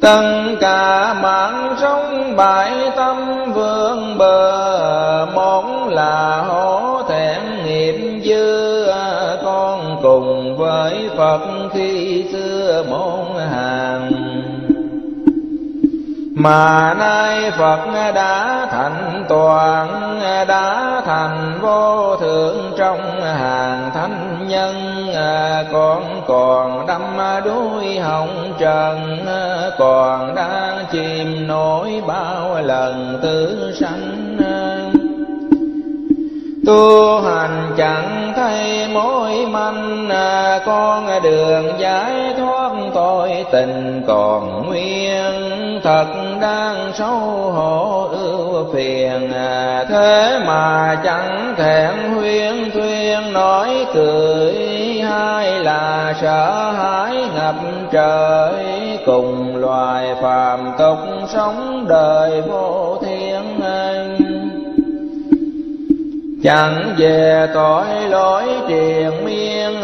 tất cả mạng sống bại tâm vương bờ món là hổ thẹn nghiệp dư con cùng với phật khi xưa môn hàng. Mà nay Phật đã thành toàn, đã thành vô thượng trong hàng thánh nhân à, con còn đắm đuôi hồng trần à, còn đang chìm nổi bao lần tử sanh à. tu hành chẳng thấy mối manh con đường giải thoát tội tình còn nguyên thật đang xấu hổ ưu phiền. Thế mà chẳng thẹn huyên thuyên, nói cười, hay là sợ hãi ngập trời. Cùng loài phàm tục sống đời vô thiên chẳng về tội lỗi triền miên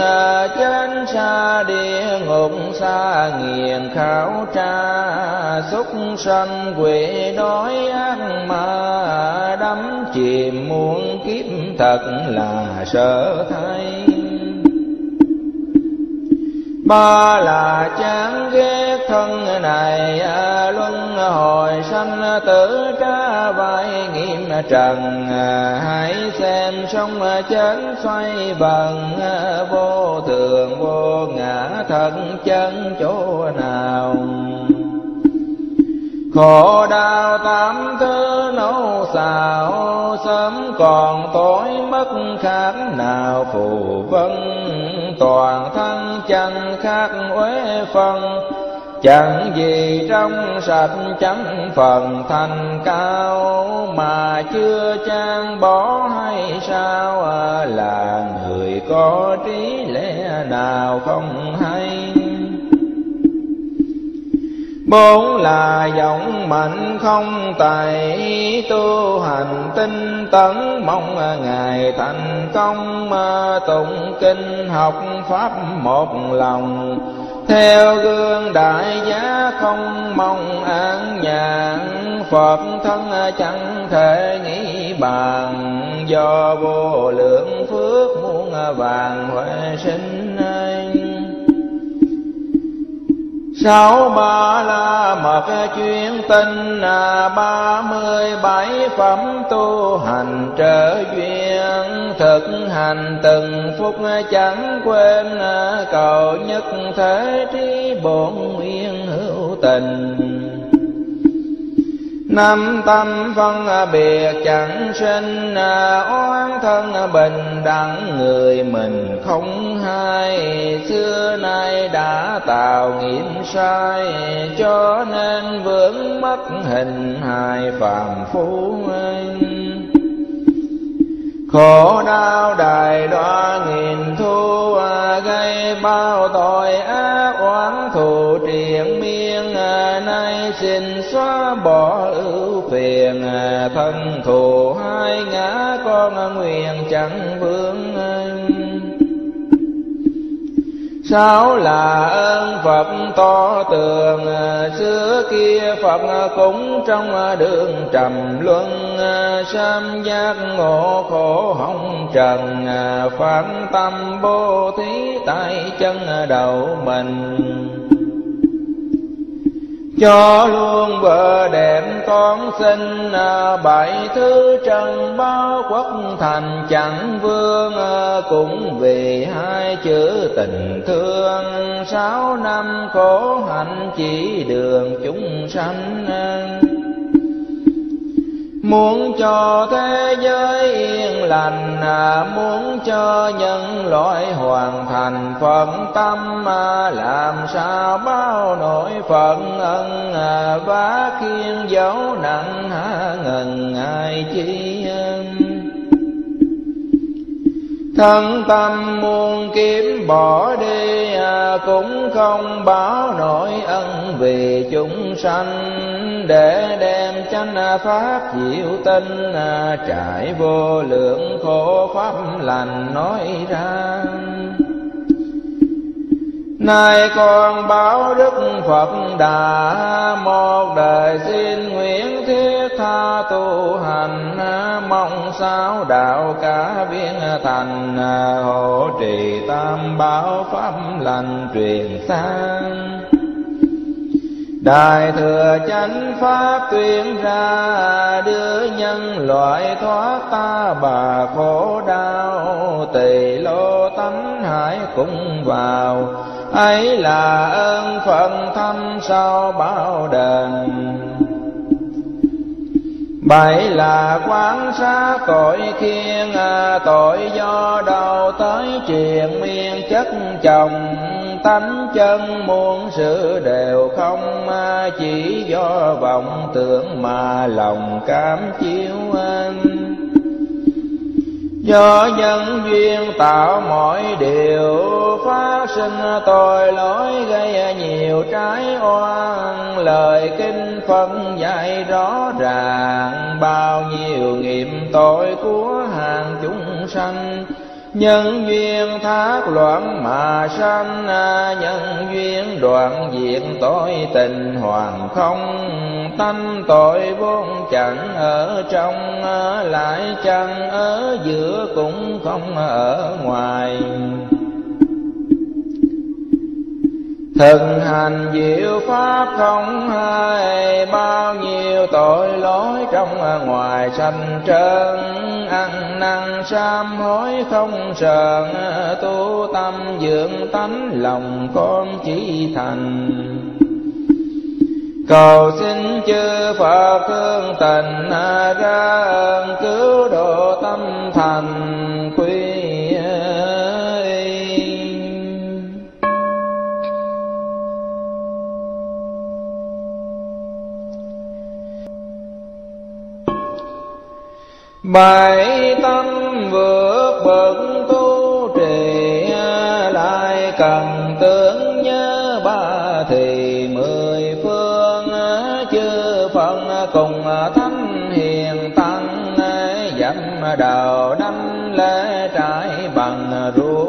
trên xa địa ngục xa nghiền khảo tra. Xúc sanh quỷ đói ác ma đắm chìm muôn kiếp thật là sợ thay ba là chán ghét thân này à, luân hồi sanh tử tra vai nghiệm trần à, hãy xem sông chén xoay bằng à, vô thường, vô ngã thân chân chỗ nào khổ đau tám thứ nấu xào, sớm còn tối mất khác nào phù vân. Toàn thân chẳng khác uế phân chẳng gì trong sạch chẳng phần thành cao. Mà chưa trang bỏ hay sao à, là người có trí lẽ nào không hay? Bốn là giọng mạnh không tài tu hành tinh tấn, mong ngài thành công tụng kinh, học pháp một lòng. Theo gương đại giá không mong an nhàn, phật thân chẳng thể nghĩ bàn. Do vô lượng phước muôn vàng huệ sinh sáu ba la mật chuyên tinh à, ba mươi bảy phẩm tu hành trở duyên. Thực hành từng phút chẳng quên à, cầu nhất thế trí bổn nguyên hữu tình năm tâm phân à, biệt chẳng sinh à, oán thân à, bình đẳng người mình không hay xưa nay đã tạo nghiệp sai, cho nên vướng mất hình hài phàm phu khổ đau đài đoa nghìn thu gây bao tội ác thù triền miên à, nay xin xóa bỏ ưu phiền à, thân thù hai ngã con nguyện chẳng vương Sáu là ơn Phật to tường, Xưa kia Phật cũng trong đường trầm luân, Sam giác ngộ khổ hồng trần, Phán tâm bố thí tại chân đầu mình cho luôn bờ đẹp con xin à, bảy thứ trần bao quốc thành. Chẳng vương à, cũng vì hai chữ tình thương. Sáu năm khổ hạnh chỉ đường chúng sanh. Muốn cho thế giới yên lành, à, Muốn cho nhân loại hoàn thành phận tâm, à, Làm sao bao nỗi phận ân à, vá khiên dấu nặng à ngần ai chi thân tâm muôn kiếm bỏ đi à, cũng không báo nổi ân vì chúng sanh. Để đem chánh pháp diệu tinh à, trải vô lượng khổ pháp lành nói ra. Nay con báo Đức Phật đã một đời xin nguyện tha tu hành, mong sao đạo cả viên thành, hộ trì tam bảo pháp lành truyền sang. Đại thừa chánh pháp tuyên ra, đưa nhân loại thoát ta bà khổ đau. Tỳ lô tánh hải cũng vào, ấy là ơn phận thâm sau bao đền bảy là quán sát tội khiên à, tội do đầu tới triền miên. Chất chồng, tánh chân, muôn sự đều không à, chỉ do vọng tưởng mà lòng cảm chiếu anh do nhân duyên tạo mọi điều phát sinh tội lỗi gây nhiều trái oan. Lời kinh phân dạy rõ ràng, bao nhiêu nghiệm tội của hàng chúng sanh nhân duyên thác loạn mà sanh, nhân duyên đoạn diệt tội tình. Hoàng không tâm tội vốn chẳng ở trong, lại chẳng ở giữa cũng không ở ngoài. Thực hành diệu pháp không hai Bao nhiêu tội lỗi trong ngoài sanh trơn Ăn năn sám hối không sờn, Tu tâm dưỡng tánh lòng con chỉ thành. Cầu xin chư Phật thương tình ra ơn cứu độ tâm thành. Bảy tâm vượt bậc tu trì lại cần tưởng nhớ ba thì mười phương, chư phật cùng thánh hiền tăng dặm đầu năm lễ trải bằng ruộng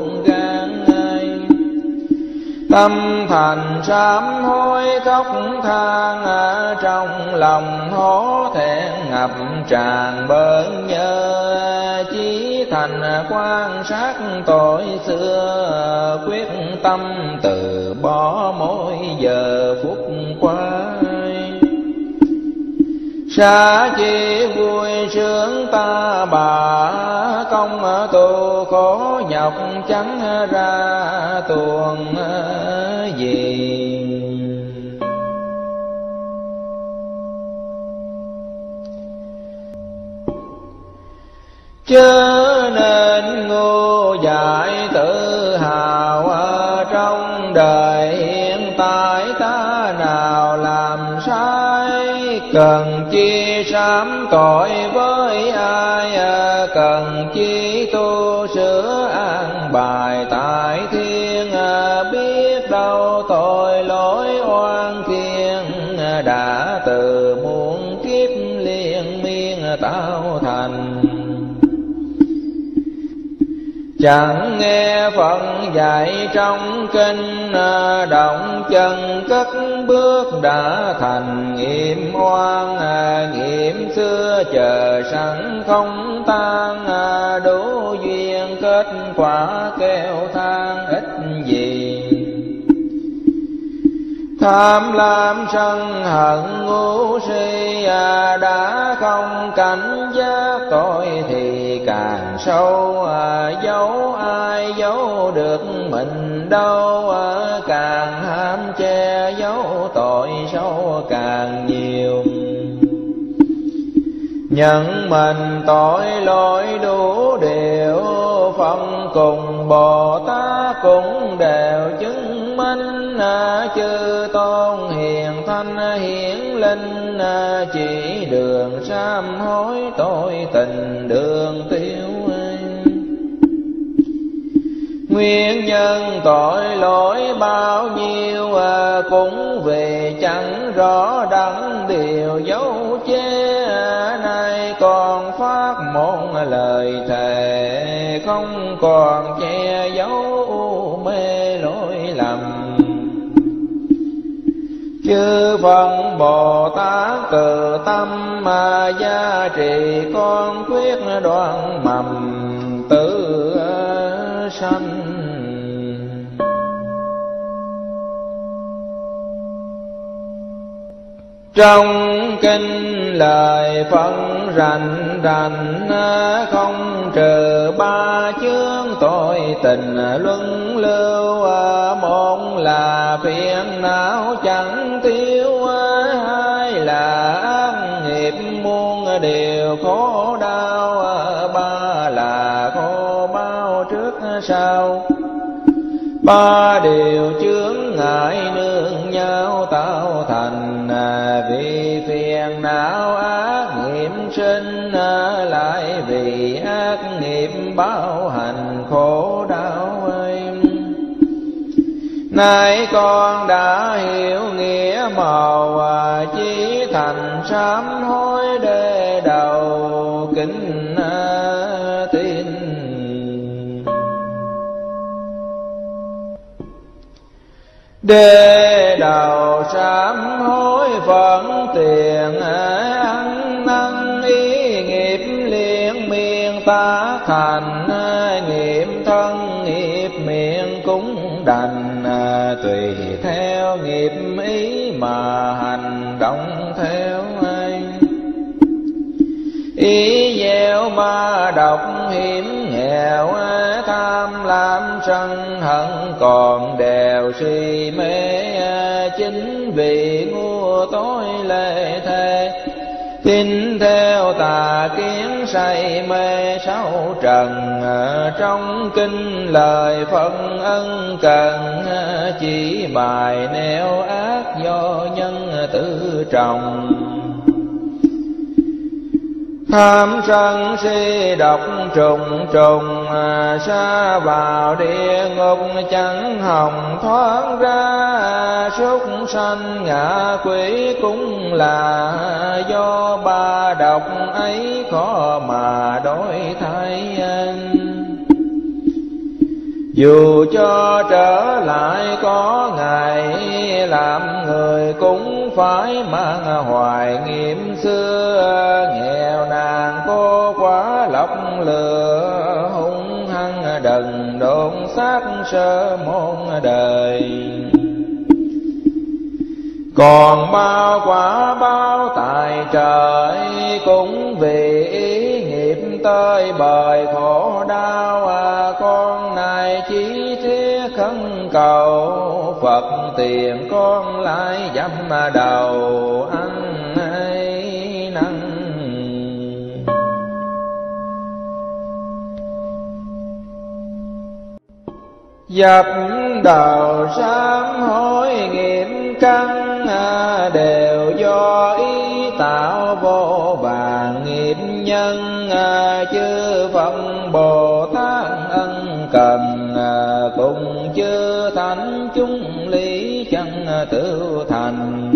tâm thành sám hối khóc than, ở trong lòng hổ thẹn ngập tràn. Bớn nhớ chí thành quan sát tội xưa, quyết tâm từ bỏ mỗi giờ phút qua xa chi vui sướng ta bà, công tu khổ nhọc chẳng ra tuồng gì. Chớ nên ngu dại tự hào trong đời hiện tại ta cần chi sám tội với ai à? cần chi tu sửa an bài tại thiên à? biết đâu Chẳng nghe Phật dạy trong kinh à, Động chân cất bước đã thành nghiệm oan à, Nghiệm xưa chờ sẵn không tan à, Đủ duyên kết quả kêu than, ít tham lam sân hận ngu si à, đã không cảnh giác tội thì càng sâu à, giấu ai giấu được mình đâu à, càng ham che giấu tội sâu càng nhiều. Nhận mình tội lỗi đủ điều phân cùng bồ tát cũng đều chứng minh chư tôn hiền thanh hiển linh, chỉ đường sám hối tội tình đường tiêu Nguyên nhân tội lỗi bao nhiêu, cũng về chẳng rõ đắng điều dấu che. Nay còn phát một lời thề không còn che giấu chư phật bồ tát từ tâm mà gia trì con quyết đoạn mầm tử sanh. Trong kinh lời phân rành rành, không trừ ba chướng tội tình luân lưu. Một là phiền não chẳng thiếu hai là ác nghiệp muôn điều khổ đau. Ba là khổ bao trước sau. Ba điều chướng ngại nữa nhau tạo thành à, vì phiền não ác nghiệp sinh à, lại vì ác nghiệp bao hành khổ đau nay con đã hiểu nghĩa màu à, chỉ thành sám hối đề đê đầu sám hối phận tiền, ăn năn ý nghiệp liên miên, ta thành nghiệp thân, nghiệp miệng cũng đành. Tùy theo nghiệp ý mà hành, động theo anh. Ý gieo ma độc hiểm nghèo tham lam sân hận, còn đều si mê à, chính vì ngu tối lệ thề tin theo tà kiến say mê sáu trần à, trong kinh lời phân ân cần à, chỉ bài neo ác do nhân tự trọng tham sân si độc trùng trùng à, xa vào địa ngục chẳng hồng thoát ra. Súc sanh ngạ quỷ cũng là do ba độc ấy khó mà đổi thay anh dù cho trở lại có ngày làm người cũng phải mang hoài nghiệm xưa. Nghèo nàn cô quá lọc lừa hung hăng đần độn sát sơ môn đời. Còn bao quả bao tài trời cũng vì ý tới bời khổ đau à con này chỉ thiết khấn cầu. Phật tiền con lại dâm đầu ăn hay năn. Dập đầu sám hối nghiệm căn à đề nhân à, chư phật bồ tát ân cần à, cùng chư thánh chúng lý chân tự thành.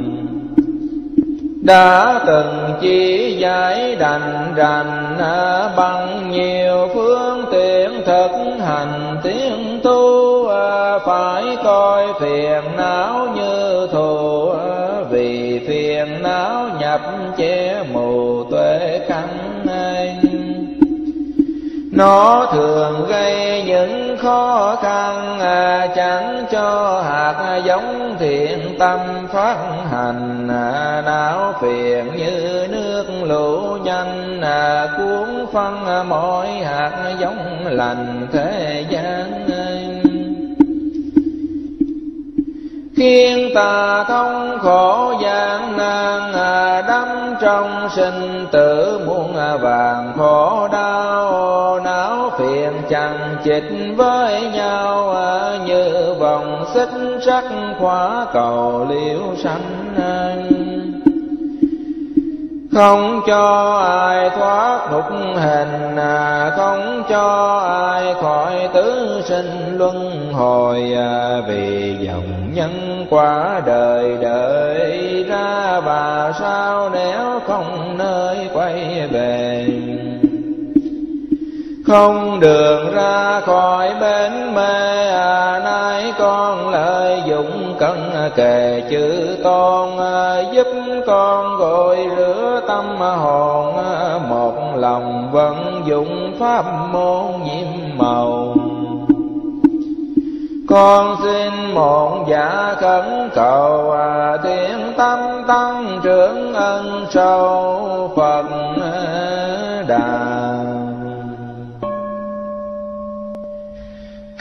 Đã từng chỉ giải đành rành à, bằng nhiều phương tiện thực hành tiếng tu phải coi phiền não như thù vì phiền não nhập che mù tuệ căn nó thường gây những khó khăn à, chẳng cho hạt giống thiện tâm phát hành à, não phiền như nước lũ nhanh à, cuốn phân mọi hạt giống lành thế gian. Khiến ta thông khổ gian nan à, đắm trong sinh tử muôn à, vàng khổ đau. Não phiền chẳng chịch với nhau à, như vòng xích sắc khóa cầu liễu sanh không cho ai thoát đục hình à, không cho ai khỏi tứ sinh luân hồi à, vì dòng nhân quả đời đời ra và sao nếu không nơi quay về không đường ra khỏi bến mê à, nay con lợi dụng cần kề chữ con à, giúp con gọi rửa tâm hồn. À, một lòng vận dụng pháp môn nhiệm màu. Con xin một giả khẩn cầu à, tiếng tâm tăng trưởng ân sâu phật đà.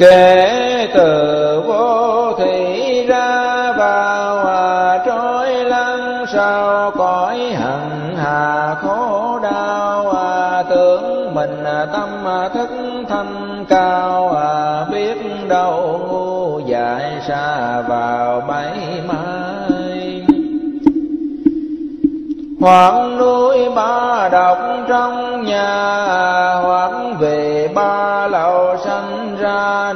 Kể từ vô thị ra vào à, trôi lăn sao cõi hận hà khổ đau à, tưởng mình à, tâm thức thanh cao à biết đâu ngu dại xa vào bẫy mai. Hoặc núi ba độc trong nhà hoặc về ba lầu xanh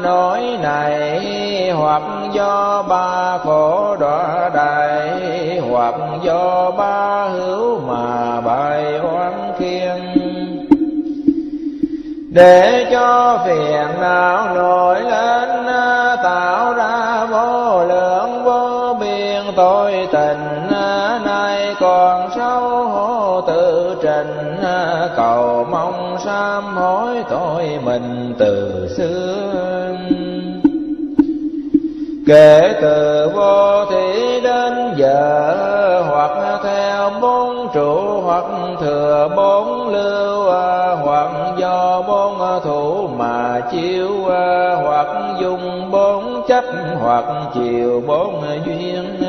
nỗi này, hoặc do ba khổ đọa đại hoặc do ba hữu mà bài oán khiên. Để cho phiền não nổi lên, tạo ra vô lượng vô biên tội tình. Nay còn sâu hổ tự trình, cầu mong sám hối tội mình từ xưa kể từ vô thị đến giờ, hoặc theo bốn trụ, hoặc thừa bốn lưu, hoặc do bốn thủ mà chiếu, hoặc dùng bốn chấp, hoặc chiều bốn duyên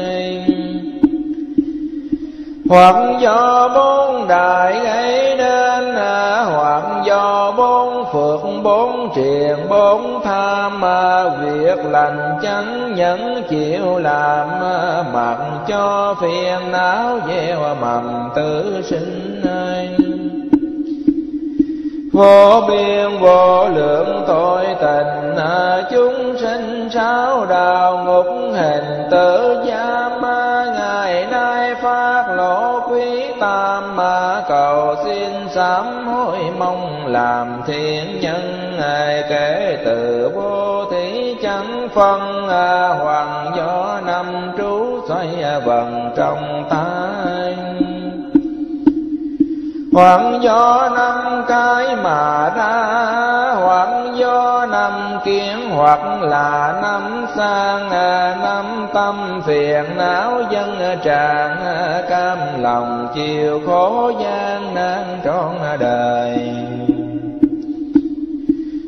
hoặc do bốn đại gây nên à, hoặc do bốn phước, bốn triền, bốn tham à, việc lành chánh nhẫn chịu làm à, mặc cho phiền não gieo mầm tử sinh vô biên, vô lượng tội tình chúng sinh sáu đào ngục hình tử gia ma trai phát lộ quý tam mà cầu xin sám hối mong làm thiện nhân ngày kể từ vô thí chẳng phân à, hoàng do năm trú xoay à, vần trong tay. Hoàng do năm cái mà ra hoặc do năm kiến hoặc là năm sang, năm tâm phiền, não dân tràn, cam lòng chịu khổ gian nan trọn đời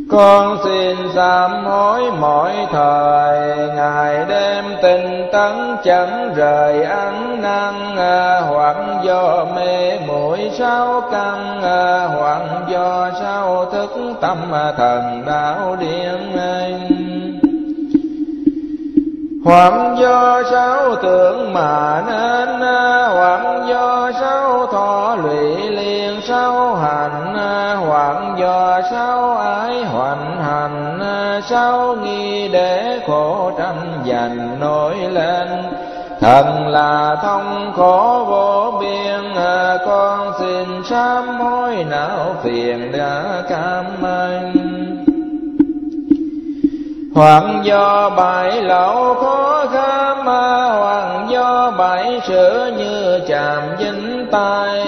con xin sám hối mỗi thời, ngày đêm tinh tấn chẳng rời ăn năn à, hoặc do mê muội sao căn à, hoặc do sao thức tâm à, thần đạo điên hoặc do sao tưởng mà nên hoặc do sao thọ lụy sao hành hoặc do sao ái hoành hành? Sao nghi để khổ tranh giành nổi lên? Thần là thông khổ vô biên, con xin sám hối não phiền đã cảm ơn hoặc do bại lậu khó kham hoặc do bại sửa như chạm dính tay.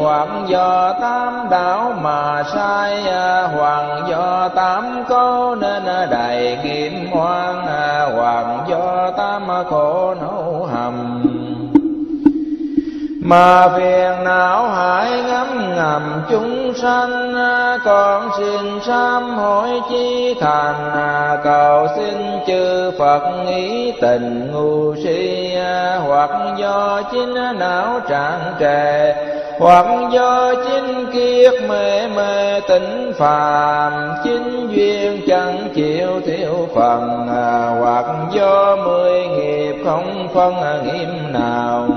Hoặc do tam đảo mà sai à, hoặc do tám câu nên đầy kiếm hoang à, hoặc do tam khổ nấu hầm mà phiền não hại ngắm ngầm chúng sanh, con xin sám hối chi thành. Cầu xin chư phật ý tình ngu si, hoặc do chính não trạng trề, hoặc do chính kiết mê mê tỉnh phàm. Chính duyên chẳng chịu thiếu phần, hoặc do mười nghiệp không phân, nghiêm nào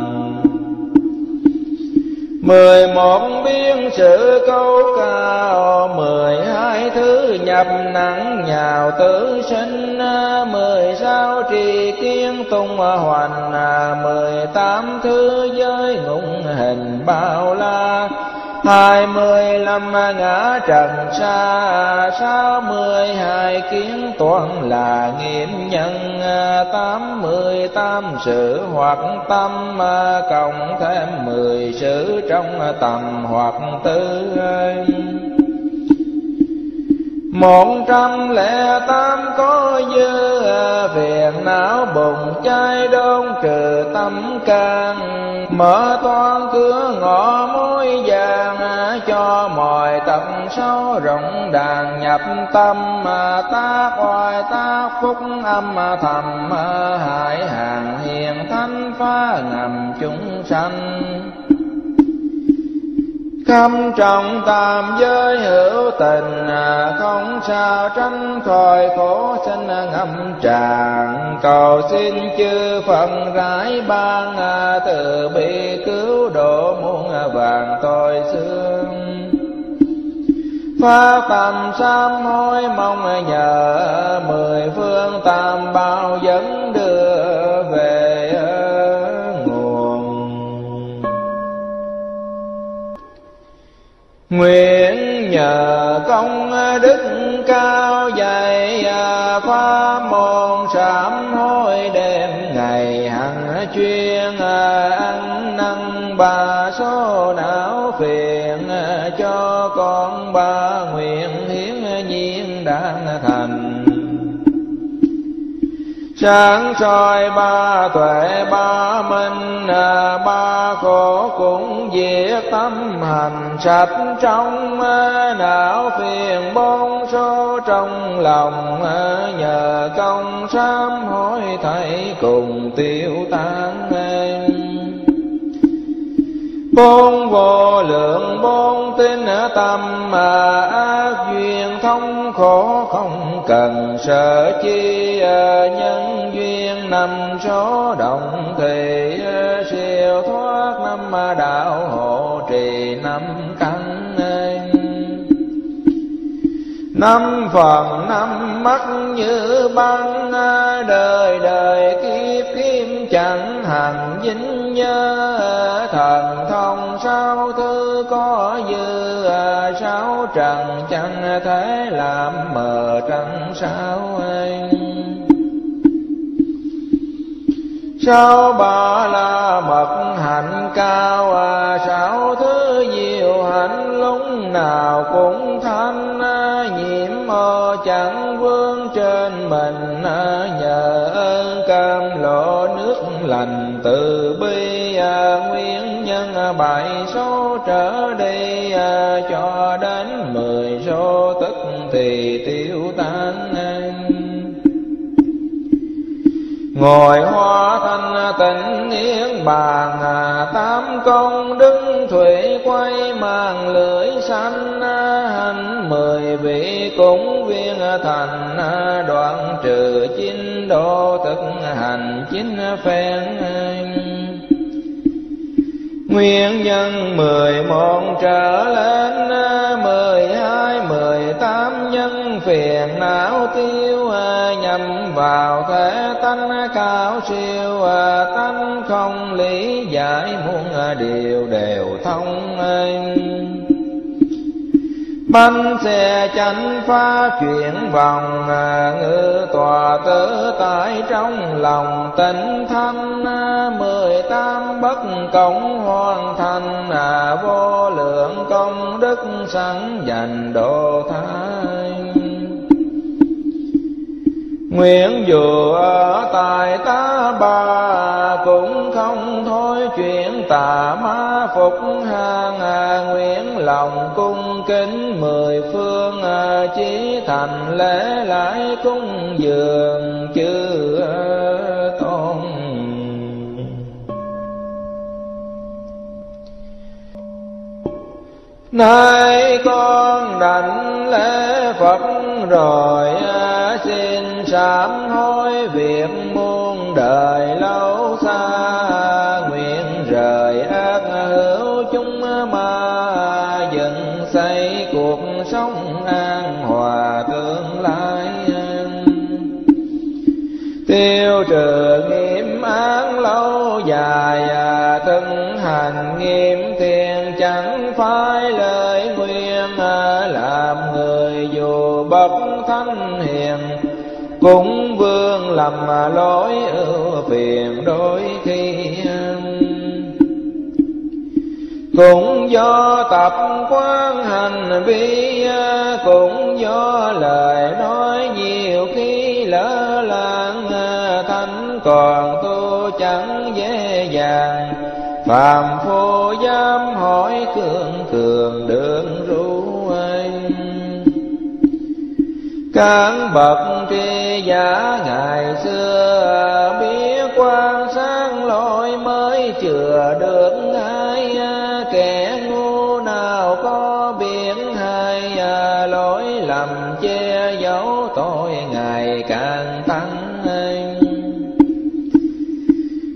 mười một biên sự câu cao mười hai thứ nhập nặng nhào tử sinh, mười sáu trì kiến tung hoành, mười tám thứ giới ngũ hình bao la hai mươi lăm ngã trần xa, sáu mươi hai kiến toàn là nghiệm nhân, tám mươi tám sự hoặc tâm, cộng thêm mười sự trong tầm hoặc tư một trăm lẻ tám có dư phiền não bụng cháy đôn trừ tâm can. Mở toan cửa ngõ mối vàng, cho mọi tập sâu rộng đàn nhập tâm. Mà ta oai ta phúc âm thầm hại hàng hiền thánh phá ngầm chúng sanh. Khâm trọng tam giới hữu tình, à, Không sao tránh khỏi khổ sinh à, ngâm tràn. Cầu xin chư Phật rải ban, à, Từ bi cứu độ muôn vàng tội xương. Phá tầm sám hối mong nhờ, Mười phương tam bao dẫn đường Nguyện nhờ công đức cao dày à, Phá môn sám hối đêm ngày hằng chuyên à, ăn năn ba số não phiền à, cho con ba nguyện hiến nhiên đang thành sáng soi ba tuệ ba minh à, ba khổ cũng diệt tâm hành. Sạch trong à, não phiền bốn số trong lòng à, nhờ công sám hối thầy cùng tiêu tan bốn vô lượng bốn tinh tâm mà ác duyên thông khổ không cần sợ chi, nhân duyên năm số động thì siêu thoát năm đạo hộ trì năm căn năm phần, năm mắt như băng, đời đời kiếp kim chẳng hằng dính nhớ thần thông sao thứ có dư à, sao trần chẳng thế làm mờ trăng sao anh sao ba la mật hạnh cao à, sao thứ nhiều hạnh lúc nào cũng thanh mơ chẳng vương trên mình à, nhờ ơn cam lộ nước lành từ bi à, nguyên nhân à, bảy số trở đi cho đến mười số tức thì tiêu tan ngồi hoa thanh tịnh niết bàn tám công đức thủy quay màn lưỡi sanh hành mười vị cúng viên thành đoạn trừ chín độ thực hành chín phen Nguyên nhân mười một trở lên, mười hai, mười tám nhân phiền não tiêu, nhằm vào thể tánh cao siêu, tánh không lý giải muôn điều đều thông bánh xe chánh phá chuyển vòng à, ngư tòa tử tại trong lòng tỉnh thanh à, mười tám bất cộng hoàn thành à, vô lượng công đức sẵn dành độ tha. Nguyện dù ở tại ta bà cũng không thôi chuyện tà ma phục hàng nguyện lòng cung kính mười phương à, chí thành lễ lại cung dường chư à, tôn. Nay con đảnh lễ phật rồi à, xin sám hối việc muôn đời lâu xa nguyện rời ác hữu chúng ma dựng xây cuộc sống an hòa tương lai. Tiêu trừ nghiệp án lâu dài à, từng hành nghiêm thiền chẳng phải lời nguyện làm người dù bất thanh hiền cũng vương lầm lỗi ưu phiền đôi khi cũng do tập quán hành vi cũng do lời nói nhiều khi lỡ làng, thánh còn tu chẳng dễ dàng. Phàm phu dám hỏi cường cường đường ru anh. Các bậc tri giả ngày xưa biết quan sáng lỗi mới chừa được ai, kẻ ngu nào có biển hay lỗi lầm che giấu tội ngày càng tăng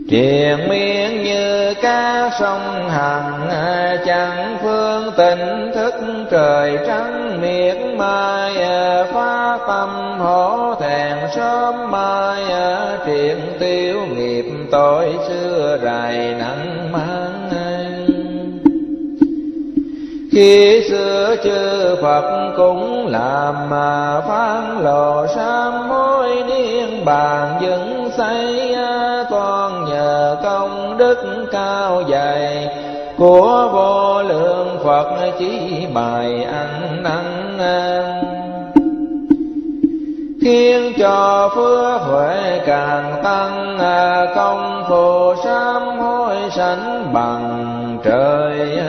triền miên như cá sông hằng à, chẳng phương tình thức trời trắng miệt mai à, phá tâm hổ thẹn sớm mai à, triền tiêu nghiệp tội xưa rài nặng mang khi xưa chư Phật cũng làm mà phán lò sám mối niên bàn dựng xây toàn nhờ công đức cao dày của vô lượng Phật chỉ bài ăn năn khiến cho phước huệ càng tăng công phù sám hối sanh bằng trời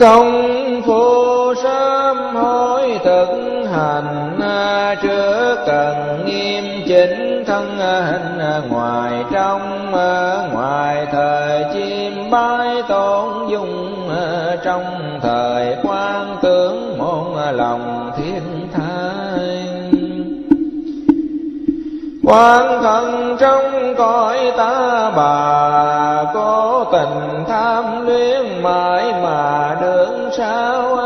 công phu sớm hối thực hành trước cần nghiêm chỉnh thân hình. Ngoài trong, ngoài thời chim bay tôn dung trong thời quan tướng môn lòng thiên thai. Quan thân trong cõi ta bà cố tình tham luyến mãi mà đường sao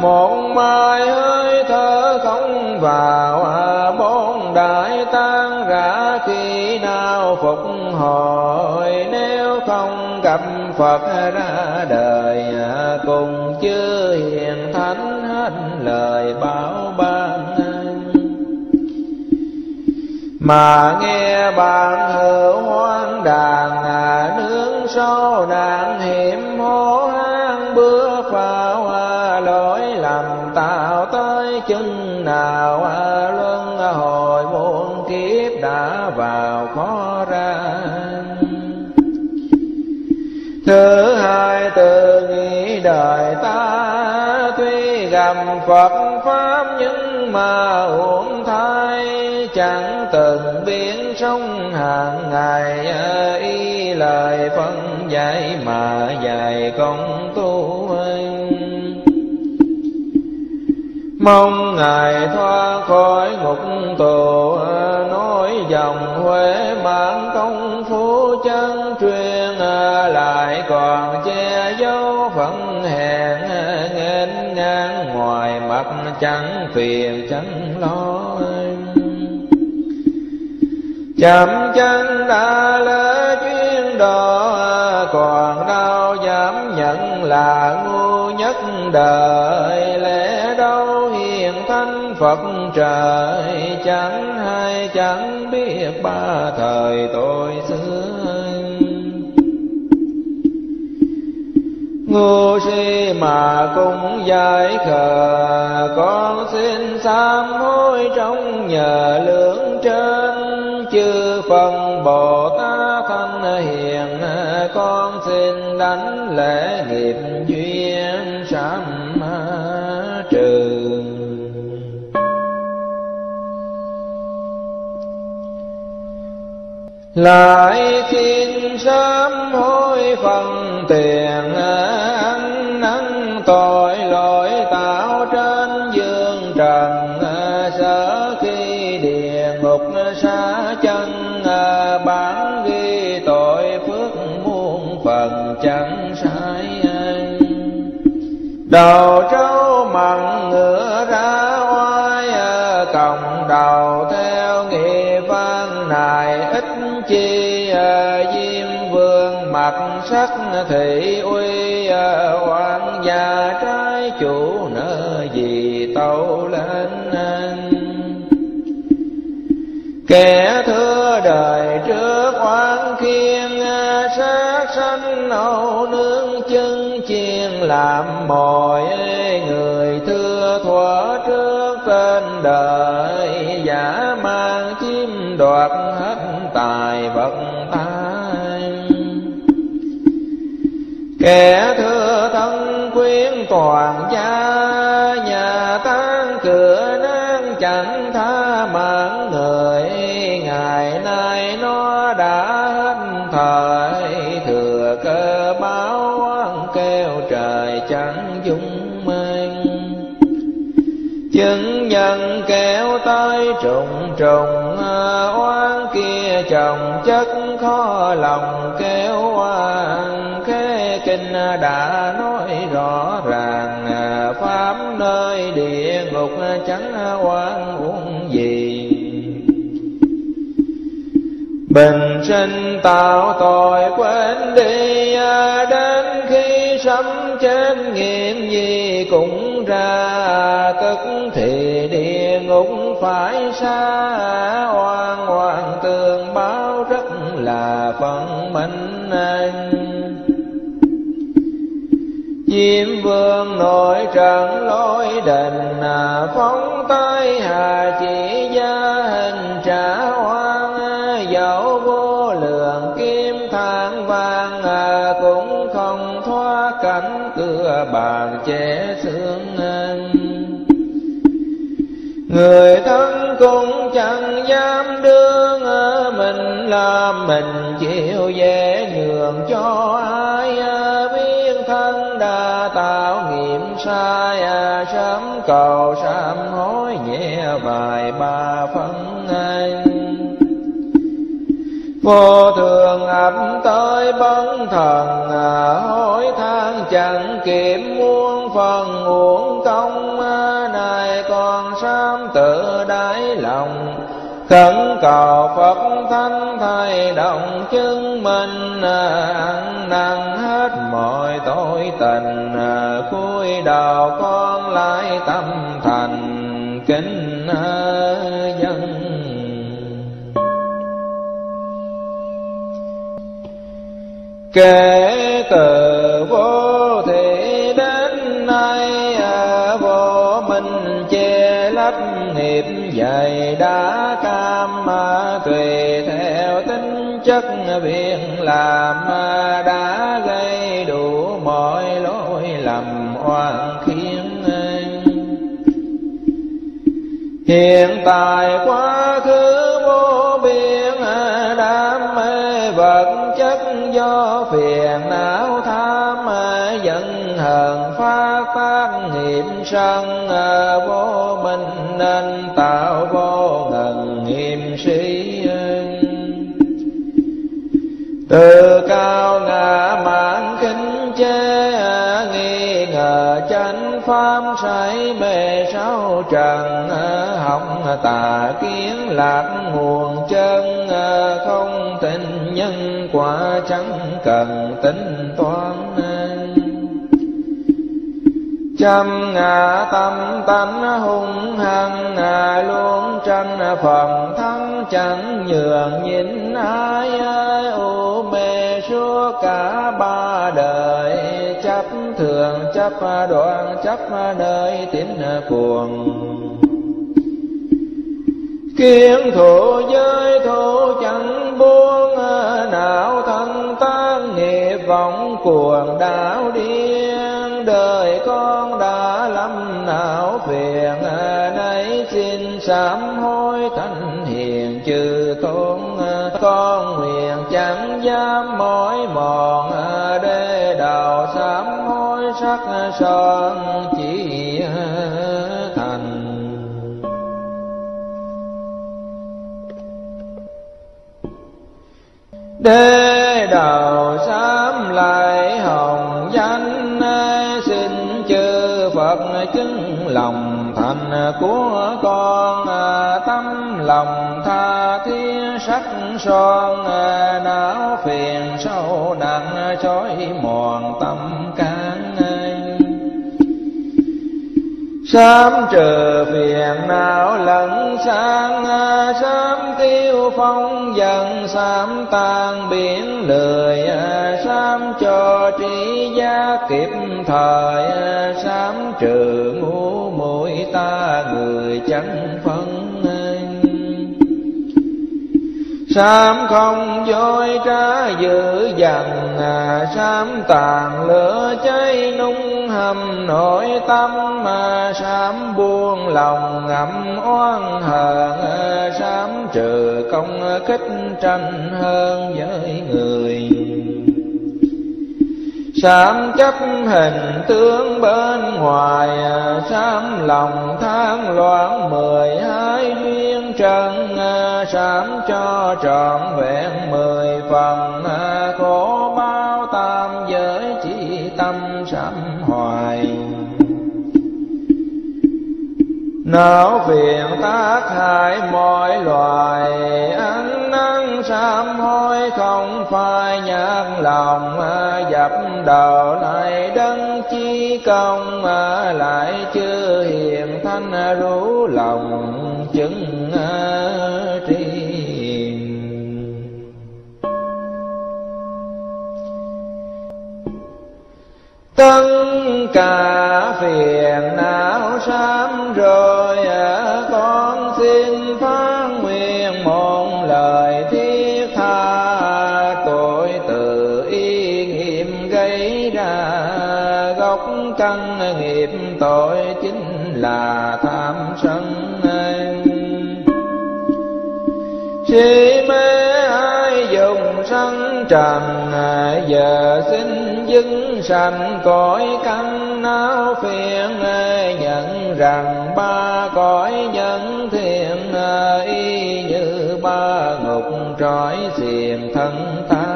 một mai hơi thở không vào à, bốn đại tan rã. Khi nào phục hồi nếu không gặp Phật ra đời à, cùng chưa hiền thánh hết lời bảo ban mà nghe bạn hữu hoang đàn à, nướng sâu nạn hiểm hố hang bước vào hoa lỗi lầm tạo tới chừng nào à, luân hồi muôn kiếp đã vào khó ra thứ hai từ nghĩ đời ta tuy gặp Phật pháp nhưng mà uổng thai, chẳng từng biến sống hàng ngày. Y lời phân dạy mà dạy công tu mong ngài thoát khỏi ngục tù, nói dòng huế mạng công phu chân truyền lại còn che dấu phận hèn, nghênh ngang ngoài mặt chẳng phiền chẳng lo chậm chân đã lỡ chuyên đồ còn đau dám nhận là ngu nhất đời lên hiện thánh thanh phật trời, chẳng hay chẳng biết ba thời tôi xưa. Ngu si mà cũng giải khờ, con xin sám hối trong nhờ lưỡng trên. Chư phần bồ tát thanh hiền, con xin đánh lễ nghiệp duyên. Lại xin sám hối phần tiền ăn năn tội lỗi tạo trên dương trần, sở khi địa ngục xa chân, bán ghi tội phước muôn phần chẳng sai đầu trâu thị uy à, hoàng gia trái chủ, nợ gì tâu lên kẻ thưa đời trước oan khiên à, sát sanh nấu nương chân chiên, làm mồi người thưa thuở trước tên đời, giả mang chiếm đoạt hết tài vật tai kẻ thưa thân quyến toàn gia, nhà tan cửa nan chẳng tha mạng người. Ngày nay nó đã hết thời, thừa cơ báo kêu trời chẳng dung mang chứng nhân kéo tới trùng trùng à, oan kia chồng chất khó lòng kéo oan kinh đã nói rõ ràng, pháp nơi địa ngục chẳng oan uổng gì. Bình sinh tạo tội quên đi, Đến khi sấm chết nghiệm gì cũng ra, Tức thì địa ngục phải xa. Oan oan tương báo rất là phận minh anh. Diêm vương nội trận lối đình à, Phóng tay hà chỉ gia, hình trả oan à, Dẫu vô lượng kim thang vàng à, Cũng không thoát cảnh cửa bàn che xương Người thân cũng chẳng dám đương mình làm mình, chịu dễ nhường cho ai tạo nghiệm sai à, sớm cầu, sám hối nhẹ bài ba phân anh. Vô thường ập tới bấn thần à, hối than chẳng kiểm muôn phần, uổng công này còn sám tự đáy lòng khẩn cầu Phật thánh thay động chứng minh à, ăn năn hết mọi tội tình à, cúi đầu con lại tâm thành kính à, dân kể từ vô thì này đã cam tùy theo tính chất việc làm, đã gây đủ mọi lỗi lầm oan khiến hiện tại quá khứ vô biên đam mê vật chất do phiền não tham dẫn hờn phá tác nghiệp sân ờ, vô minh nên tạo vô ngần nghiêm sĩ từ cao ngã mạn kính chế nghi ngờ chánh pháp say mê sáu trần ờ, học tà kiến lạc nguồn chân ờ, không tin nhân quả chẳng cần tính toán châm ngã tâm tánh hung hăng ngà luôn tranh phần thắng chẳng nhường nhìn ai ai u mê suốt cả ba đời, chấp thường, chấp đoạn, chấp nơi tín cuồng. Kiến thủ giới thủ chẳng buông, não thân tan, nghiệp vọng cuồng đạo điên đời con đã lâm não phiền, nay xin sám hối thành hiền chư tôn, con nguyện chẳng dám mỏi mòn, để đầu sám hối sắc son chỉ thành. Đế đầu sám lại hồng danh Phật chứng lòng thành của con, tâm lòng tha thiết, sắc son, não phiền sâu nặng, chói mòn tâm sớm trừ phiền não lẫn sang sớm tiêu phong dần sám tan biển lười sám cho trí giác kịp thời sám trừ ngu muội ta người chẳng phân. Sám không dối trá dữ dằn à Sám tàn lửa cháy nung hầm nội tâm mà Sám buông lòng ngậm oan hờn à, Sám trừ công kích tranh hơn với người. Sám chấp hình tướng bên ngoài, Sám lòng tham loạn mười hai duyên trần, Sám cho trọn vẹn mười phần. Khổ bao tam giới chỉ tâm sám hoài. Não phiền tác hại mọi loài ăn sám hối, không phải nhát lòng ờ, dập đầu lại đấng chi công ờ, lại chưa hiền thanh ờ, rú lòng chứng tri. Tất cả phiền não sám rồi con xin phán nguyện một lời thân nghiệp tội chính là tham sân si. Mê ai dùng sân trần, giờ xin dưng sanh cõi căn não phiền. Nhận rằng ba cõi nhân thiện, y như ba ngục trói xiềng thân ta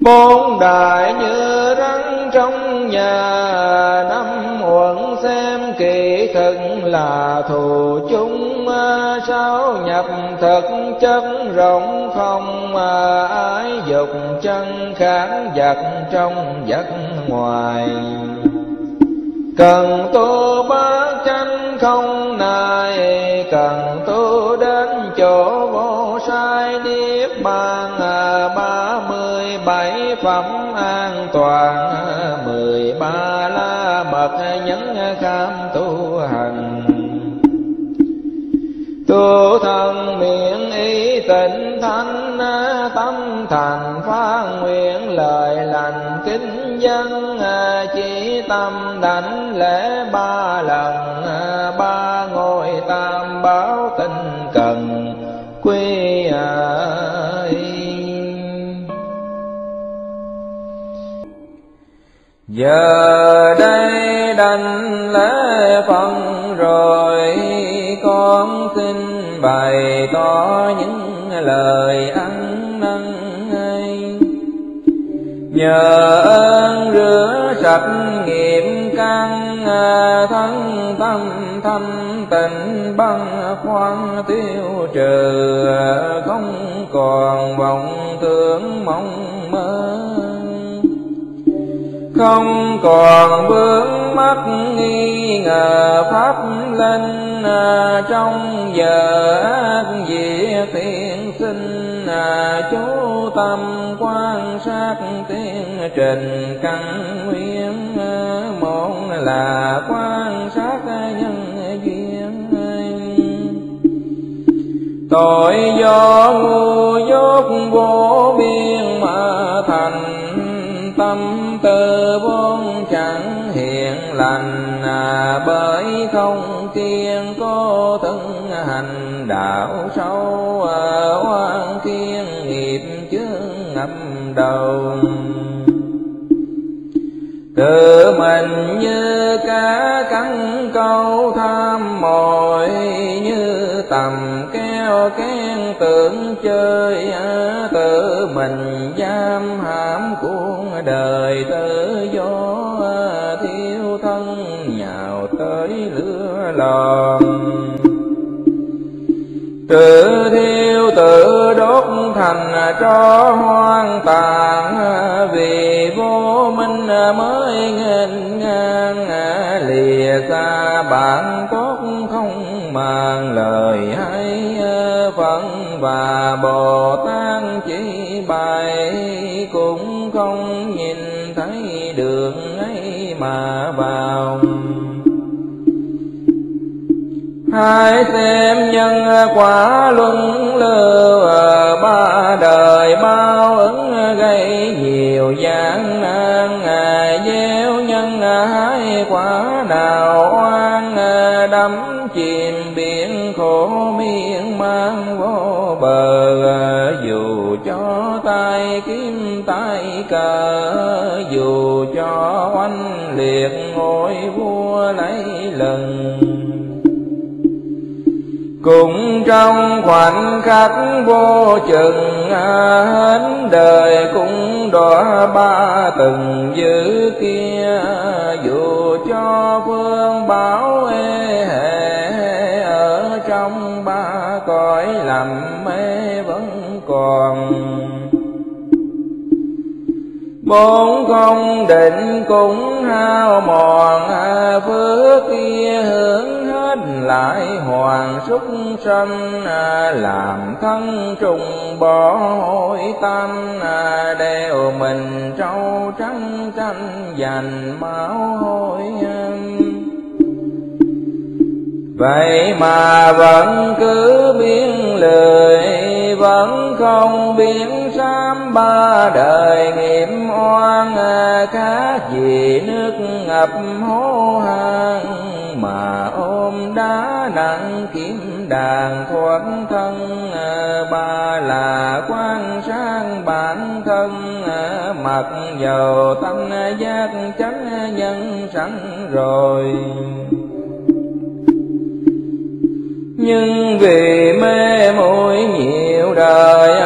bốn đại như rắn trong nhà, năm uẩn xem kỳ thực là thù chung sao nhập thực chất rộng không mà ái dục chân kháng vật trong vật ngoài. Cần tu bá chánh không nài, cần tu đến chỗ vô sai niết bàn à, ba mươi bảy phẩm an toàn mười ba la mật nhấn cam tu hành. Tu thân miệng ý tịnh thanh tâm thành phát nguyện lời lành kính dân chỉ tâm đảnh lễ ba lần ba ngôi tam báo tinh cần quy à, giờ đây đành lễ phân rồi con xin bày tỏ những lời ăn năn nhờ ơn rửa sạch nghiệp căn thân tâm thanh tịnh, băng khoan tiêu trừ, không còn vọng tưởng mong mơ không còn bước mắt nghi ngờ pháp linh à, trong giờ ác diệt tiên sinh à, chú tâm quan sát tiên trình căn nguyên à, một là quan sát nhân duyên. Tội do ngu dốt vô biên tâm tư vốn chẳng hiện lành à, bởi không kiên có thân hành. Đạo sâu à, oan thiên nghiệp chướng ngập đầu tự mình như cá cắn câu tham mồi như tầm keo kén tưởng chơi. Tự mình giam hãm cuốn đời, tự do thiếu thân, nhào tới lửa lòn. Tự thiêu, tự đốt thành cho hoang tàn, vì vô minh mới bạn tốt không màng lời hay ờ, phận và bồ tát chỉ bài cũng không nhìn thấy đường ấy mà vào. Hãy xem nhân quả luân lưu ba đời, bao ứng gây nhiều gian nan gieo nhân hai quả nào tay cờ, dù cho oanh liệt ngôi vua lấy lần. Cũng trong khoảnh khắc vô chừng à, hết đời cũng đọa ba từng dữ kia. Dù cho phương bảo ê hệ ở trong ba cõi làm mê vẫn còn bốn không định cũng hao mòn, phước kia hướng hết lại hoàng súc sanh, làm thân trùng bỏ hội tâm đeo mình trâu trắng tranh dành máu hôi vậy mà vẫn cứ biến lời vẫn không biến sám ba đời nghiệp oan à, khác gì nước ngập hố hang. Mà ôm đá nặng kiếm đàn thoát thân à, ba là quan sang bản thân à, mặc dầu tâm giác chánh nhân sẵn rồi nhưng vì mê muội nhiều đời,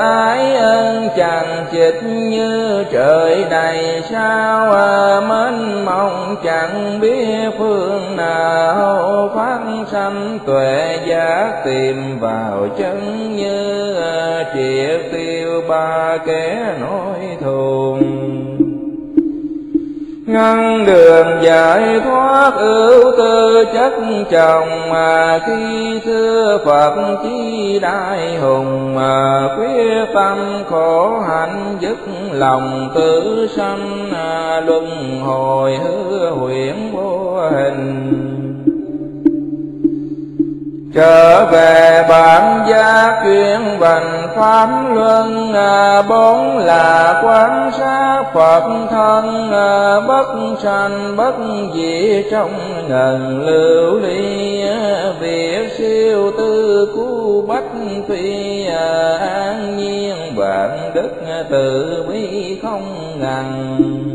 ái ân chẳng chịch như trời đầy, sao à, mến mong chẳng biết phương nào. Phát sanh tuệ giác tìm vào chân như à, triệt tiêu ba kẻ nỗi thùng ngăn đường giải thoát ưu tư chất chồng mà khi xưa phật chi đại hùng mà quyết tâm khổ hạnh dứt lòng tử sanh à, luân hồi hứa huyễn vô hình trở về bản gia chuyên vành pháp luân à, bốn là quán sát phật thân à, bất sanh, bất dị trong ngần lưu ly à, việc siêu tư cứu bách phi an nhiên vạn đức tự bi không ngần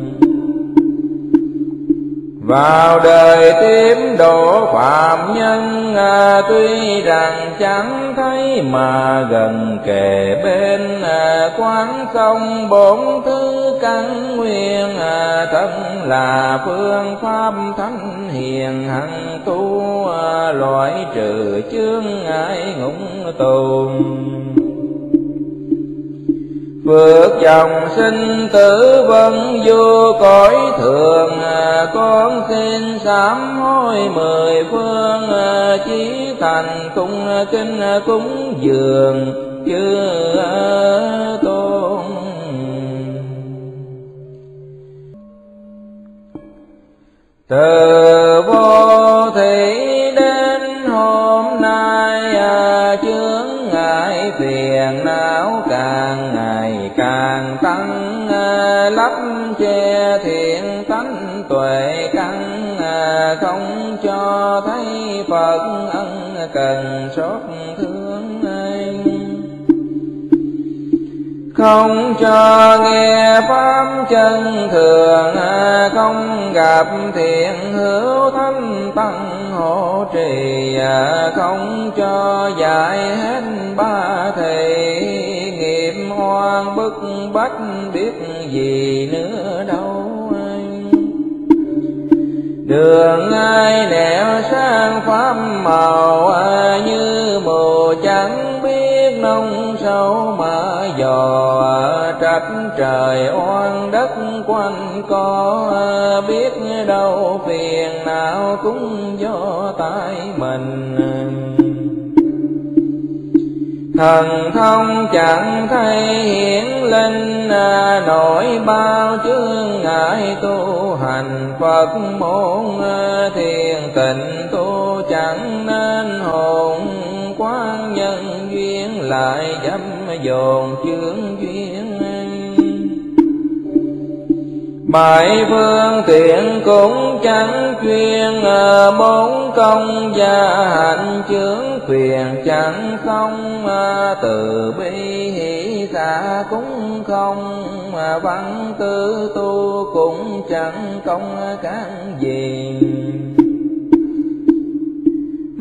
vào đời tiếp độ phạm nhân à, tuy rằng chẳng thấy mà gần kề bên à, quán công bốn thứ căn nguyên à, thân là phương pháp thánh hiền hằng tu à, loại trừ chướng ngại ngũng tồn vượt dòng sinh tử vẫn vô cõi thường. Con xin sám hối mười phương. Chí thành cung kinh cúng dường. Chưa tôn. Từ vô thị đến hôm nay, chướng ngại phiền não càng ngày càng tăng ờ, lấp che thiện tánh tuệ căn ờ, không cho thấy phật ân cần xót thương anh. Không cho nghe pháp chân thường ờ, không gặp thiện hữu thánh tăng hộ trì không cho dạy hết ba thầy nghiệp hoang bức bách biết gì nữa đâu anh. Đường ai nẻo sang pháp màu à, như mù chẳng biết nông sâu mà dò à. trách trời oan đất quanh có à, biết đâu phiền não cũng do tại mình thần thông chẳng thấy hiển linh à, nổi bao chương ngại tu hành. Phật môn à, thiền tịnh tu chẳng nên hồn quan nhân duyên lại dâm dồn chướng duyên. Bảy phương tiện cũng chẳng chuyên à, bốn công gia hạnh chướng phiền chẳng không à, từ bi hỷ xả cũng không à, văn tư tu cũng chẳng công cán gì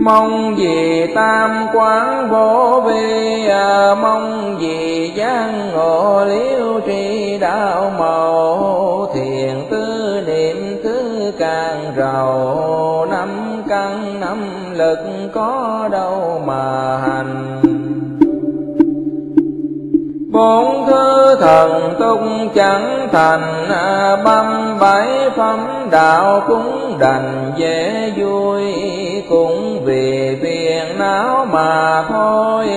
mong gì tam quán vô vi à, mong gì giang ngộ liễu tri đạo màu. Thiền tư niệm thứ càng rầu năm căn năm lực có đâu mà hành bốn thứ thần tung chẳng thành à, băm bảy phẩm đạo cũng đành dễ vui. Cũng vì phiền não mà thôi,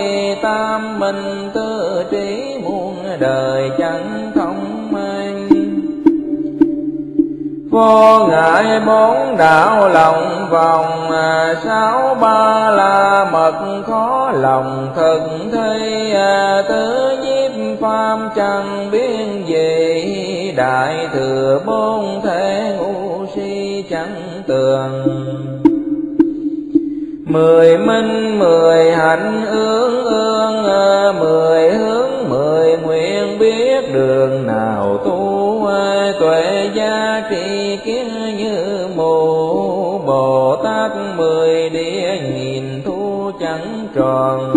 tam minh tư trí muôn đời chẳng thông vô ngại bốn đạo lòng vòng à, sáu ba la mật khó lòng. Thực thi à, tứ nhiếp pháp chẳng biên gì. Đại thừa bốn thể ngu si chẳng tường. Mười minh, mười hạnh ương ương mười hướng ơi nguyện biết đường nào tu tuệ gia trị kiến như mù. Bồ tát mười địa nhìn thu chẳng tròn.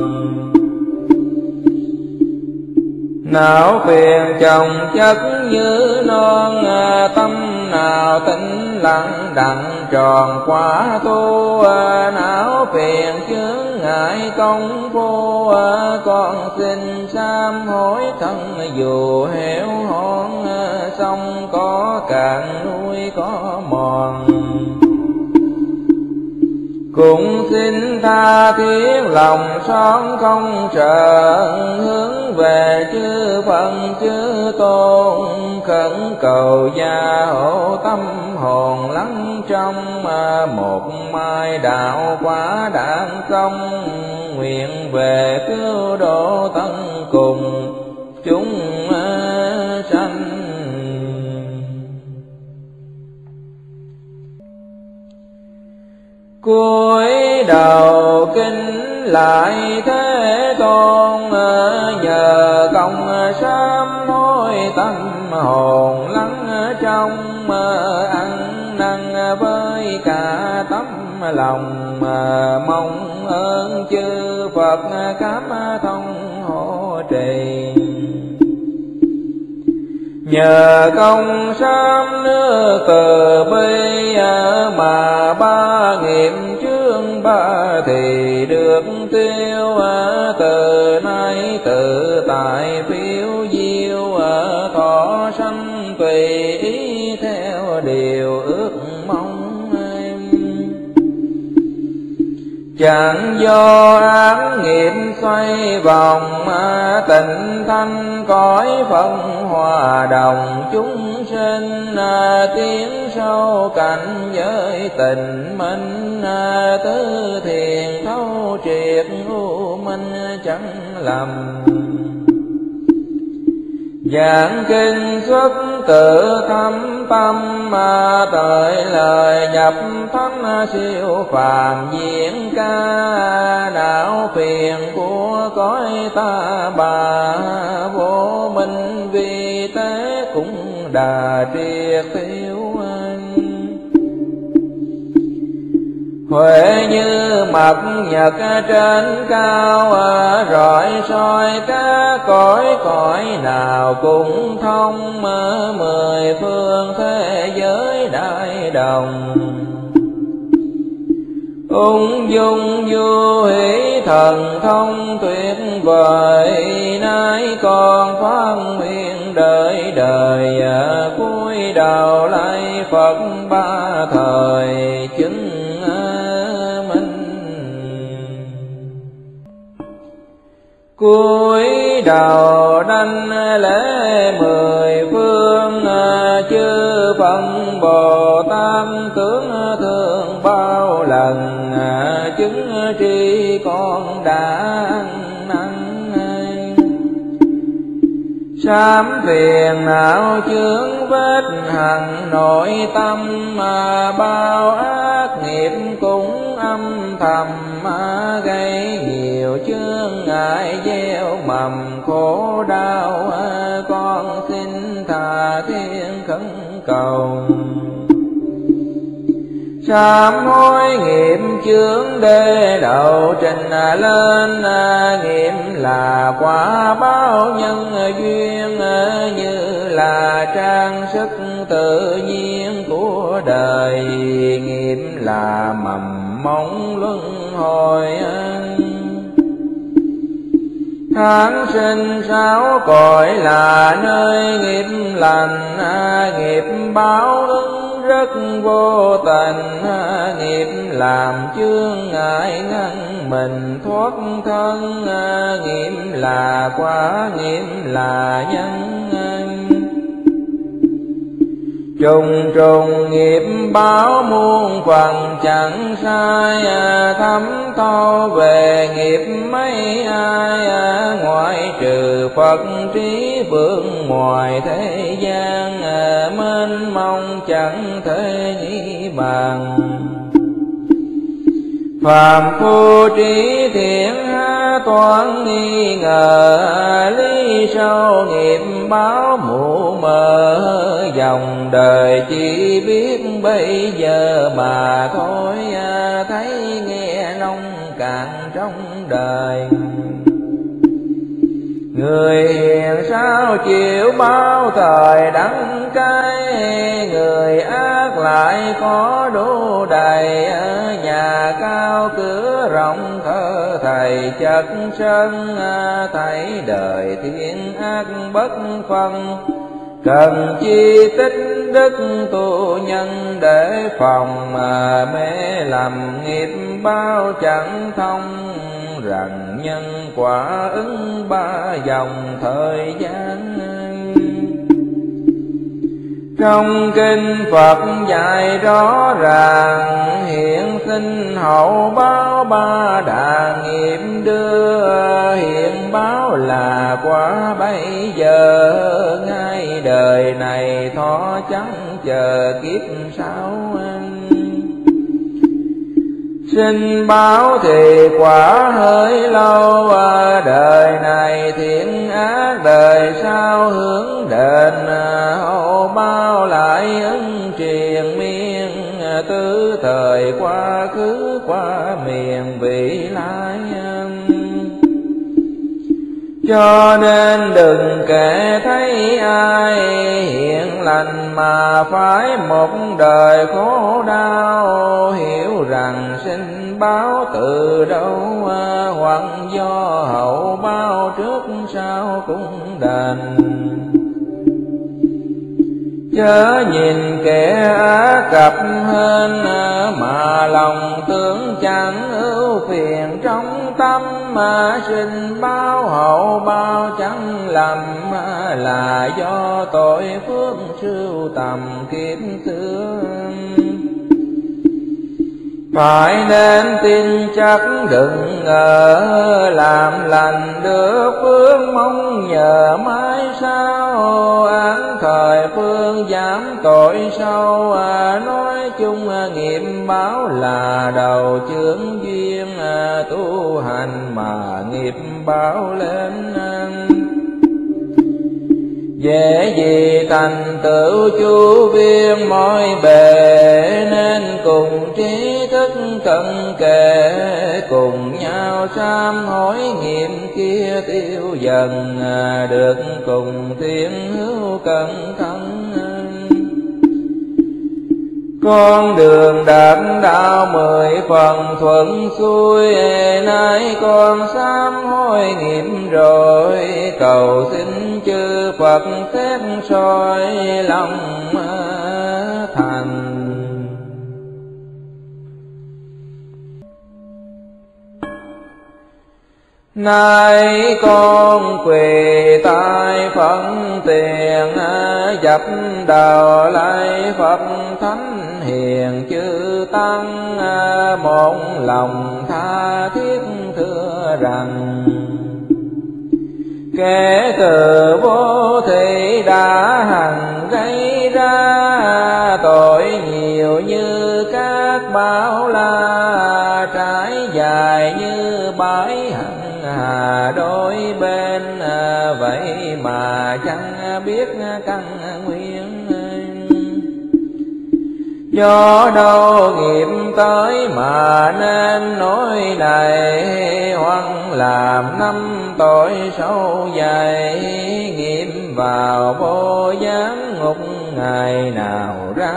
Não phiền chồng chất như non à, tâm nào tĩnh lặng đặng tròn quả tu à, não phiền chướng hại công phu à, con xin sám hối thân dù hẻo hon à, sông có cạn, núi có mòn cũng xin tha thiết lòng son không sợ hướng về chư phật, chư tôn. Khẩn cầu gia hộ tâm hồn lắng trong một mai đạo quả đản công. Nguyện về cứu độ tân cùng chúng sanh. Cuối đầu kinh lại thế tôn nhờ công sám hối tâm hồn lắng trong ăn năn với cả tấm lòng mong ơn chư Phật cám thông hộ trì nhờ công sám nước từ bi mà ba nghiệm chương ba thì được tiêu à, từ nay tự tại phiếu diêu à, thọ sanh tùy ý theo điều ước. Chẳng do ám nghiệp xoay vòng tình tịnh thanh cõi phân hòa đồng. Chúng sinh à, tiếng sâu cảnh giới tình minh à, tứ thiền thấu triệt u minh chẳng lầm. Giảng kinh xuất tự thâm tâm, mà tội lời nhập thánh siêu phàm, diễn ca Đạo phiền của cõi ta. Bà Vô minh vì thế cũng đà triệt tiêu huệ như mặt nhật trên cao à, rọi soi các cõi cõi nào cũng thông à, mười phương thế giới đại đồng. Ung dung vô hỷ thần thông tuyệt vời, nay còn phát nguyện đời đời cuối đầu lại phật ba thời chứng cuối đầu đanh lễ mười phương à, chư phật bồ tát tướng thương bao lần à, chứng tri con đã sám phiền não chướng vết hằng, nội tâm mà bao ác nghiệp cũng âm thầm. Mà gây nhiều chướng ngại, gieo mầm khổ đau. Con xin thà thiên khấn cầu sám hối nghiệm chướng đê đầu, trình lên nghiệm là quả báo nhân duyên, như là trang sức tự nhiên của đời. Nghiệm là mầm mong luân hồi tháng sinh sáu cõi là nơi nghiệp lành, nghiệp báo ứng rất vô tình nghiệp làm chướng ngại ngăn mình thoát thân, nghiệp là quả nghiệp là nhân trùng trùng nghiệp báo muôn phần chẳng sai à, thấm thâu về nghiệp mấy ai à. ngoại trừ phật trí vượng ngoài thế gian à, mênh mong chẳng thể nghĩ bàn phạm phu trí thiện toán nghi ngờ, lý sâu nghiệp báo mù mờ. Dòng đời chỉ biết bây giờ mà thôi à, thấy nghe nông cạn trong đời. Người hiền sao chịu bao thời đắng cay? Người ác lại có đủ đầy, Nhà cao cửa rộng thơ thầy chất sân, Thấy đời thiên ác bất phân. Cần chi tích đức tu nhân để phòng, mà mê làm nghiệp bao chẳng thông rằng nhân quả ứng ba dòng thời gian. Trong kinh Phật dạy rõ ràng, hiện sinh hậu báo ba đà nghiệp đưa, hiện báo là quả bây giờ. Ngay đời này thọ chẳng chờ kiếp sau? Xin báo thì quả hơi lâu à, Đời này thiện ác đời sau hướng đền à, Hậu bao lại ân triền miên. À, Tứ thời quá khứ qua miền vị lai cho nên đừng kể thấy ai lành mà phải một đời khổ đau. Hiểu rằng sinh báo từ đâu à, hoặc do hậu bao trước sau cũng đành chớ nhìn kẻ á cập hơn mà lòng tưởng chẳng ưu phiền. Trong tâm mà sinh bao hậu, bao chẳng lầm, là do tội phước sưu tầm kiếp tương phải nên tin chắc đừng ngờ làm lành được phước mong nhờ mãi sao án thời phương giảm tội sâu à, nói chung à, nghiệp báo là đầu chướng duyên à, tu hành mà nghiệp báo lên dễ gì thành tựu chu viên, mọi bề nên cùng trí thức cận kề, cùng nhau sám hối nghiệm kia tiêu dần à, được cùng thiên hữu cẩn thận con đường đạt đạo mười phần thuận xuôi, nay con sám hối nghiệp rồi. Cầu xin chư phật xét soi lòng thành Nay con quỳ tại phận tiền dập đầu lại Phật Thánh Hiền chư Tăng. Một lòng tha thiết thưa rằng, Kể từ vô thị đã hằng gây ra, tội nhiều như các bão la trải dài như bãi đôi bên à, vậy mà chẳng biết căn nguyên. Do đâu nghiệp tới mà nên nói này hoặc làm năm tội sâu dày. Nghiệp vào vô giám ngục ngày nào ra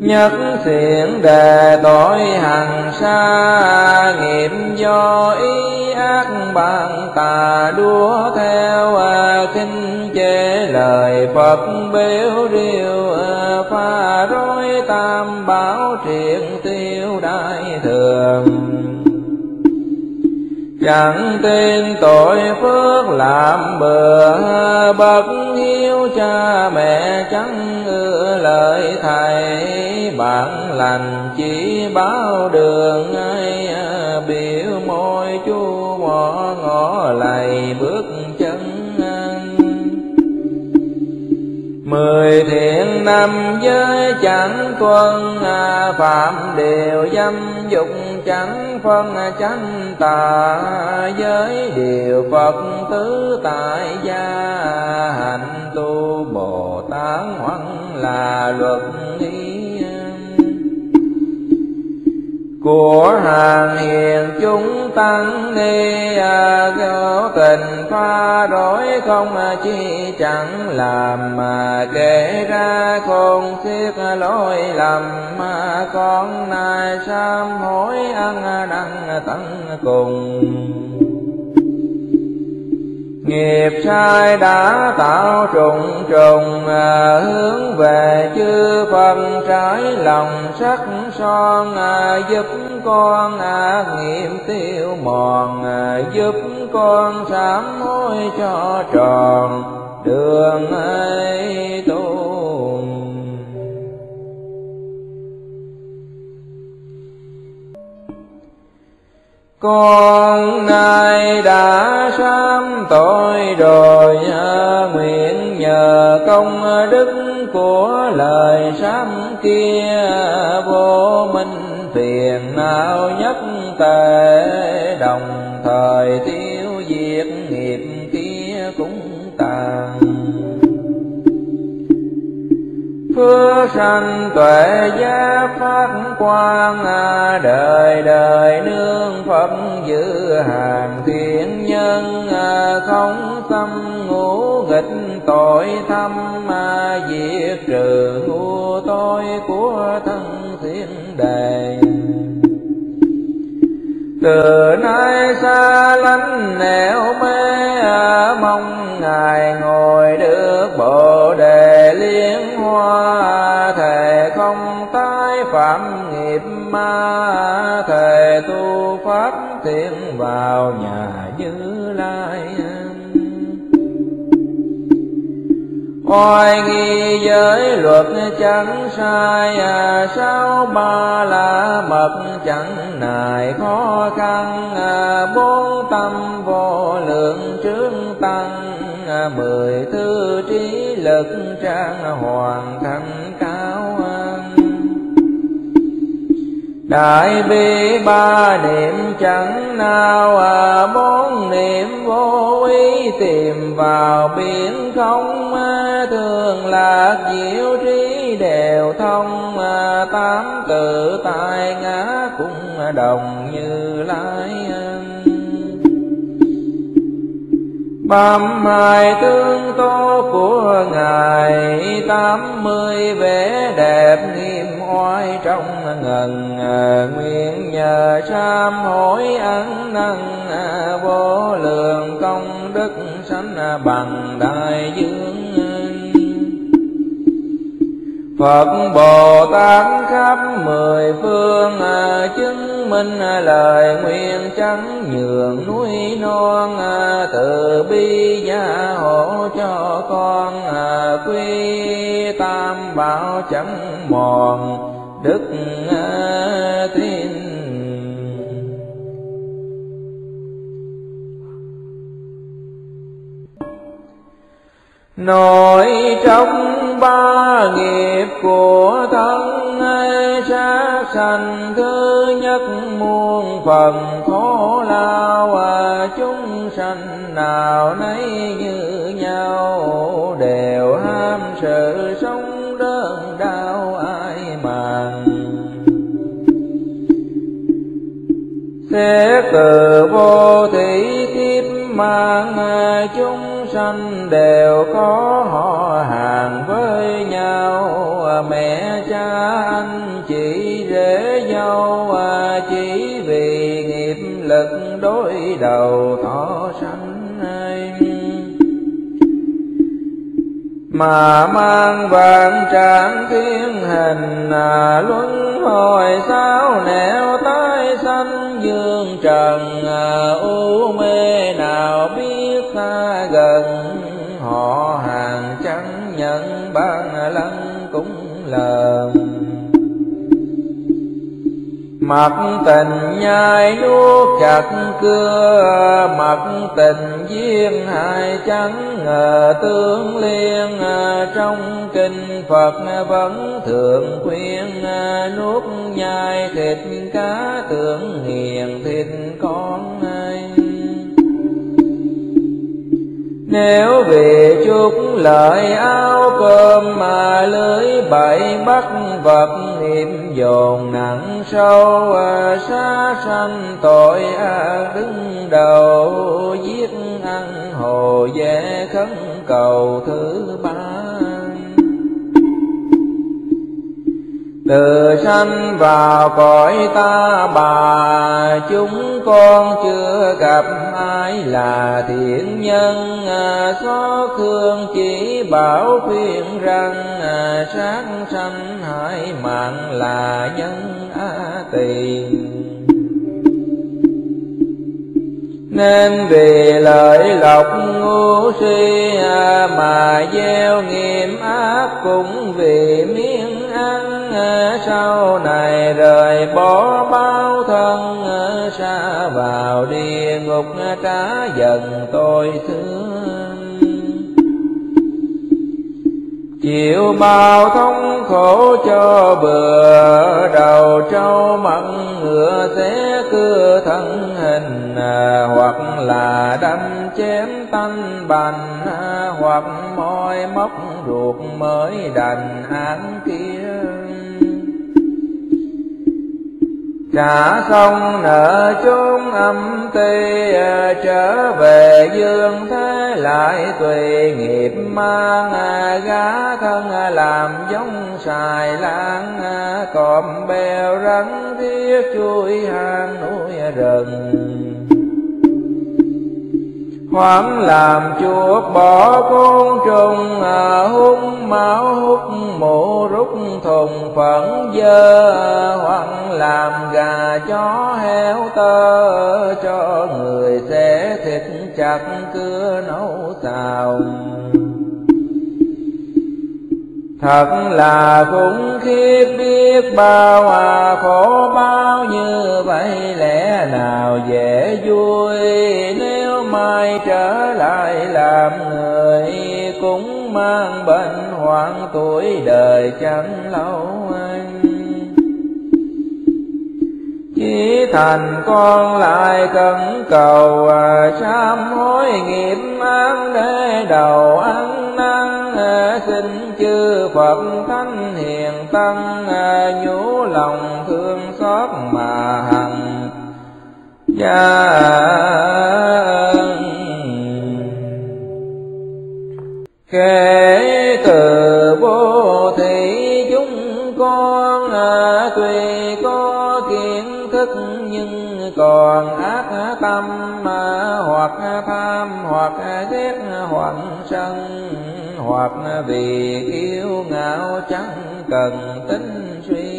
nhất thiện đề tội hằng xa nghiệp do ý ác bạn tà đua theo à, kinh chế lời phật biểu riêu à, pha rối tam bảo triệt tiêu đại thường chẳng tin tội phước làm bừa bất hiếu cha mẹ chẳng ưa lời thầy. Bạn lành chỉ báo đường, ai à, biểu môi, chu mỏ, ngõ lầy bước mười thiện năm giới chẳng tuân à, phạm đều dâm dục, chẳng phân chánh tà giới. Điều phật tứ tại gia hạnh tu bồ tát hoặc là luật ý của hàng hiền chúng tăng ni à, tình pha đổi không à, chi chẳng làm mà kể ra không xiết à, lỗi lầm mà con nay sám hối ăn à, đăng tăng cùng nghiệp sai đã tạo trùng trùng à, hướng về chư phần trái lòng sắc son à, giúp con à, nghiệp tiêu mòn à, giúp con sám hối cho tròn đường ấy tu. Con nay đã sám tội rồi, nguyện nhờ công đức của lời sám kia, vô minh phiền não nhất tệ đồng thời tiêu diệt nghiệp kia cũng tàn phước sanh tuệ giác phát quang đời đời nương phật giữ hàng thiện nhân. À, không xâm ngũ nghịch, tội thâm diệt trừ ngu tôi của thân thiên đề từ nay xa lánh nẻo mê à, mong ngài ngồi được bộ đề liên hoa thề không tái phạm nghiệp ma thề tu pháp thiện vào nhà như lai. Oai nghi giới luật chẳng sai à, sao ba la mật chẳng nài khó khăn à, bốn tâm vô lượng trướng tăng mười thứ trí lực trang hoàn thành cao đại bi ba niệm chẳng nào à bốn niệm vô ý tìm vào biển không à, thường lạc diệu trí đều thông à, tám tự tại ngã cũng đồng như lai à. Bám hài tương tố của Ngài, tám mươi vẻ đẹp nghiêm oai trong ngần à, Nguyện nhờ sám hối ăn năn Vô lượng công đức sánh à, bằng đại dương à. Phật Bồ Tát khắp mười phương à, chứng minh à, lời nguyện trắng nhường núi non à, từ bi gia hộ cho con quy tam bảo chẳng mòn, đức tin nội trong ba nghiệp của thân sát sanh thứ nhất muôn phần khổ lao và chúng sanh nào nấy như nhau đều ham sự sống đơn đau ai màng. Sẽ từ vô thị kiếp mang à chúng sanh đều có họ hàng với nhau. Mẹ cha anh chị rể dâu chỉ vì nghiệp lực đối đầu thọ sanh mà mang vạn trạng thiên hình à, luân hồi sao nẻo tái sanh dương trần à, u mê nào biết xa gần, họ hàng chẳng nhận, ban lăng cũng lờm. Mặt tình nhai nuốt chặt cưa Mặt tình duyên hai trắng ngờ tương liên. Trong kinh Phật vẫn thường khuyên, Nuốt nhai thịt cá, tưởng hiền thịt con nếu vì chút lợi áo cơm mà lưới bậy bắt vật niệm dồn nặng sâu à, xa sanh tội à, đứng đầu giết ăn hồ dễ khấn cầu thứ ba. Từ sanh vào cõi ta, bà chúng con chưa gặp ai là thiện nhân. À, Xót thương chỉ bảo khuyên rằng à, sát sanh hại mạng là nhân a tiền. Nên vì lợi lộc ngu si à, mà gieo nghiệp ác cũng vì miếng sau này rời bỏ bao thân, xa vào địa ngục trả dần tôi thương. Chịu bao thống khổ cho bừa đầu trâu mặn, ngựa xé cưa thân hình, hoặc là đâm chém tanh bành, hoặc môi móc ruột mới đành án kia. Đã không nợ chốn âm ti à, trở về dương thế lại tùy nghiệp mang à, gá thân à, làm giống xài lang còm bèo rắn thiết, chui hang núi rừng hoảng làm chuột bỏ côn trùng à, hung máu hút mũ rút thùng phẫn dơ. Hoảng làm gà chó heo tơ cho người sẽ thịt chặt cưa nấu xào thật là khủng khiếp biết bao à khổ bao như vậy lẽ nào dễ vui nếu mai trở lại làm người cũng mang bệnh hoạn tuổi đời chẳng lâu anh. Chỉ thành con lại cần cầu à, sám hối nghiệp ăn để đầu ăn năn à, xin chư phật thánh hiền tăng à, nhủ lòng thương xót mà hằng. Gia kể từ vô thị chúng con à, tuy có kiến thức nhưng còn ác tâm à, hoặc tham hoặc ghét hoặc sân hoặc vì kiêu ngạo chẳng cần tính suy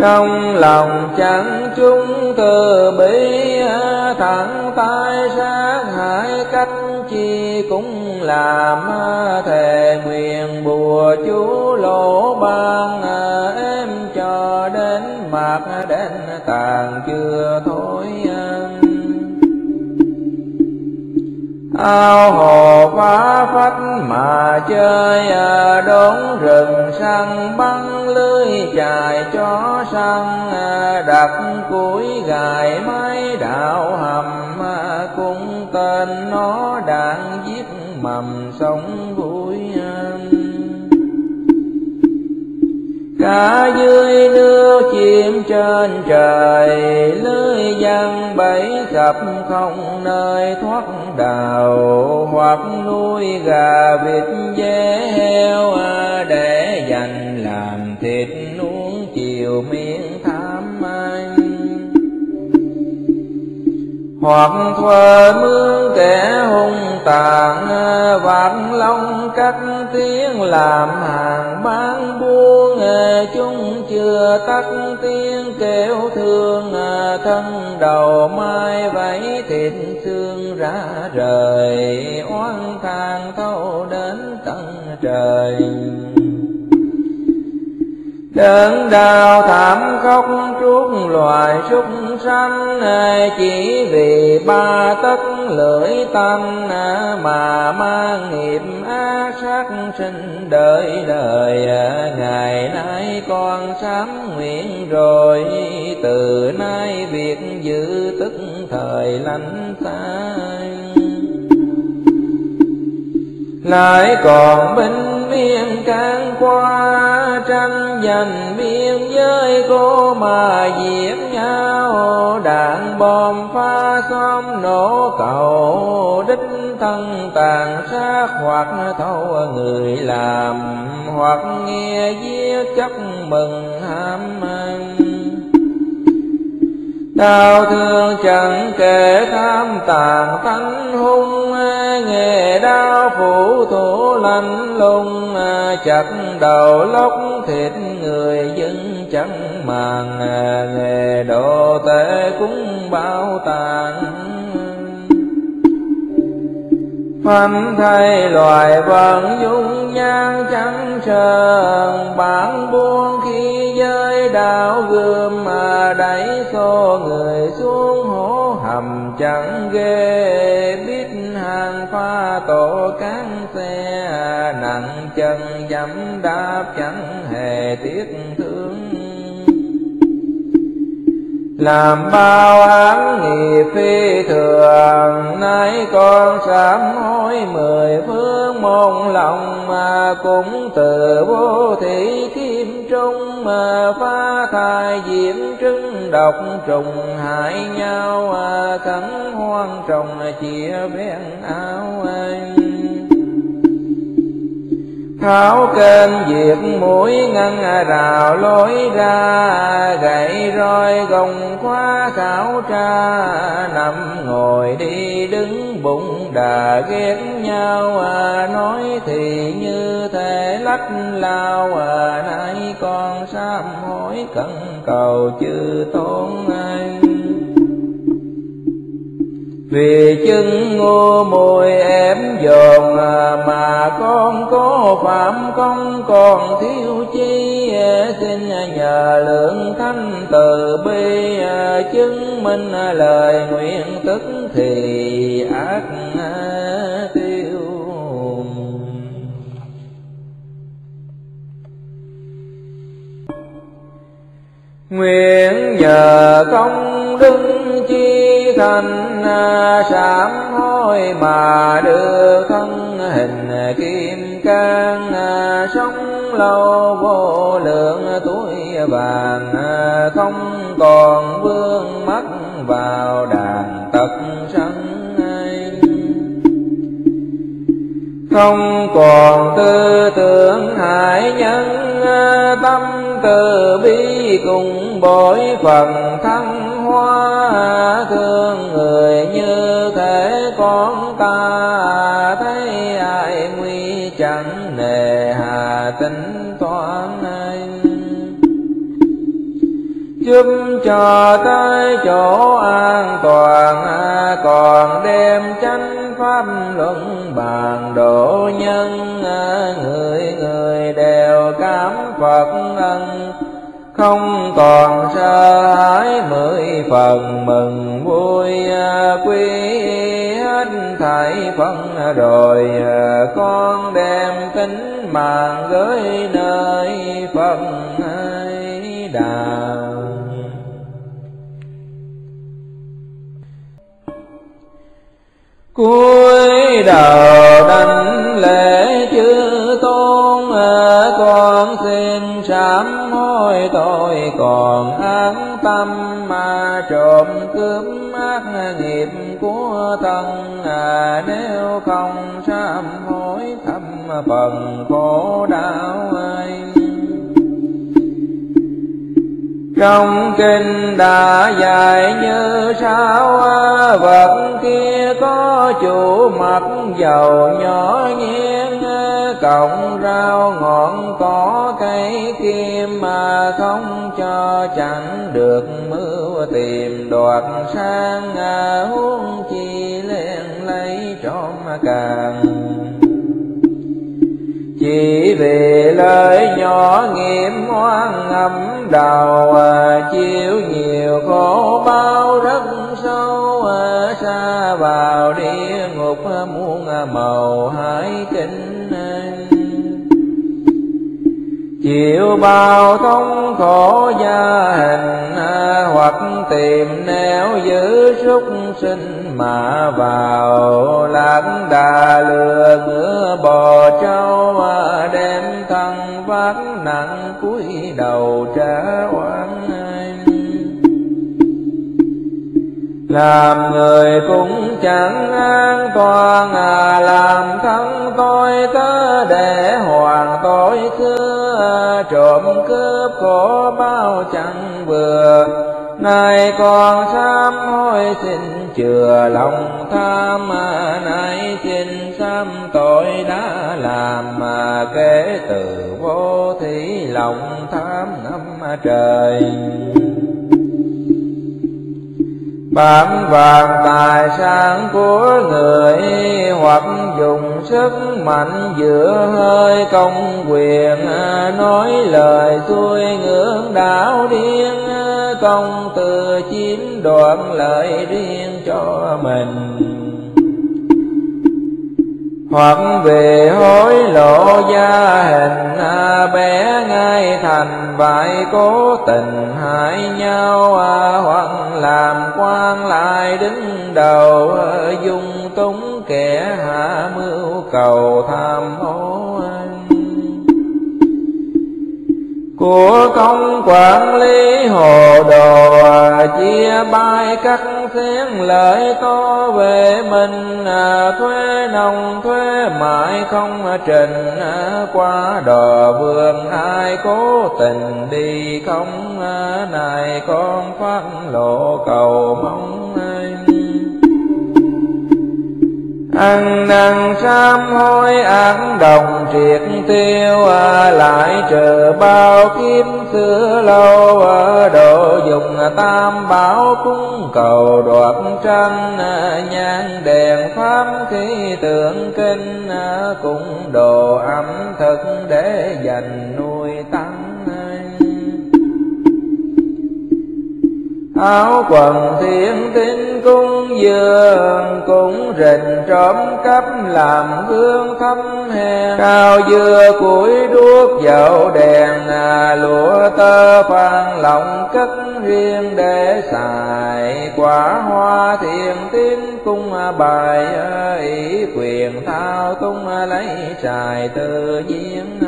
trong lòng chẳng chúng từ bi, thẳng tay sát hại cách chi cũng làm thề nguyện bùa chú lỗ ban. Em cho đến mặt đến tàn chưa thôi. Ao hồ phá phách mà chơi à, đốn rừng săn, bắn lưới chài chó săn à, đặt cuối gài mái đạo hầm à, cung tên nó đạn giết mầm sống vui cả dưới nước chim trên trời, lưới giăng bẫy khắp không nơi thoát đào hoặc nuôi gà vịt dê heo à, để dành làm thịt nuông chiều miếng. Hoặc thuở mưa kẻ hung tàn, vạn long cắt tiếng làm hàng bán buôn. Chúng chưa tắt tiếng kêu thương, thân đầu mai vẫy thịt xương ra rời. Oan than thâu đến tận trời đớn đau thảm khóc chuốc loài súc sanh chỉ vì ba tất lưỡi tâm mà mang nghiệp ác sát sinh đời đời. Ngày nay con sám nguyện rồi, từ nay việc giữ tức thời lánh xa lại còn binh miên can qua tranh giành biên giới cô mà diễm nhau. Đạn bom pha xóm nổ cầu, đích thân tàn sát hoặc thâu người làm, hoặc nghe giết chấp mừng ham ăn đau thương chẳng kể tham tàn tánh hung, nghề đau phủ thủ lạnh lùng, chặt đầu lóc thịt người dân chẳng màng, nghề độ tệ cũng bao tàn phanh thay loài vận dung nhan chẳng sờn bản buông khi giới đạo gươm mà đẩy xô người xuống hố hầm chẳng ghê. Biết hàng pha tổ cán xe, nặng chân dẫm đạp chẳng hề tiếc thương làm bao án nghiệp phi thường nay con sám hối mười phương môn lòng mà cũng từ vô thị kim trung mà phá thai diễm trứng độc trùng hại nhau. À, khẩn hoang trồng chia ven áo anh tháo kênh diệt mũi ngăn rào lối ra gậy roi gồng khóa khảo tra. Nằm ngồi đi đứng bụng đà ghét nhau à, nói thì như thể lách lao. À, nay con sám hối cần cầu chư tôn anh vì chân ngô mùi em dồn à, mà con có phạm không còn thiếu chi à, xin nhờ lượng thanh từ bi à, chứng minh lời nguyện tức thì ác tiêu. Nguyện nhờ công đức thanh à, sám hối mà đưa thân, hình kim cang à, sống lâu vô lượng, tuổi vàng à, không còn vương mắt vào đàn tật sân không còn tư tưởng hại nhân tâm từ bi cùng bội phần thân hoa thương người như thế con ta thấy ai nguy chẳng nề hà tính toán anh giúp cho tới chỗ an toàn, còn đem tranh pháp luận bàn độ nhân, người người đều cảm phật ân không còn sợ hãi mười phần mừng vui, quý hết thảy phân rồi con đem tính mạng gửi nơi phật đà cuối đầu đảnh lễ sám hối tôi còn an tâm mà trộm cướp ác nghiệp của thân. À, nếu không sám hối thâm phần khổ đau ai trong kinh đã dạy như sao vật kia có chủ mặt dầu nhỏ nghiêng cộng rau ngọn có cây kim mà không cho chẳng được mưa tìm. Đoạt sang huống chi lên lấy trộm càng chỉ vì lời nhỏ nghiệm oan ngầm đầu à, chiếu nhiều khổ bao rất sâu à, xa vào địa ngục à, muôn màu hải kinh chịu bao thống khổ gia hình, hoặc tìm nẻo giữ súc sinh mà vào lạc đà lừa ngựa bò trâu à, đem thân vác nặng cúi đầu trả oan làm người cũng chẳng an toàn à làm thân tôi tớ để hoàn tội xưa trộm cướp khổ bao chẳng vừa. Nay con sám hối xin chừa lòng tham mà nay xin sám tội đã làm, mà kể từ vô thí lòng tham năm trời bản vàng tài sản của người hoặc dùng sức mạnh giữa hơi công quyền, nói lời xuôi ngưỡng đạo điên công từ chiếm đoạt lợi riêng cho mình hoặc về hối lộ gia hình à, bé ngay thành bại cố tình hại nhau à, hoặc làm quan lại đứng đầu à, dung túng kẻ hạ mưu cầu tham ô à của công quản lý hồ đồ à, chia bay cắt xén lợi to về mình à thuê nồng thuê mãi không trình à, qua đò vườn. Ai cố tình đi không à, này con phát lộ cầu mong à, ăn năn sám hối ác đồng triệt tiêu à, lại trừ bao kiếp xưa lâu à, độ dùng tam bảo cung cầu đoạt tranh à, nhang đèn pháp khi tượng kinh à, cũng đồ ẩm thực để dành nuôi tăng. Áo quần thiên tinh cung dường cũng rình trộm cắp làm hương thăm hèn. Cao dưa củi đuốc dầu đèn à, lụa tơ phan lòng cất riêng để xài. Quả hoa thiền tín cung à, bài ý quyền thao tung à, lấy trài tự nhiên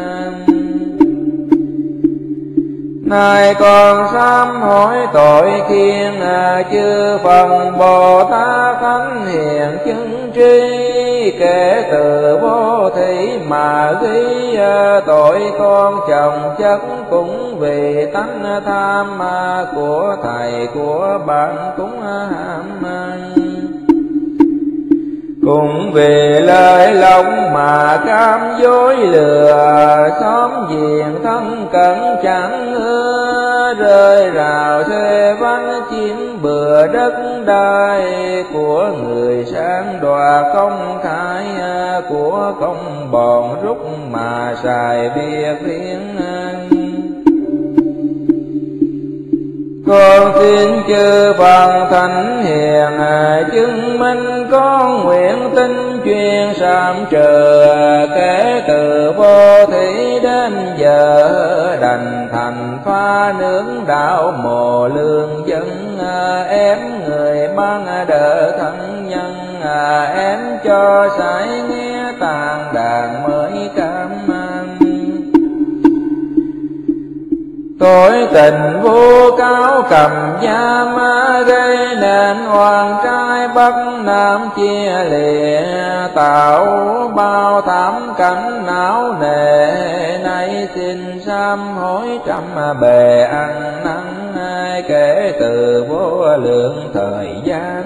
nay con sám hỏi tội kiên à, chư phần bồ tát thánh hiền chứng tri kể từ vô thị mà ghi à, tội con chồng chất cũng vì tánh tham của thầy của bạn cũng ham cũng vì lời lòng mà cam dối lừa, xóm diện thân cẩn chẳng ưa rơi rào thuê vắng chiếm bừa đất đai của người sáng đòa công thái, của công bọn rút mà xài biệt riêng con xin chư Phật thánh hiền, chứng minh con nguyện tin chuyên sám trừ kể từ vô thủy đến giờ, đành thành pha nướng đạo mồ lương dân em người mang đỡ thân nhân em cho sải nghe tàn đàn mơ Tội tình vô cáo cầm gia ma gây nên hoàng trai bắc nam chia lìa, tạo bao thảm cảnh não nề. Nay xin sám hối trăm bề ăn năn kể từ vô lượng thời gian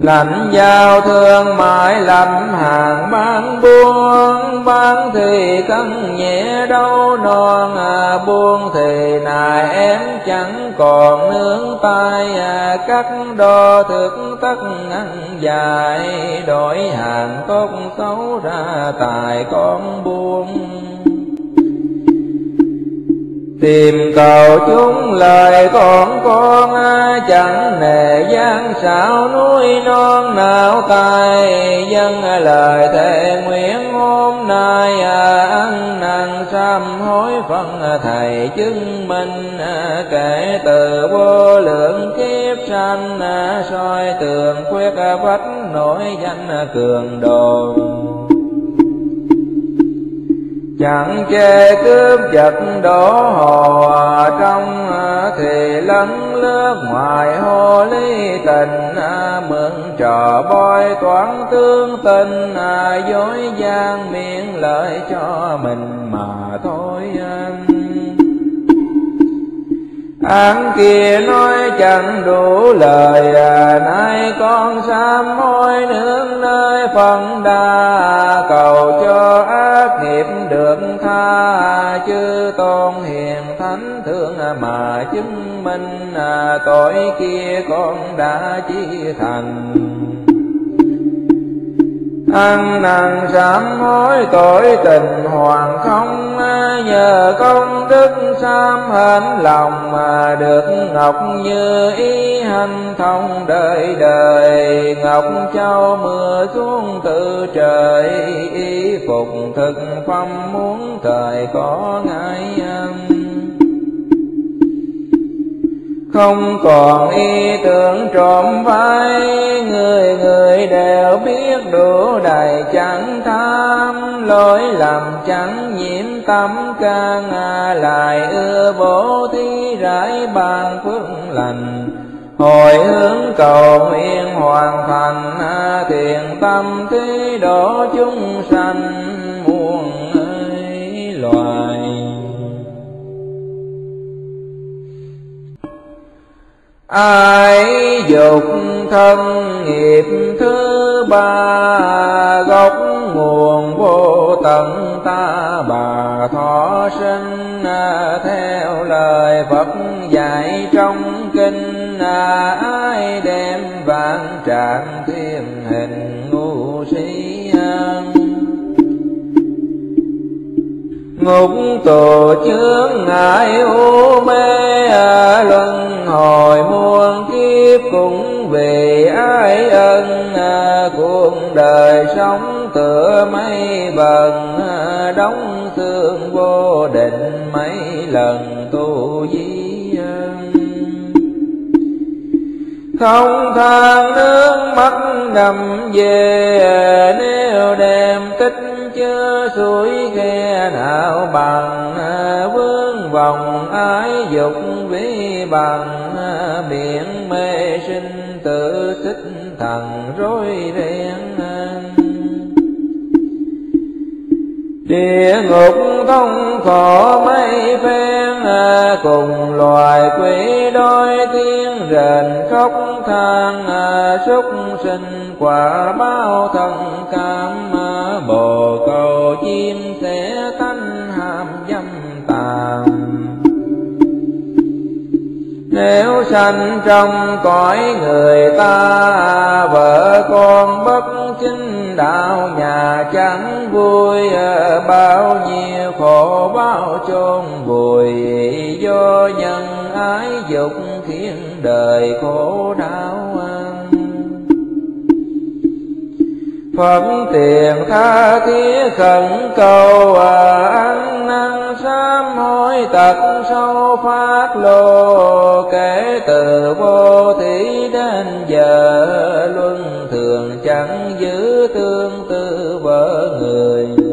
lạnh giao thương mãi lạnh hàng bán buôn bán thì cân nhẹ đâu non à, buông thì nài em chẳng còn nướng tay à, cắt đo thực tất ăn dài đổi hàng tốt xấu ra tài con buông tìm cầu chúng lời con con chẳng nề gian xảo núi non nào tài dân lời thề nguyện hôm nay à, ăn năn sám hối phân thầy chứng minh à, kể từ vô lượng kiếp sanh à, soi tường quyết vách nổi danh cường đồ chẳng che cướp giật đổ hồ trong à, thì lấn lướt ngoài hồ ly tình à, mượn trò bói toán tương tình à, dối gian miệng lợi cho mình mà thôi. Ăn kia nói chẳng đủ lời à, Nay con sám môi nướng nơi phần đa Cầu cho ác nghiệp được tha Chư tôn hiền thánh thương mà chứng minh à, Tội kia con đã chi thành ăn năn sám hối tội tình hoàng không, nhờ công đức sám hên lòng mà được ngọc như ý hành thông đời đời. Ngọc châu mưa xuống từ trời, y phục thực phong muốn thời có ngại không còn ý tưởng trộm vai người người đều biết đủ đầy chẳng tham, lỗi lầm chẳng nhiễm tâm can lại ưa bố thí rải ban phước lành. Hồi hướng cầu nguyện hoàn thành thiền tâm thí độ chúng sanh muôn loài. Ai dục thân nghiệp thứ ba, gốc nguồn vô tận ta, bà thọ sinh à, theo lời Phật dạy trong kinh à, ai đem vạn trạng thiên hình ngu si ngục tù chướng ngại u mê à, luân hồi muôn kiếp cũng vì ái ân à, cuộc đời sống tựa mây vần à, đóng xương vô định mấy lần tu di không than nước mắt nằm về à, nếu đem tích chớ suối ghe nào bằng vòng ái dục vi bằng. Biển mê sinh tự thích thần rối ren. Địa ngục thông khổ mấy phen cùng loài quỷ đôi tiếng rền khóc than à, súc sinh quả bao thân cam à, bồ câu chim sẽ tanh hàm dâm tàn. Nếu sanh trong cõi người ta à, vợ con bất chính đạo nhà chẳng vui ờ, bao nhiêu khổ bao chôn vùi. Do nhân ái dục khiến đời khổ đau Phật tiền tha thiết khẩn cầu ờ, ăn năn sám hối tật sâu phát lô, kể từ vô thủy đến giờ, luân thường chẳng giữ tương tư vợ người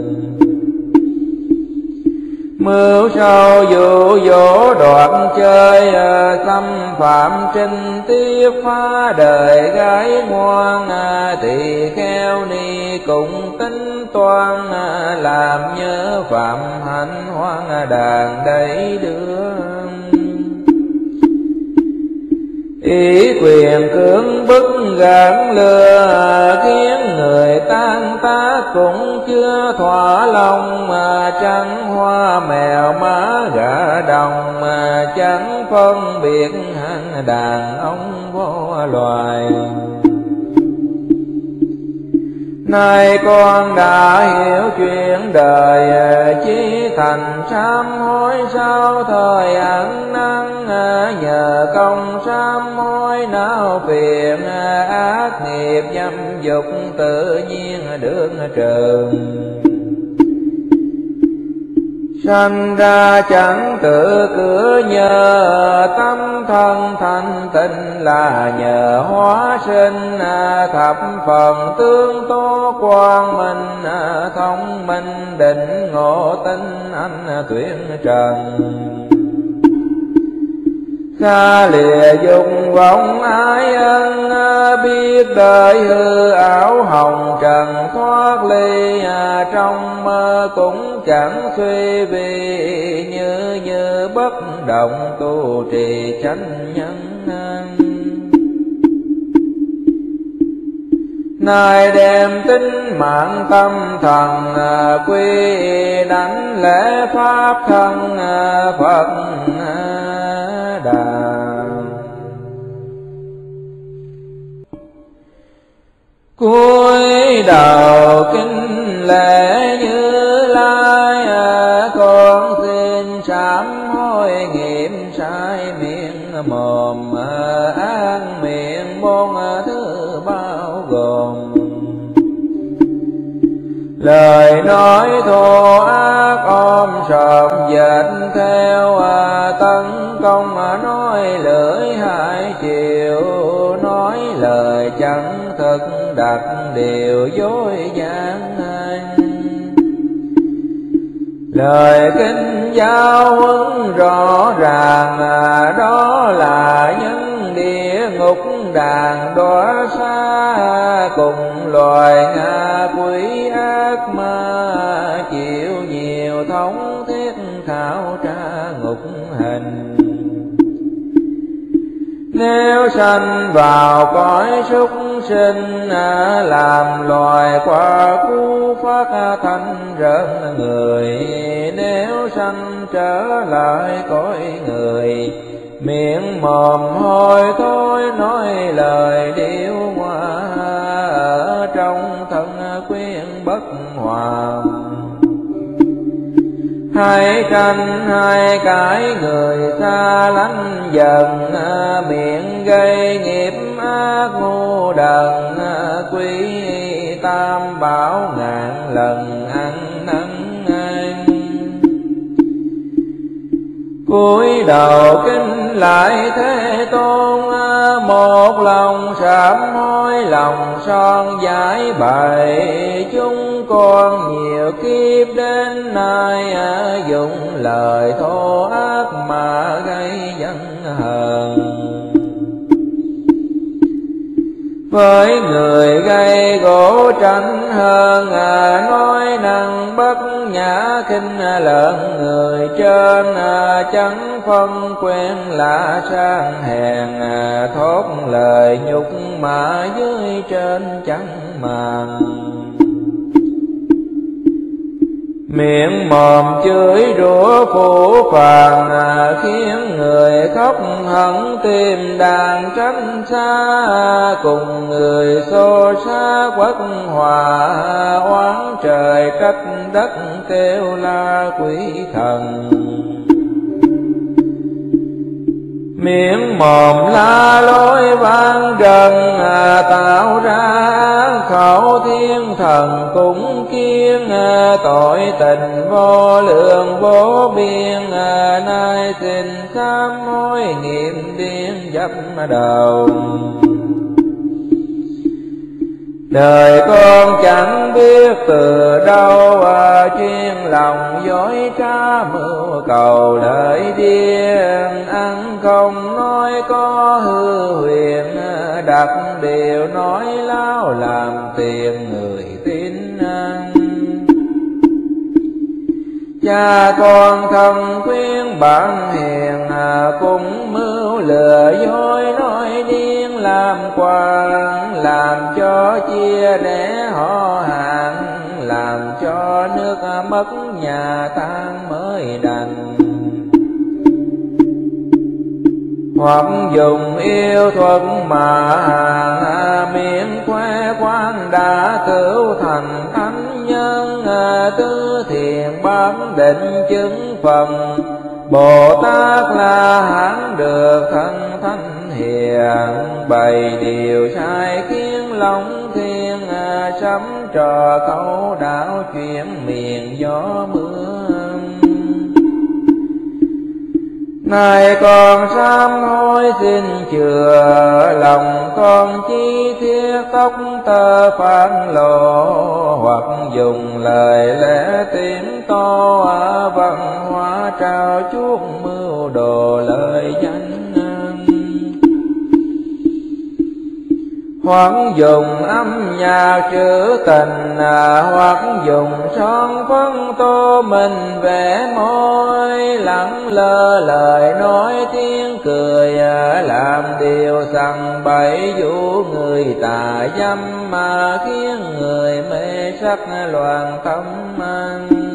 mưu sâu dụ dỗ đoạn chơi ờ, xâm phạm trinh tiết phá đời gái ngoan ờ, thì kheo ni cũng tính toan ờ, làm nhớ phạm hạnh hoang đàn đầy đưa ý quyền cưỡng bức gạn lừa, khiến người tan tác cũng chưa thỏa lòng, mà trắng hoa mèo má gà đồng, mà chẳng phân biệt đàn ông vô loài. Nay con đã hiểu chuyện đời Chí thành sám hối sau thời ăn năn Nhờ công sám hối não phiền, Ác nghiệp dâm dục tự nhiên được trường sanh ra chẳng tự cửa nhờ tâm thân thanh tịnh là nhờ hóa sinh à, thập phần tương tố quang minh à, thông minh định ngộ tinh anh tuyển trần. Xa lìa dung dùng vọng ái ân à, biết đời hư ảo hồng trần thoát ly à, trong mơ cũng chẳng suy vì, như như bất động tu trì chánh nhân Nay đem tính mạng tâm thần à, quy đánh lễ pháp thân Phật đà cuối đầu kinh lễ như lai à, con xin sám hối nghiệm sai miệng mồm à, an miệng môn à, thứ bao gồm. Lời nói thô ác ôm sọt dệt theo tấn công nói lưỡi hai chiều, nói lời chẳng thật đặt đều dối gian lời kinh giáo huấn rõ ràng, đó là nhân địa ngục đàn đóa xa cùng loài ngạ quỷ ác ma, chịu nhiều thống nếu sanh vào cõi súc sinh làm loài qua cú phát thanh rợn người. Nếu sanh trở lại cõi người, miệng mồm hôi thôi nói lời điêu hoa, ở trong thân quyên bất hòa hai tranh hai cái người xa lánh dần, miệng gây nghiệp ác ngu đần quý tam bảo ngàn lần ăn cúi đầu kinh lại thế tôn à, một lòng sám hối, lòng son giải bày. Chúng con nhiều kiếp đến nay à, dùng lời thô ác mà gây dân hờn. Với người gây gỗ tránh hơn à, nói năng bất nhã kinh lợn người trên à, chẳng phân quen lạ sang hèn à, thốt lời nhục mà dưới trên chẳng màng miệng mồm chửi rủa phủ phàng à, khiến người khóc hận tìm đàn tránh xa. Cùng người xô xa quất hòa, oán trời cách đất kêu la quỷ thần miệng mồm la lối vang trần à, tạo ra khẩu thiên thần cũng kiên à, tội tình vô lượng vô biên à, nay xin sám hối niệm điên dấp đầu đời con chẳng biết từ đâu à, chuyên lòng dối trá mưu cầu lợi điên. Ăn không nói có hư huyền à, đặt điều nói lao làm tiền người. Cha con thân khuyên bạn hiền à, cũng mưu lừa dối nói điên làm quan làm cho chia rẽ họ hàng làm cho nước mất nhà tan mới đành. Hoặc dùng yêu thuật mà hàng miệng khoe quan đã cứu thành tứ thiền bán định chứng phần, bồ tát là hán được thân thanh hiền, bày điều sai khiến lòng thiên sấm trò câu đạo chuyển miền gió mưa. Nay con sám hối xin chừa lòng con chi thiết tóc tơ phản lộ, hoặc dùng lời lẽ tiếng to à, văn hóa trao chuốc mưu đồ lời danh hoặc dùng âm nhạc trữ tình à, hoặc dùng son phấn tô mình vẽ môi lẳng lơ lời nói tiếng cười à, làm điều sằng bậy vũ người tà dâm mà khiến người mê sắc loạn tâm anh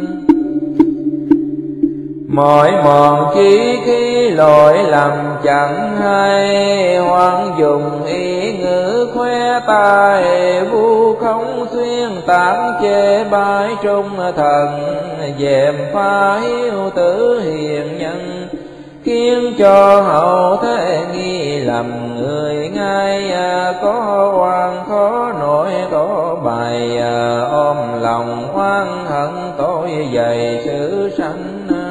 mỗi mòn chi khi lỗi lầm chẳng hay, hoang dùng ý ngữ khoe tài vu không xuyên tán chê bái trung thần, dèm pha hiếu tử hiền nhân, khiến cho hậu thế nghi lầm người ngay à, có hoàng khó nổi, có bài à, ôm lòng oan hận, tội dày sự sanh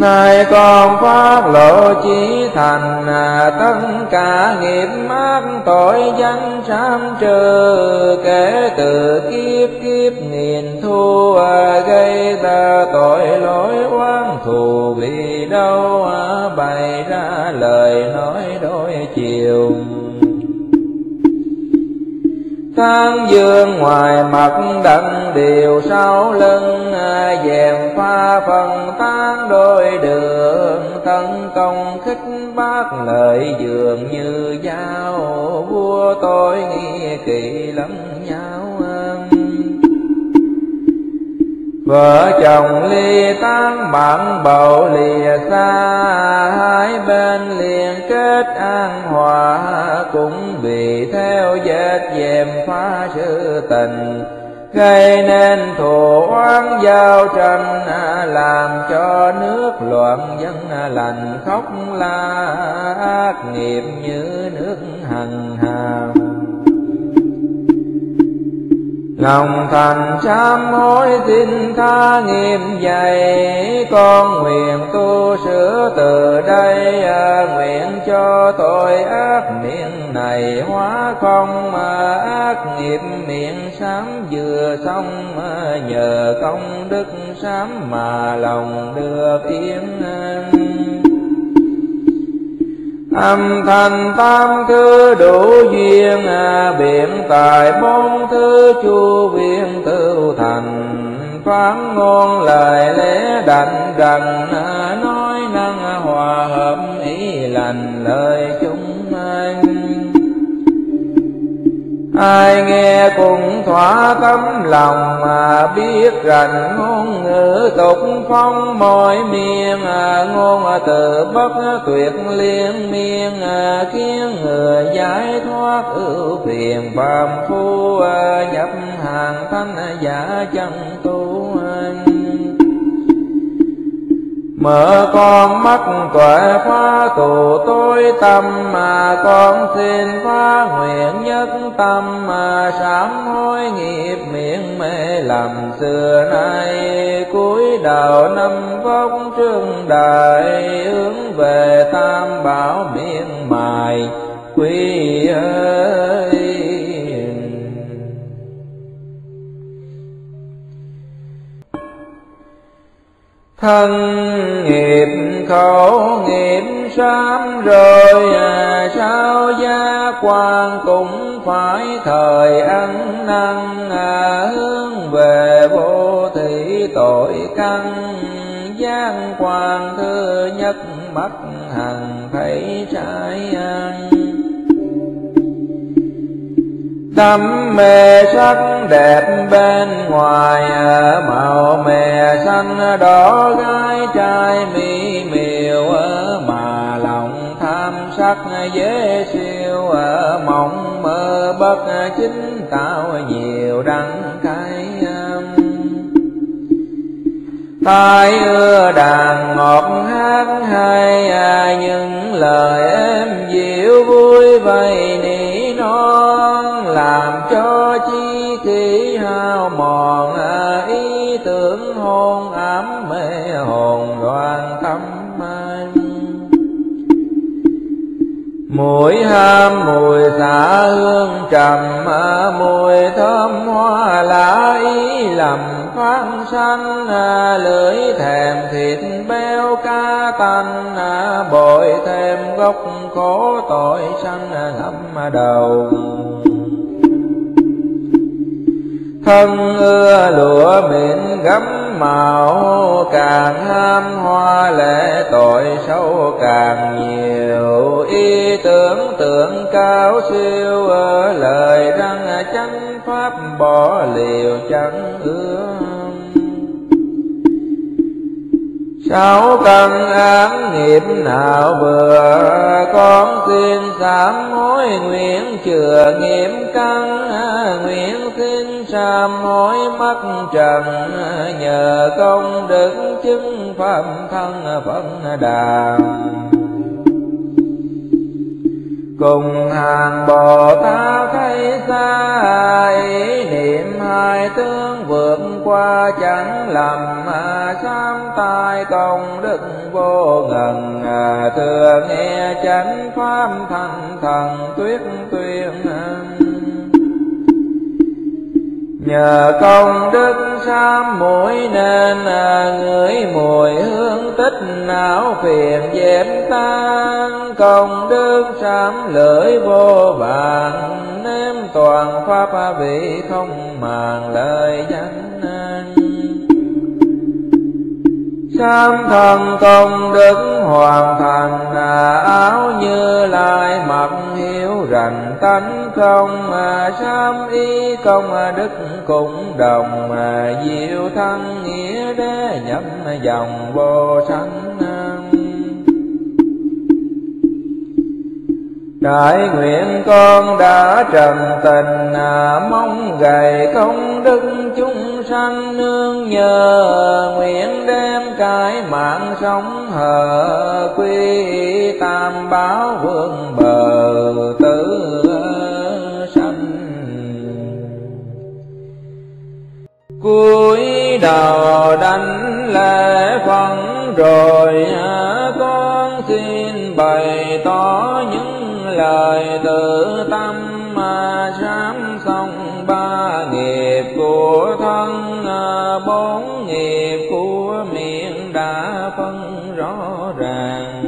Nay con phát lộ chỉ thành à, tất cả nghiệp mát tội danh sám trừ, kể từ kiếp kiếp nghìn thu à, gây ta tội lỗi oán thù. Vì đâu à, bày ra lời nói đôi chiều. Tháng dương ngoài mặt đặng điều sau lưng dèm pha phần tán đôi đường. Tấn công khích bác lợi dường như dao vua, tôi nghi kỳ lẫn nhau. Vợ chồng ly tán bạn bầu lìa xa, Hai bên liền kết an hòa, Cũng vì theo vết dèm phá sự tình. Gây nên thù oán giao tranh, làm cho nước loạn dân lành khóc la, ác nghiệp như nước hằng hà lòng thành sám hối xin tha nghiêm dày con nguyện tu sửa từ đây à, nguyện cho tội ác miệng này hóa không mà ác nghiệp miệng sám vừa xong à, nhờ công đức sám mà lòng được yên an âm thanh tam thứ đủ duyên à, biện tài bốn thứ chu viên tự thành. Phán ngôn lời lẽ đảnh rằng à, nói năng hòa hợp ý lành lời chúng ai nghe cùng thỏa tấm lòng mà biết rành ngôn ngữ tục phong mọi miền à, ngôn từ bất tuyệt liên miên à, khiến người giải thoát ưu phiền phàm phu à, nhập hàng thanh giả chân tu. Mở con mắt tuệ phá tù tối tâm mà con xin phá nguyện nhất tâm mà sám hối nghiệp miệng mê làm xưa nay. Cuối đầu năm vóc trương đại hướng về tam bảo miệng mài. Quy ơi! Thân nghiệp khổ nghiệp sám rồi à, sao gia quan cũng phải thời ăn năn à, hướng về vô thị tội căn. Gian quan thứ nhất mắt hằng thấy trái ăn. Tâm mê sắc đẹp bên ngoài, Màu mè xanh đỏ gái trai mỹ miều, Mà lòng tham sắc dễ siêu, Mộng mơ bất chính tạo nhiều đắng cay tai ưa đàn ngọt hát hay những lời em dịu vui vầy niềm cho chi kỷ hao mòn à, ý tưởng hôn ám mê hồn đoàn tâm anh. Mùi ham, mùi xả hương trầm à, mùi thơm hoa lá ý lầm phát sanh à, lưỡi thèm thịt béo ca tanh bội thêm gốc khổ tội sanh ngậm đầu thân ưa lụa mịn gấm màu, càng ham hoa lệ tội sâu càng nhiều. Ý tưởng tưởng cao siêu lời răng, chánh pháp bỏ liều chẳng ưa. Cháu cần án nghiệp nào vừa Con xin sám hối nguyện chừa nghiệp căn. Nguyện xin sám hối mắt trần, Nhờ công đức chứng pháp thân Phật Đà cùng hàng bồ tát thấy xa ý hai tướng vượt qua chẳng lầm mà sám tai công đức vô ngần. À, thừa nghe chánh pháp thành thần tuyết tuyên nhờ công đức sám mũi nên à, ngửi mùi hương tích não phiền dẹp tan. Công đức sám lưỡi vô vàng nếm toàn pháp vị không màng lời danh Sam thần công đức hoàn thành à, áo như lai mặc hiếu rành tánh không, mà sam y công đức cũng đồng, mà diệu thân nghĩa đế nhập dòng vô sanh. Đại nguyện con đã trần tình à, Mong gầy công đức chúng sanh nương nhờ Nguyện đem cái mạng sống hờ Quy tam báo vương bờ tử sanh. Cuối đầu đánh lễ phận rồi à, con xin bày tỏ những lời tự tâm mà dám xong ba nghiệp của thân à, bốn nghiệp của miệng đã phân rõ ràng.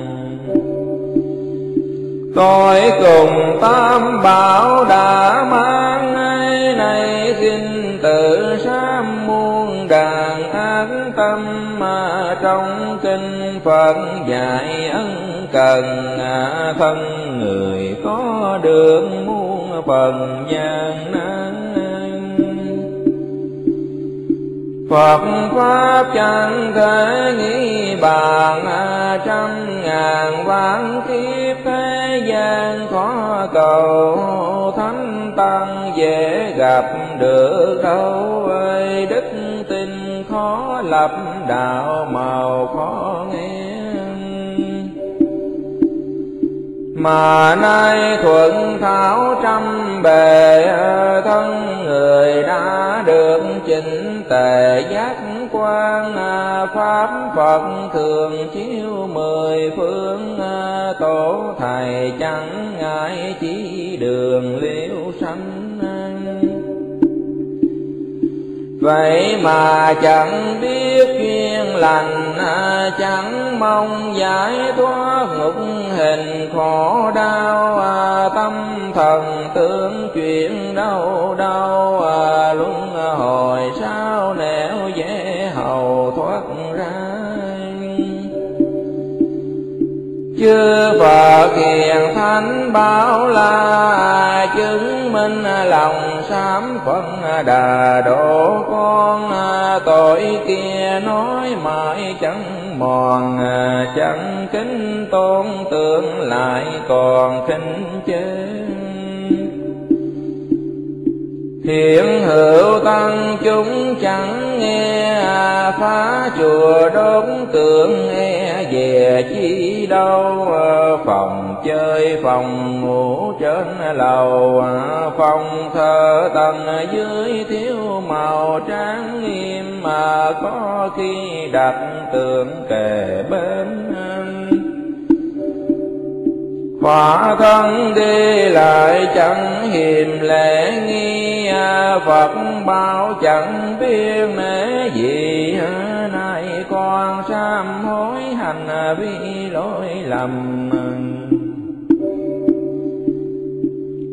Tôi cùng tam bảo đã mang ngày này xin tự sám muôn đàn an tâm mà trong kinh phật dạy ân cần à, thân người có được muôn phần gian nan. Phật Pháp chẳng thể nghĩ bàn à, trăm ngàn vạn kiếp thế gian khó cầu thánh tăng dễ gặp được đâu ơi đức tin khó lập đạo màu khó nghe mà nay thuận thảo trăm bề, thân người đã được chỉnh tề giác quan. Pháp phật thường chiếu mười phương, tổ thầy chẳng ngại chỉ đường liễu sanh. Vậy mà chẳng biết duyên lành, chẳng mong giải thoát ngục hình khổ đau. À, tâm thần tưởng chuyện đau đau à, luân hồi sao nẻo dễ hầu thoát chư Phật hiền thánh bảo la chứng minh lòng sám phân đà độ con. Tội kia nói mãi chẳng mòn, chẳng kính tôn tượng lại còn kính chế Hiện hữu tăng chúng chẳng nghe, phá chùa đốn tượng nghe về chi đâu ờ, phòng chơi phòng ngủ trên lầu ờ, phòng thờ tầng dưới thiếu màu trang nghiêm mà có khi đặt tượng kề bên. Quả thân đi lại chẳng hiềm lễ nghi ờ, Phật bao chẳng biết nể gì Nay con sám hối vi à, lỗi lầm.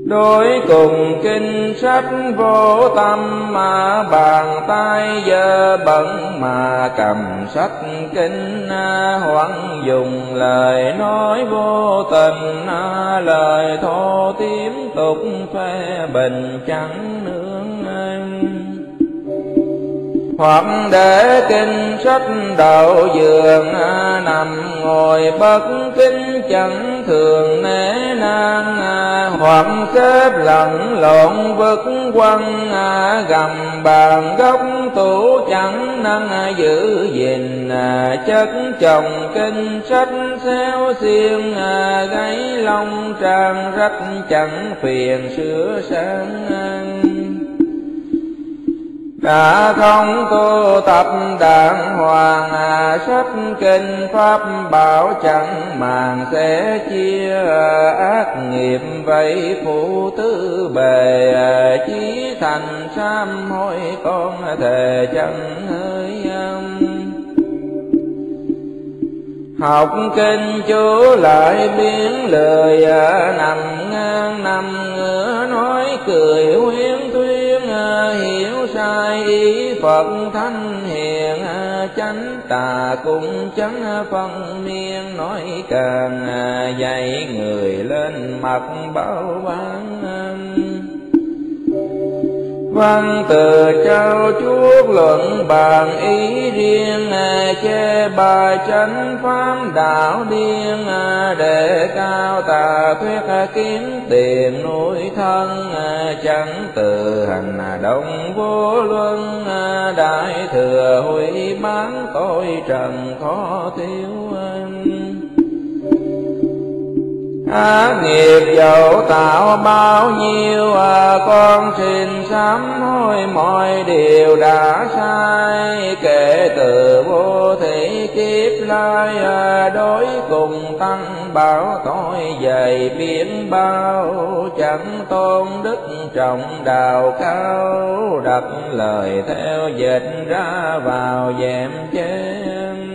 Đối cùng kinh sách vô tâm mà bàn tay dơ bẩn mà cầm sách kinh à, hoảng dùng lời nói vô tình à, lời thô tiếp tục phê bình chẳng nương hoặc để kinh sách đầu giường nằm ngồi bất kính chẳng thường nể nang. Hoặc xếp lẫn lộn vứt quăng, gầm bàn góc tủ chẳng năng giữ gìn. Chất chồng kinh sách xéo xiên, gáy long trang rách chẳng phiền sửa sang đã không tu tập đàng hoàng à, sách kinh pháp bảo chẳng màng sẽ chia ác nghiệp vậy phụ tư bề à, chí thành sám hối con thề chẳng hơi âm. Học kinh chú lại biến lời à, nằm ngang nằm ngửa nói cười huyên hiểu sai ý phật thanh hiền, chánh tà cũng chánh phân miên. Nói càng dạy người lên mặt bao ban văn từ trao chuốt luận bàn ý riêng à, chê bài chánh pháp đạo điên à, để cao tà thuyết à, kiếm tiền nuôi thân chẳng từ hành động vô luân đại thừa hủy bán tội trần khó thiếu ác nghiệp dẫu tạo bao nhiêu à, con xin sám hối mọi điều đã sai. Kể từ vô thị kiếp lai à, đối cùng tăng bảo tôi dày biển bao. Chẳng tôn đức trọng đạo cao đặt lời theo dịch ra vào dèm chém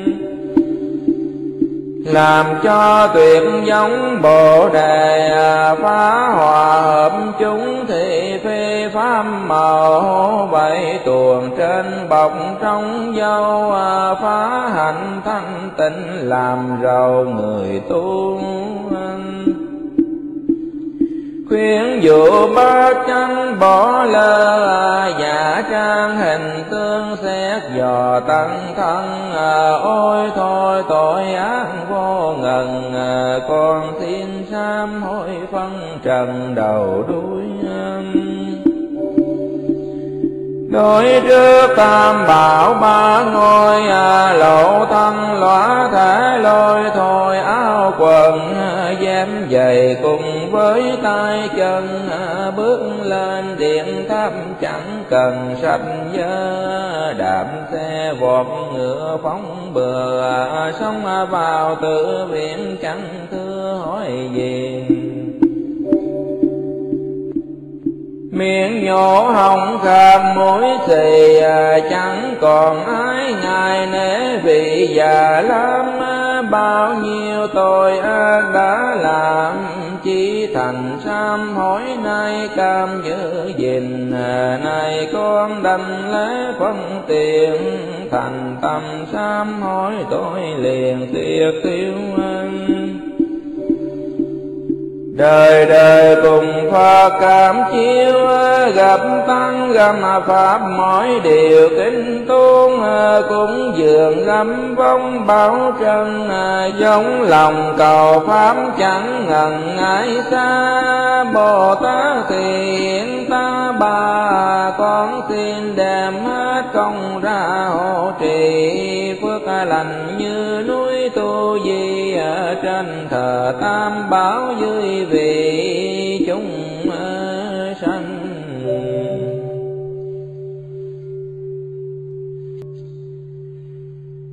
làm cho tuyệt giống bồ đề à, phá hòa, hợp chúng thị phi pháp màu bảy tuồng trên bọc trong dâu à, phá hạnh thanh tịnh, làm giàu người tu khuyên dụ ba chánh bỏ lơ giả trang hình tương xét dò tăng thân à, ôi thôi tội ác vô ngần à, con xin sám hối phân trần đầu đuôi đối trước tam bảo ba ngôi à, lộ thân lõa thể lôi thôi áo quần à, dám dày giày cùng với tay chân à, bước lên điện tháp chẳng cần sanh nhớ. Đạp xe vọt ngựa phóng bừa à, sống vào tự viện chẳng thưa hỏi gì. Miệng nhổ hồng kham mũi xì à, chẳng còn ai ngài nể vì già lắm bao nhiêu tội ác đã làm chỉ thành sám hỏi nay cam giữ gìn à, nay này con đành lễ phân tiền. Thành tâm sám hỏi tôi liền tiệt tiêu anh đời đời cùng Phật cảm chiếu, gặp tăng, gặp pháp mọi điều kính tôn, cũng dường lắm vong bảo trần giống lòng cầu pháp chẳng ngần ngại xa. Bồ tát thiện, ta bà con xin đem hết công ra hộ trì, phước lành như núi tu di, ở trên thờ tam bảo dưới vị chúng ờ, sanh.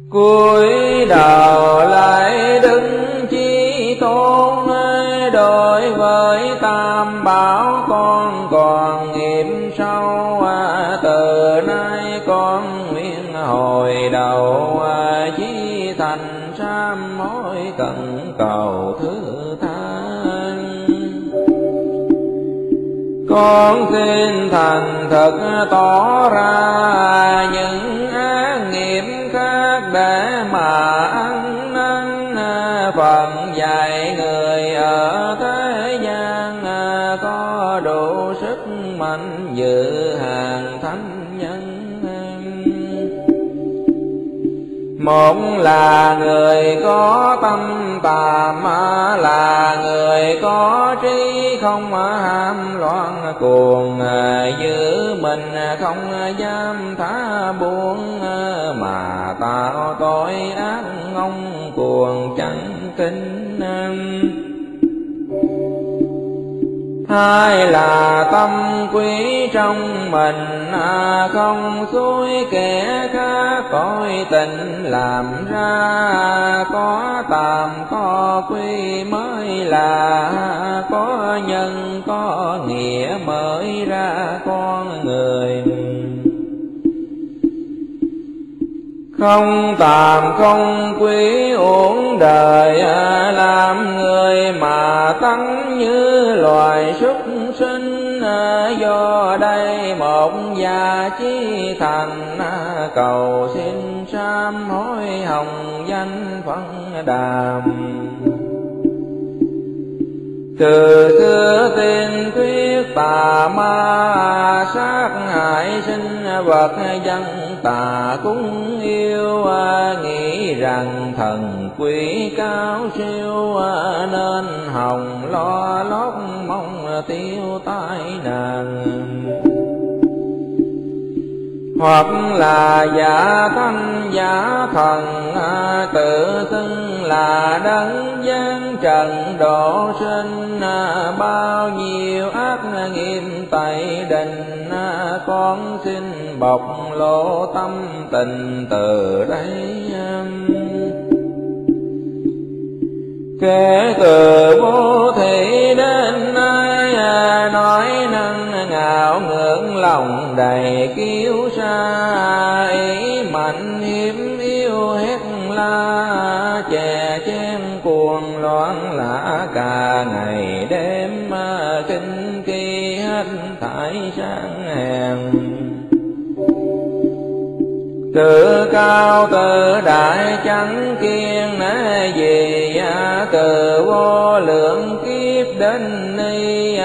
Cuối đầu lại đứng chi tôn ờ, đối với tam bảo con còn nghiệm sâu ờ, từ nay con nguyện hồi đầu chí thành sám hối cần cầu thứ con xin thành thật tỏ ra những ác nghiệp khác để mà ăn năn phần dạy người ở thế gian. Có đủ sức mạnh dự một là người có tâm tàm là người có trí không ham loạn. Cuồng giữ mình không dám thả buông, mà tạo tội ác ngông cuồng chẳng kính hai là tâm quý trong mình à, không xuôi kẻ khác. Tội tình làm ra có tạm có quý mới là có nhân có nghĩa mới ra. Con người không tàm không quý uổng đời làm người mà tăng như loài súc sinh. Do đây một gia chi thành, cầu xin sám hối hồng danh phân đàm từ xưa tin thuyết tà ma sát hại sinh vật dân, tà cũng yêu, nghĩ rằng thần quỷ cao siêu, nên hồng lo lót mong tiêu tai nạn hoặc là giả thanh giả thần à, tự xưng là đấng gian trần độ sinh à, bao nhiêu ác nghiệp tại đình à, con xin bộc lộ tâm tình từ đây kể từ vô thị đến nay à, nói năng ngạo ngưỡng lòng đầy kiêu sa, ý mạnh hiếm yêu hết la, chè chen cuồng loạn lạ cả ngày đêm kinh kỳ hết thải sáng hèn. Tự cao tự đại chẳng kiên nể gì à, từ vô lượng kiếp đến ni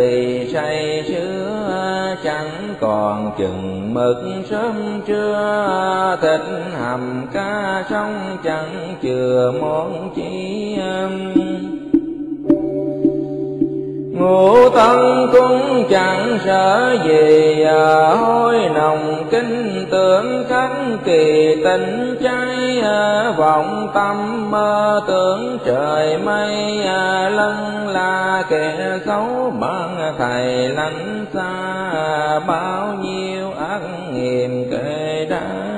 bị say sữa chẳng còn chừng mực sớm trưa. Thịt hầm ca sông chẳng chừa món chi ngũ tân cũng chẳng sợ gì à, hôi nồng kinh tưởng khánh kỳ tình cháy à, vọng tâm mơ tưởng trời mây à, lân la kẻ xấu bằng thầy lánh xa bao nhiêu ác nghiệm kể đáng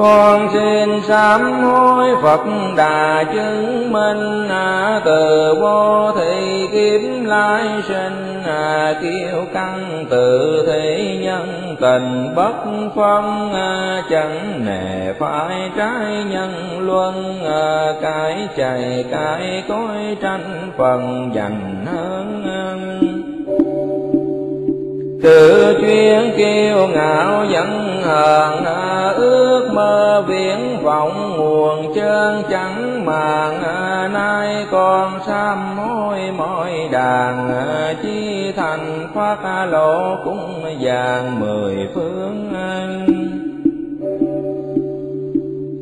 con xin sám hối Phật đà chứng minh à, từ vô thị kiếm lai sinh à, kiêu căng tự thị nhân tình bất phân à, chẳng nề phải trái nhân luân à, cái chạy cái cối tranh phần dành hơn à tự chuyên kiêu ngạo dẫn hờn, ước mơ viễn vọng nguồn chân chẳng màng. Nay con sám hối mọi đàn, chi thành khoác lộ cũng vàng mười phương anh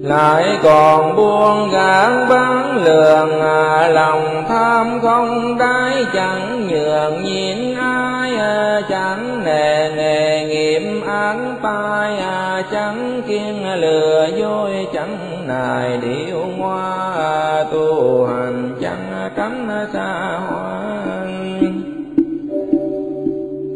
lại còn buông gán bán lường à, lòng tham không đáy chẳng nhường nhịn ai à, chẳng nề nghề nghiệp án tai à, chẳng kiên lừa dối chẳng nài điệu hoa à, tu hành chẳng tránh xa hoa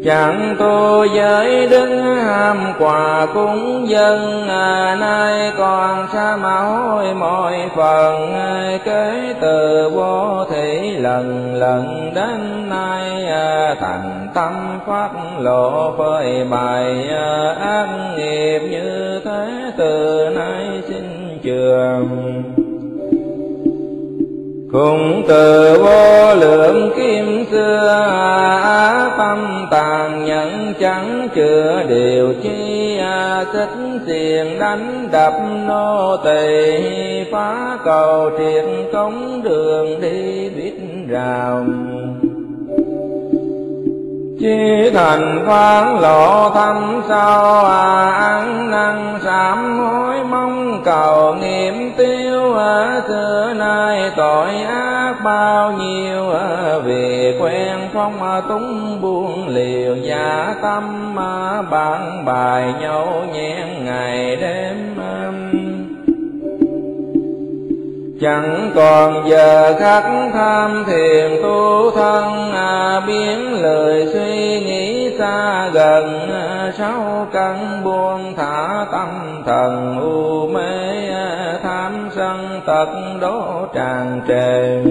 chẳng tu giới đứng ham quà cúng dân à, nay còn sa máu mọi phần à, kế từ vô thị lần lần đến nay à, thành tâm phát lộ phơi bày à, ác nghiệp như thế từ nay xin trường cùng từ vô lượng kim xưa á tâm tàn nhẫn chẳng chữa điều chi, xích xiềng đánh đập nô tỳ, phá cầu triệt cống đường đi biết rào chi thành phán lộ thâm sâu à ăn năn sám hối mong cầu niệm tiêu à, xưa nay tội ác bao nhiêu à, vì quen phong à, túng buông liều giả tâm à, bạn bài nhau nhẹn ngày đêm à, chẳng còn giờ khắc tham thiền tu thân à, biến lời suy nghĩ xa gần à, sáu căn buông thả tâm thần u mê à, tham sân tật đố tràn trề.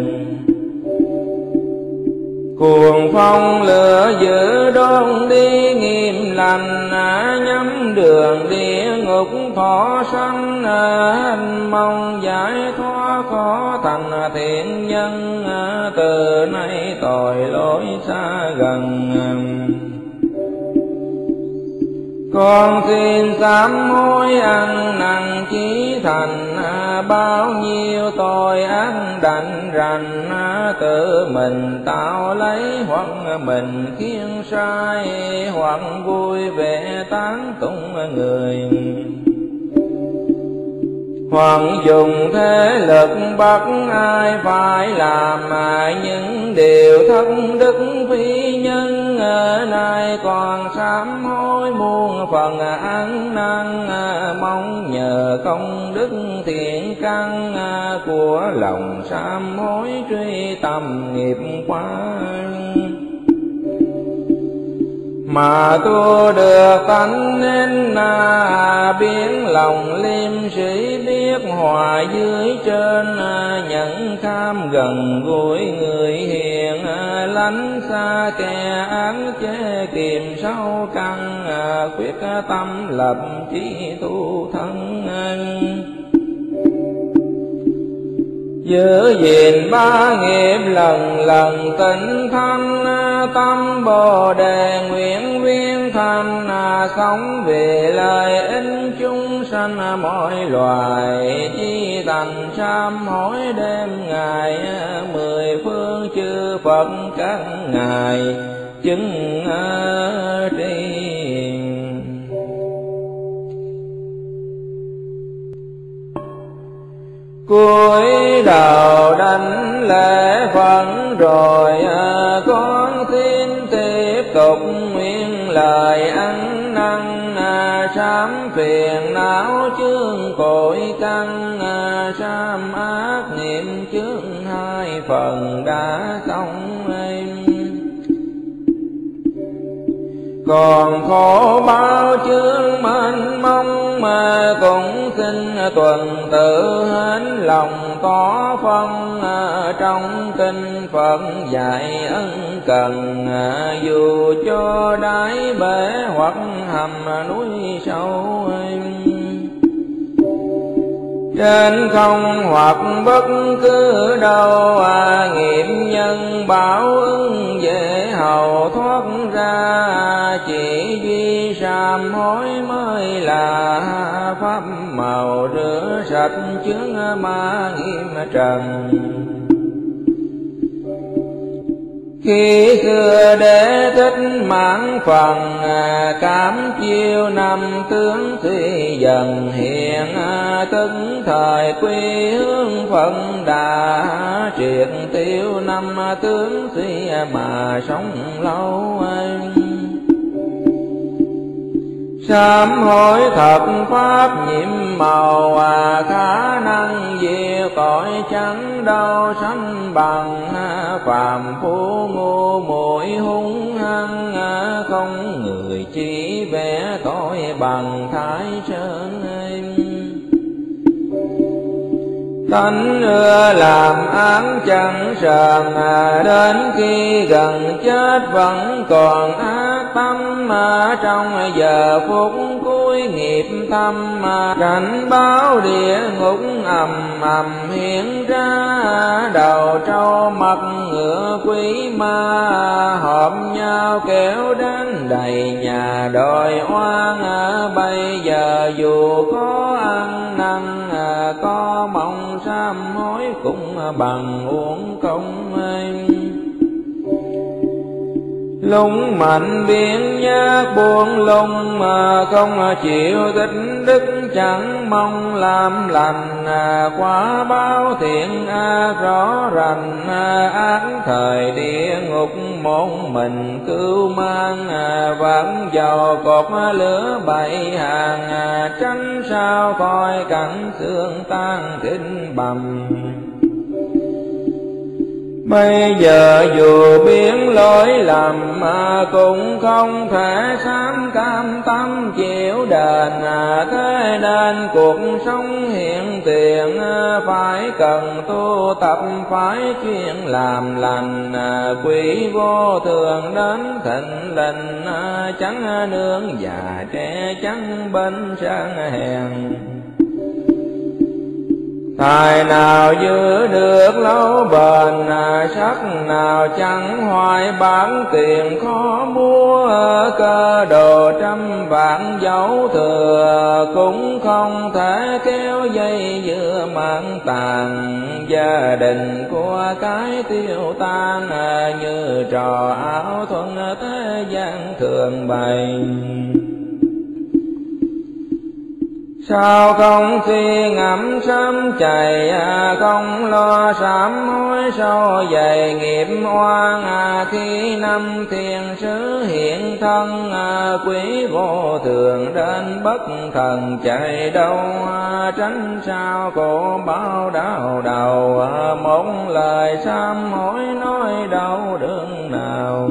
Cuồng phong lửa dữ đón đi nghiêm lành à, nhắm đường, địa ngục, thọ sanh à, anh mong, giải thoát, khó thành thiện nhân à, từ nay tội lỗi xa gần con xin sám hối ăn năn chí thành, bao nhiêu tội ác đành rành, tự mình tạo lấy hoặc mình khiến sai, hoặc vui vẻ tán tụng người. Hoàng dùng thế lực bắt ai phải làm mà những điều thất đức phi nhân ở nay còn sám hối muôn phần ăn năn à, mong nhờ công đức thiện căn à, của lòng sám hối truy tầm nghiệp quá mà tu được tánh nên na biến lòng liêm sĩ biết hòa dưới trên à, nhận tham gần gũi người hiền à, lánh xa kẻ án chế kìm sâu căn à, quyết tâm lập chí tu thân giữ gìn ba nghiệp lần lần tịnh thanh à, tâm bồ đề, nguyện viên thành sống về lời ích chúng sanh à, mọi loài chi thành sám hối đêm ngày à, mười phương chư phật các ngài chứng tri Cuối đầu đánh lễ phận rồi à, con xin tiếp tục nguyên lời ăn năn à, sám phiền não chương cội căn à, sám ác niệm chương hai phần đã xong. Còn khổ bao chương mênh mông mà cũng xin tuần tự hết lòng có phân à, trong kinh Phật dạy ân cần à, dù cho đáy bể hoặc hầm núi sâu trên không hoặc bất cứ đâu à, nghiệp nhân bảo ứng chỉ duy sám hối mới là pháp màu rửa sạch chướng ma nghiêm trần. Khi xưa đế thích mãn phần cảm chiêu năm tướng suy dần hiện à, tức thời quy hướng phận đã triệt tiêu năm tướng suy mà sống lâu anh sám hối thật pháp nhiệm màu à khả năng diệt tội chẳng đau sanh bằng à, phàm phu ngu muội hung hăng à, không người chỉ vẽ tội bằng thái sơn. Thánh ưa làm án chẳng sờn à, đến khi gần chết vẫn còn ác tâm mà trong giờ phút cuối nghiệp tâm mà cảnh báo địa ngục ầm ầm hiện ra. Đầu trâu mặt ngựa quý ma họp nhau kéo đến đầy nhà đòi oan. À, bây giờ dù có ăn năn à, có mong sám hối cũng bằng uổng công anh lúng mạnh biến nhát buông lung mà không chịu tích đức, chẳng mong làm lành à, quá báo thiện à, rõ rành à, án thời địa ngục, một mình cứu mang vẫn dầu cột lửa bảy hàng tránh sao coi cảnh xương tan thịt bầm. Bây giờ dù biến lỗi lầm mà cũng không thể sám cam tâm chịu đền à, Thế nên cuộc sống hiện tiền à, phải cần tu tập phải chuyên làm lành à, Quỷ vô thường đến thịnh linh à, chẳng nương già trẻ chẳng bên sang hèn. Thời nào giữ được lâu bền, sắc nào chẳng hoài bán tiền khó mua, cơ đồ trăm vạn dấu thừa, cũng không thể kéo dây giữa mạng tàn, gia đình của cái tiêu tan, như trò áo thuận thế gian thường bày. Sao không suy ngẫm sớm chạy, à, không lo sám hối sâu dày nghiệp oan, à, khi năm thiên sứ hiện thân, à, quý vô thường đến bất thần chạy đâu, tránh sao khổ bao đau đầu, một lời sám hối nói đâu đường nào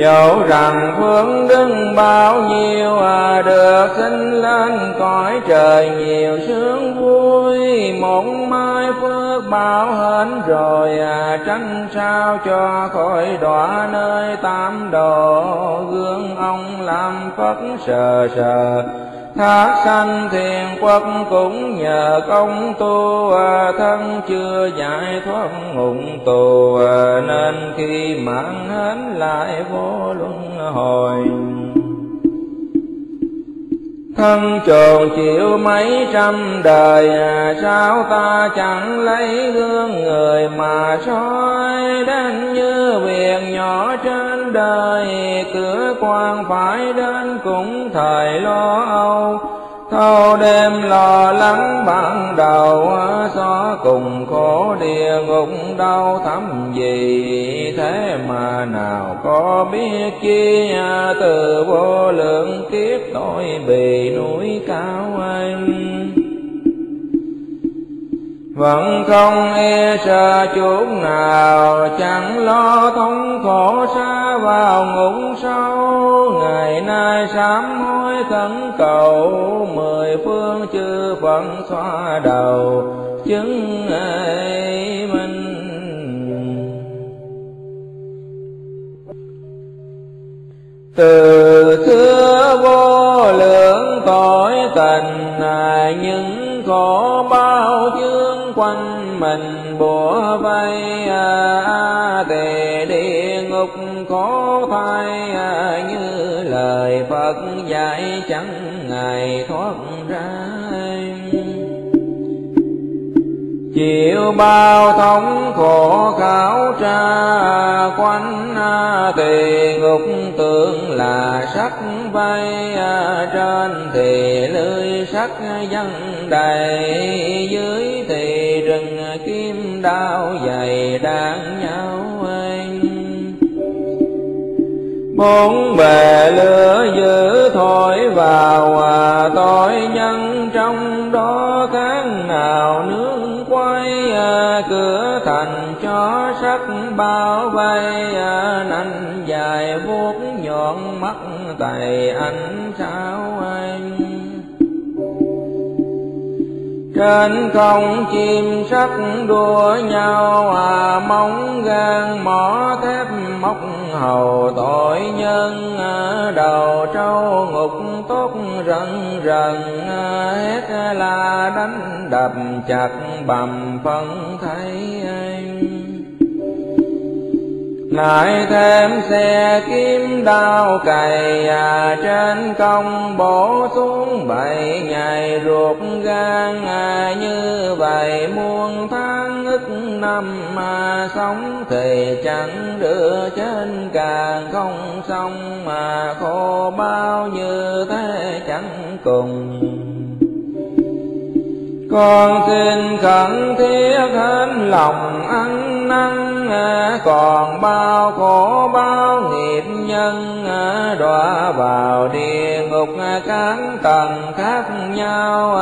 dẫu rằng phương đức bao nhiêu à được sinh lên cõi trời nhiều sướng vui. Một mai phước bao hết rồi à tránh sao cho khỏi đọa nơi tam đồ. Gương ông làm phất sờ sờ thác sanh thiền quốc cũng nhờ công tu à, thân chưa giải thoát ngục tù à, nên khi mạng hết lại vô luân hồi thân trồn chịu mấy trăm đời à, sao ta chẳng lấy gương người mà soi đến như việc nhỏ trên đời. Cửa quan phải đến cũng thời lo âu thâu đêm lo lắng ban đầu xó cùng khổ địa ngục đau thắm. Gì thế mà nào có biết chi từ vô lượng kiếp tôi bị núi cao anh vẫn không e sợ chút nào, chẳng lo thống khổ xa vào ngục sâu. Ngày nay sám hối khẩn cầu, mười phương chư phận xoa đầu, chứng ấy minh từ xưa vô lượng tội tình những khổ bao chứ quanh mình bủa vây à, à, tề địa ngục khổ thai à, như lời Phật dạy chẳng ngày thoát ra. Chịu bao thống khổ khảo tra, quanh tỳ ngục tượng là sắc vây trên thì lưới sắc dân đầy, dưới thì kim đao dày đan nhau anh bốn bề lửa dữ thổi vào à, tội nhân trong đó kháng nào nương quay à, cửa thành cho sắc bao vây à, nành dài vuốt nhọn mắt tay anh sao anh trên không chim sắt đua nhau à móng gan mỏ thép móc hầu. Tội nhân à, đầu trâu ngục tốt rần rần à, hét là đánh đập chặt bầm phân thấy à, lại thêm xe kim đao cày à, trên công bổ xuống bảy ngày ruột gan. À, như vậy muôn tháng ức năm mà sống thì chẳng đưa trên càng không xong. Mà khô bao như thế chẳng cùng con xin khẩn thiết hết lòng ăn năn, còn bao khổ, bao nghiệp nhân, đọa vào địa ngục các tầng khác nhau.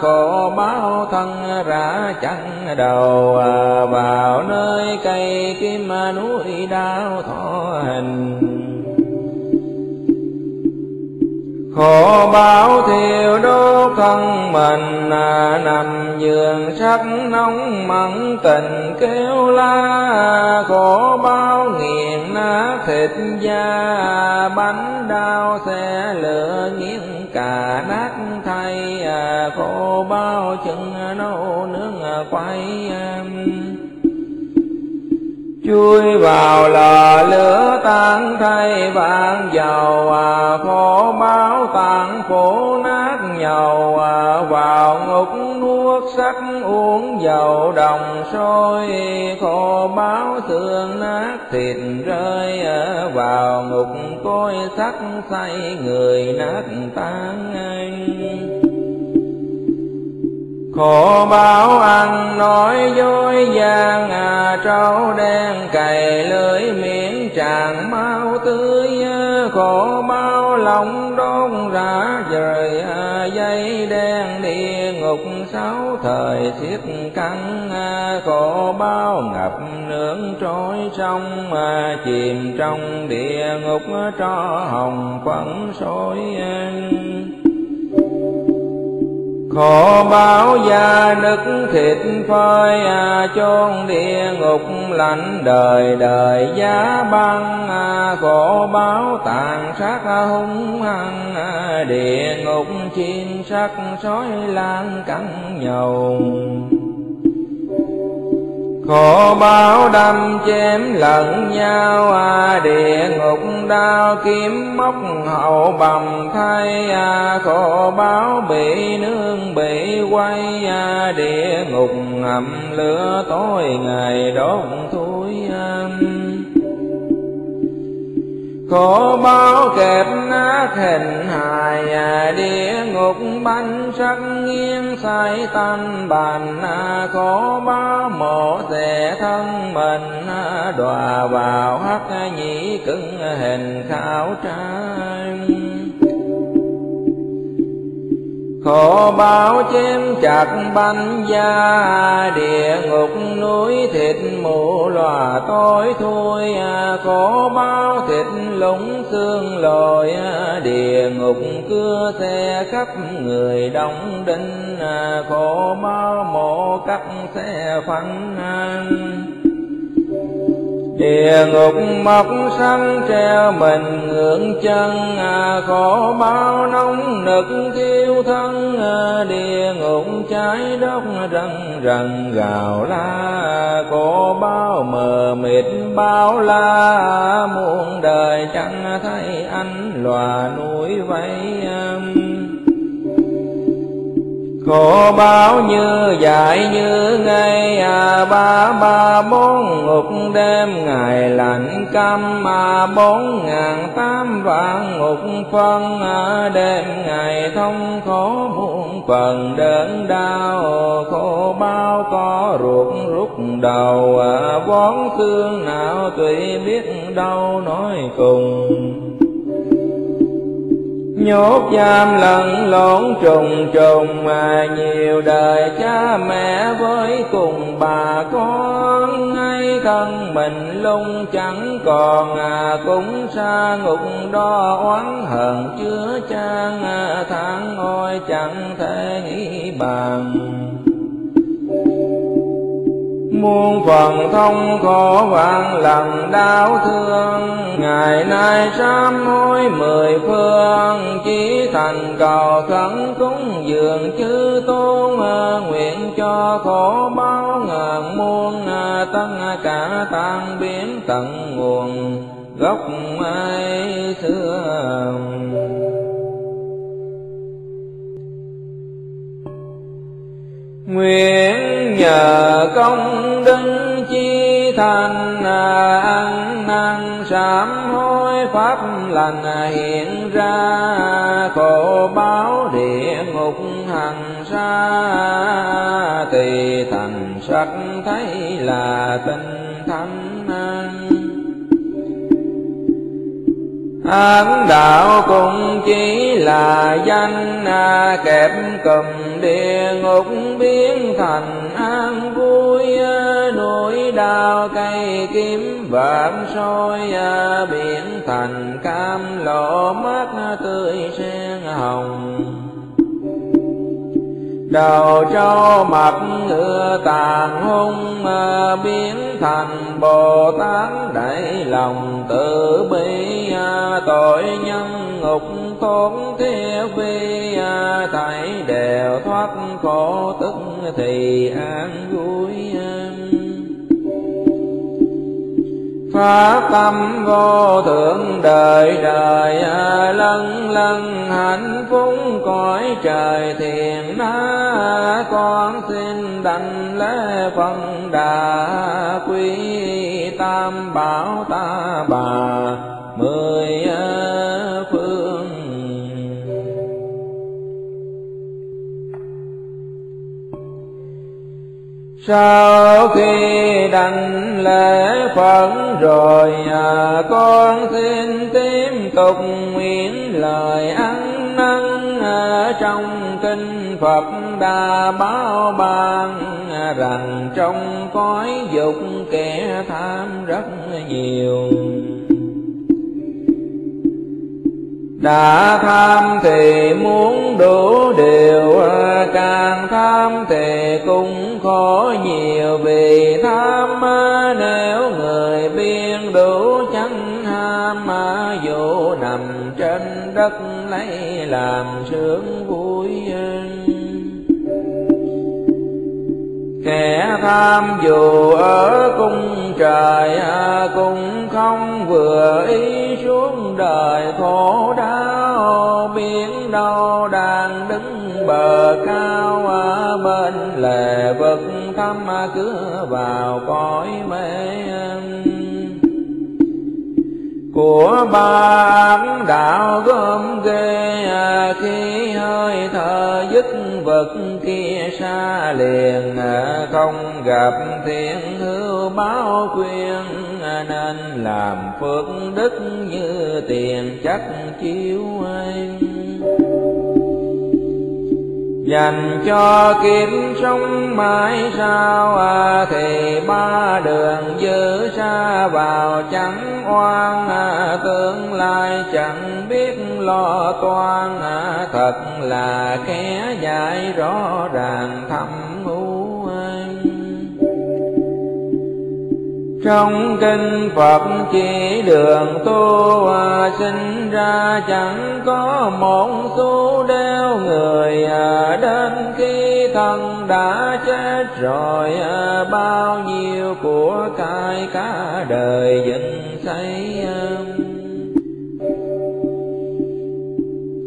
Khổ bao thân ra chẳng đầu, vào nơi cây kim núi đau thọ hình. Khổ báo thiêu đốt thân mình à, nằm giường sắc nóng mặn tình kêu la. Khổ báo nghiền nát thịt da bánh đau xe lửa nghiến cả nát thay. À, khổ báo chân nấu nướng à, quay à, chui vào lò lửa tan thay vạn dầu à, khổ báo tàn khổ nát nhầu à, vào ngục nuốt sắc uống dầu đồng sôi. Khổ báo xương nát thịt rơi à, vào ngục côi sắc say người nát tan anh khổ báo ăn nói dối gian à trâu đen cày lưỡi miệng tràn máu tươi khổ bao lòng đôn rã rời à, dây đen địa ngục sáu thời xiết căng à, khổ bao ngập nướng trôi sông mà chìm trong địa ngục cho hồng phấn sôi khổ báo da nứt thịt phơi à, chôn địa ngục lạnh đời đời giá băng à, khổ báo tàn sát à, hung hăng à, địa ngục chim sắc sói lan cắn nhầu khổ báo đâm chém lẫn nhau à, địa ngục đao kiếm móc hậu bầm thay à, khổ báo bị nương bị quay à, địa ngục ngầm lửa tối ngày đốt thui à khổ báo kẹp nát hình hài à, địa ngục bánh sắc nghiêng say tan bàn à, khổ báo mộ xẻ thân mình à, đọa vào hắc nhĩ cứng hình khảo trai khổ báo chém chặt banh da địa ngục núi thịt mù lòa tối thui. Khổ báo thịt lũng xương lồi, địa ngục cưa xe khắp người đông đinh. Khổ báo mộ cắt xe phanh địa ngục mọc săn treo mình ngưỡng chân à, khổ bao nóng nực thiêu thân à, địa ngục trái đất rần rần gào la khổ bao mờ mịt bao la. Muôn đời chẳng thấy anh lòa núi vây khổ báo như dại như ngay à ba ba, bốn ngục đêm. Ngày lạnh căm à bốn ngàn tám vạn ngục phân. À đêm ngày thông khổ muôn phần đớn đau. Khổ bao có ruột rút đầu à vón xương nào tùy biết đâu nói cùng nhốt giam lẫn lộn trùng trùng mà nhiều đời cha mẹ với cùng bà con. Ngay thân mình lung chẳng còn à cũng xa ngục đo oán hận chứa chan à, tháng ôi chẳng thể nghĩ bằng muôn phần thông khổ vạn lần đau thương. Ngày nay sám hối mười phương, chỉ thành cầu khẩn cúng dường chư tôn nguyện cho khổ bao ngàn muôn à, tất cả tan biến tận nguồn gốc ai xưa. Nguyện nhờ công đức chi thành à, ăn năn sám hối pháp lành à, hiện ra khổ báo địa ngục hằng xa tỳ thành sắc thấy là tinh thánh Ấn đạo cũng chỉ là danh à, kẹp cầm địa ngục biến thành an vui à, núi đao cây kiếm vạm soi à, biển thành cam lộ mắt tươi sen hồng đầu cho mặt ngựa tàn hung mà biến thành bồ tát. Đại lòng tự bi à, tội nhân ngục tốn thiết vi à, thảy đều thoát khổ tức thì an vui à. Pháp tâm vô thượng đời đời à, lân lân hạnh phúc cõi trời thiền na con xin đảnh lễ phân đà quý tam bảo ta bà. Mười à, sau khi đành lễ phật rồi à, con xin tiếp tục nguyện lời ăn năn à, trong kinh phật đã báo ban à, rằng trong cõi dục kẻ tham rất nhiều đã tham thì muốn đủ điều, càng tham thì cũng khó nhiều. Vì tham nếu người biên đủ, chẳng ham mà dù nằm trên đất lấy làm sướng vui. Kẻ tham dù ở cung trời, cũng không vừa ý xuống đời. Khổ đau biển đâu đang đứng bờ cao, bên lề vực thăm cửa vào cõi mê của ba đạo gom ghê, khi hơi thở dứt vật kia xa liền, không gặp thiên hữu báo quyền nên làm phước đức như tiền chắc chiếu anh dành cho kiếm sống mãi sao à, thì ba đường dư xa vào chẳng oan. À, tương lai chẳng biết lo toan. À, thật là kẻ dạy rõ ràng thâm trong kinh Phật chỉ đường tu à, sinh ra chẳng có một xu đeo. Người à, đến khi thân đã chết rồi à, bao nhiêu của cải cả đời dựng xây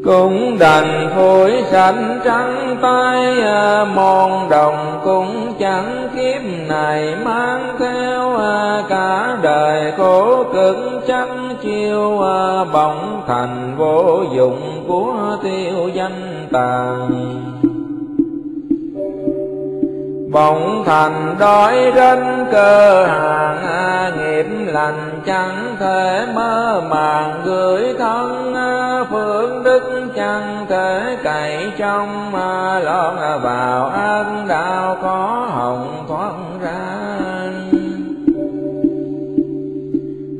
cũng đành phôi sạch trắng tay à, mòn đồng cũng chẳng kiếp này mang theo à, cả đời khổ cực chẳng chiêu à, bỗng thành vô dụng của tiêu danh tàn bỗng thành đói đến cơ hàng, nghiệp lành chẳng thể mơ màng. Gửi thân, phương đức chẳng thể cậy trong lon vào ăn đạo có hồng thoát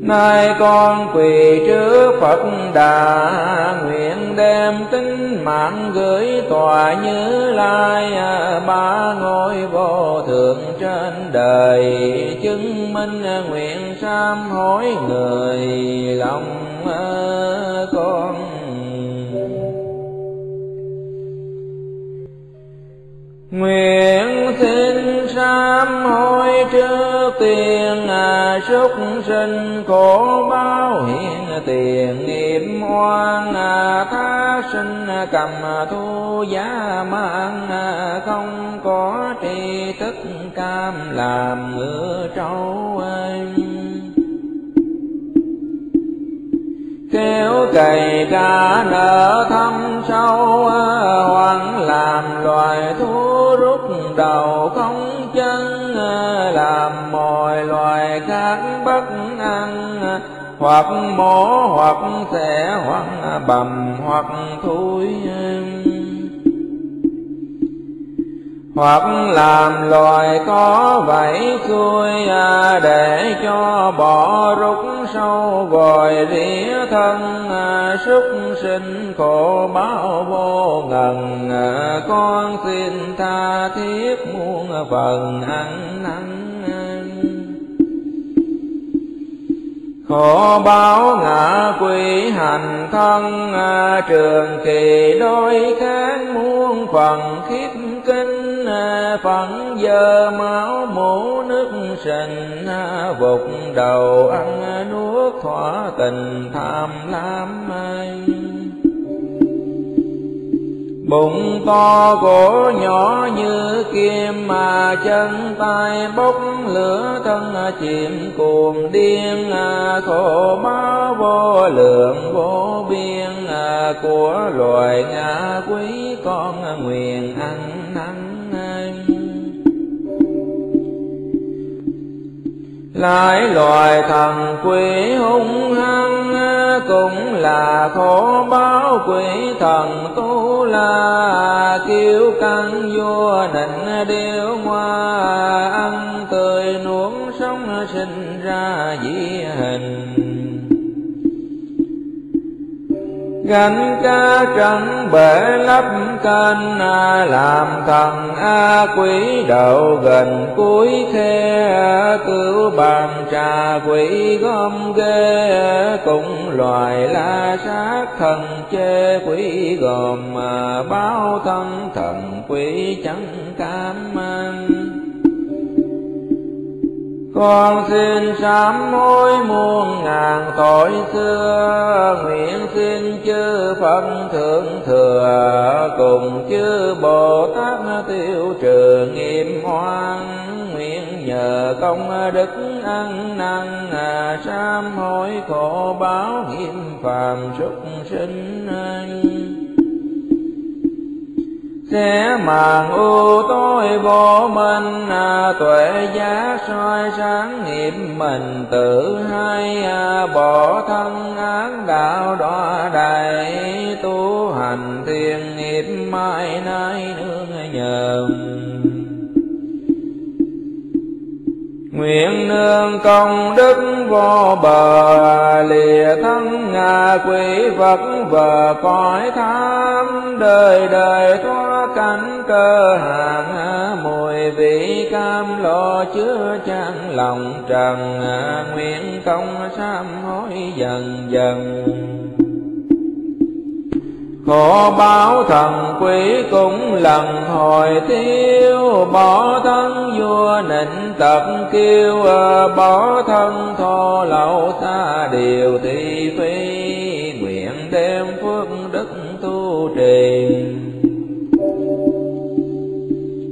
Nay con quỳ trước Phật Đà, Nguyện đem tính mạng gửi tòa như lai à, Ba ngôi vô thượng trên đời. Chứng minh à, nguyện sám hối người lòng à, con. Nguyện xin sám hối trước tiền à, súc sinh khổ báo hiện à, tiền nghiệp oan à, tha sinh à, cầm thu giá mang à, không có tri thức cam làm ngựa trâu anh kéo cày cả nở thăm sâu, hoang làm loài thú rút đầu không chân, làm mọi loài khác bất ăn hoặc mổ, hoặc xẻ, hoặc bầm, hoặc thối hoặc làm loài có vảy xuôi à, để cho bỏ rút sâu vòi rỉa thân à, súc sinh khổ báo vô ngần à, con xin tha thiết muôn phần ăn năn. Khổ báo ngã quỷ hành thân à, trường kỳ đôi kháng muôn phần khiếp kinh à, phận giờ máu, mũ nước sình à, vụt đầu ăn à, nuốt thỏa tình tham lam anh Bụng to cổ nhỏ như kim mà chân tay bốc lửa thân chìm cuồng điên khổ báo vô lượng vô biên của loài ngã quý con nguyện ăn năn lại loài thần quỷ hung hăng, cũng là khổ báo quỷ thần tu la. Kiêu căng vua nịnh điêu hoa, ăn tươi nuốt sống sinh ra dĩ hình. Gánh ca trắng bể lấp kênh làm thần a quỷ đậu gần cuối khe. Cứu bàn trà quỷ gom ghê cùng loài la sát thần chê. Quỷ gồm à, báo thân thần, quỷ chẳng cam mang con xin sám hối muôn ngàn tội xưa, nguyện xin chư phật thượng thừa, cùng chư bồ tát tiêu trừ nghiệp hoan. Nguyện nhờ công đức ăn năn, sám hối khổ báo hiểm phàm súc sinh sẽ màn u tối vô minh à, tuệ giá soi sáng nghiệp mình tự hai à, bỏ thân án đạo đọa đầy tu hành thiền nghiệp mai nay Nguyện nương công đức vô bờ, lìa thân ngà quỷ vật và cõi tham đời đời thoát cảnh cơ hàng mùi vị cam lo chứa chan lòng trần, nguyện công sám hối dần dần khổ báo thần quỷ cũng lần hồi tiêu bỏ thân vua nịnh tập kêu ờ, bỏ thân thô lậu ta điều thị phi, nguyện đem phước đức tu trì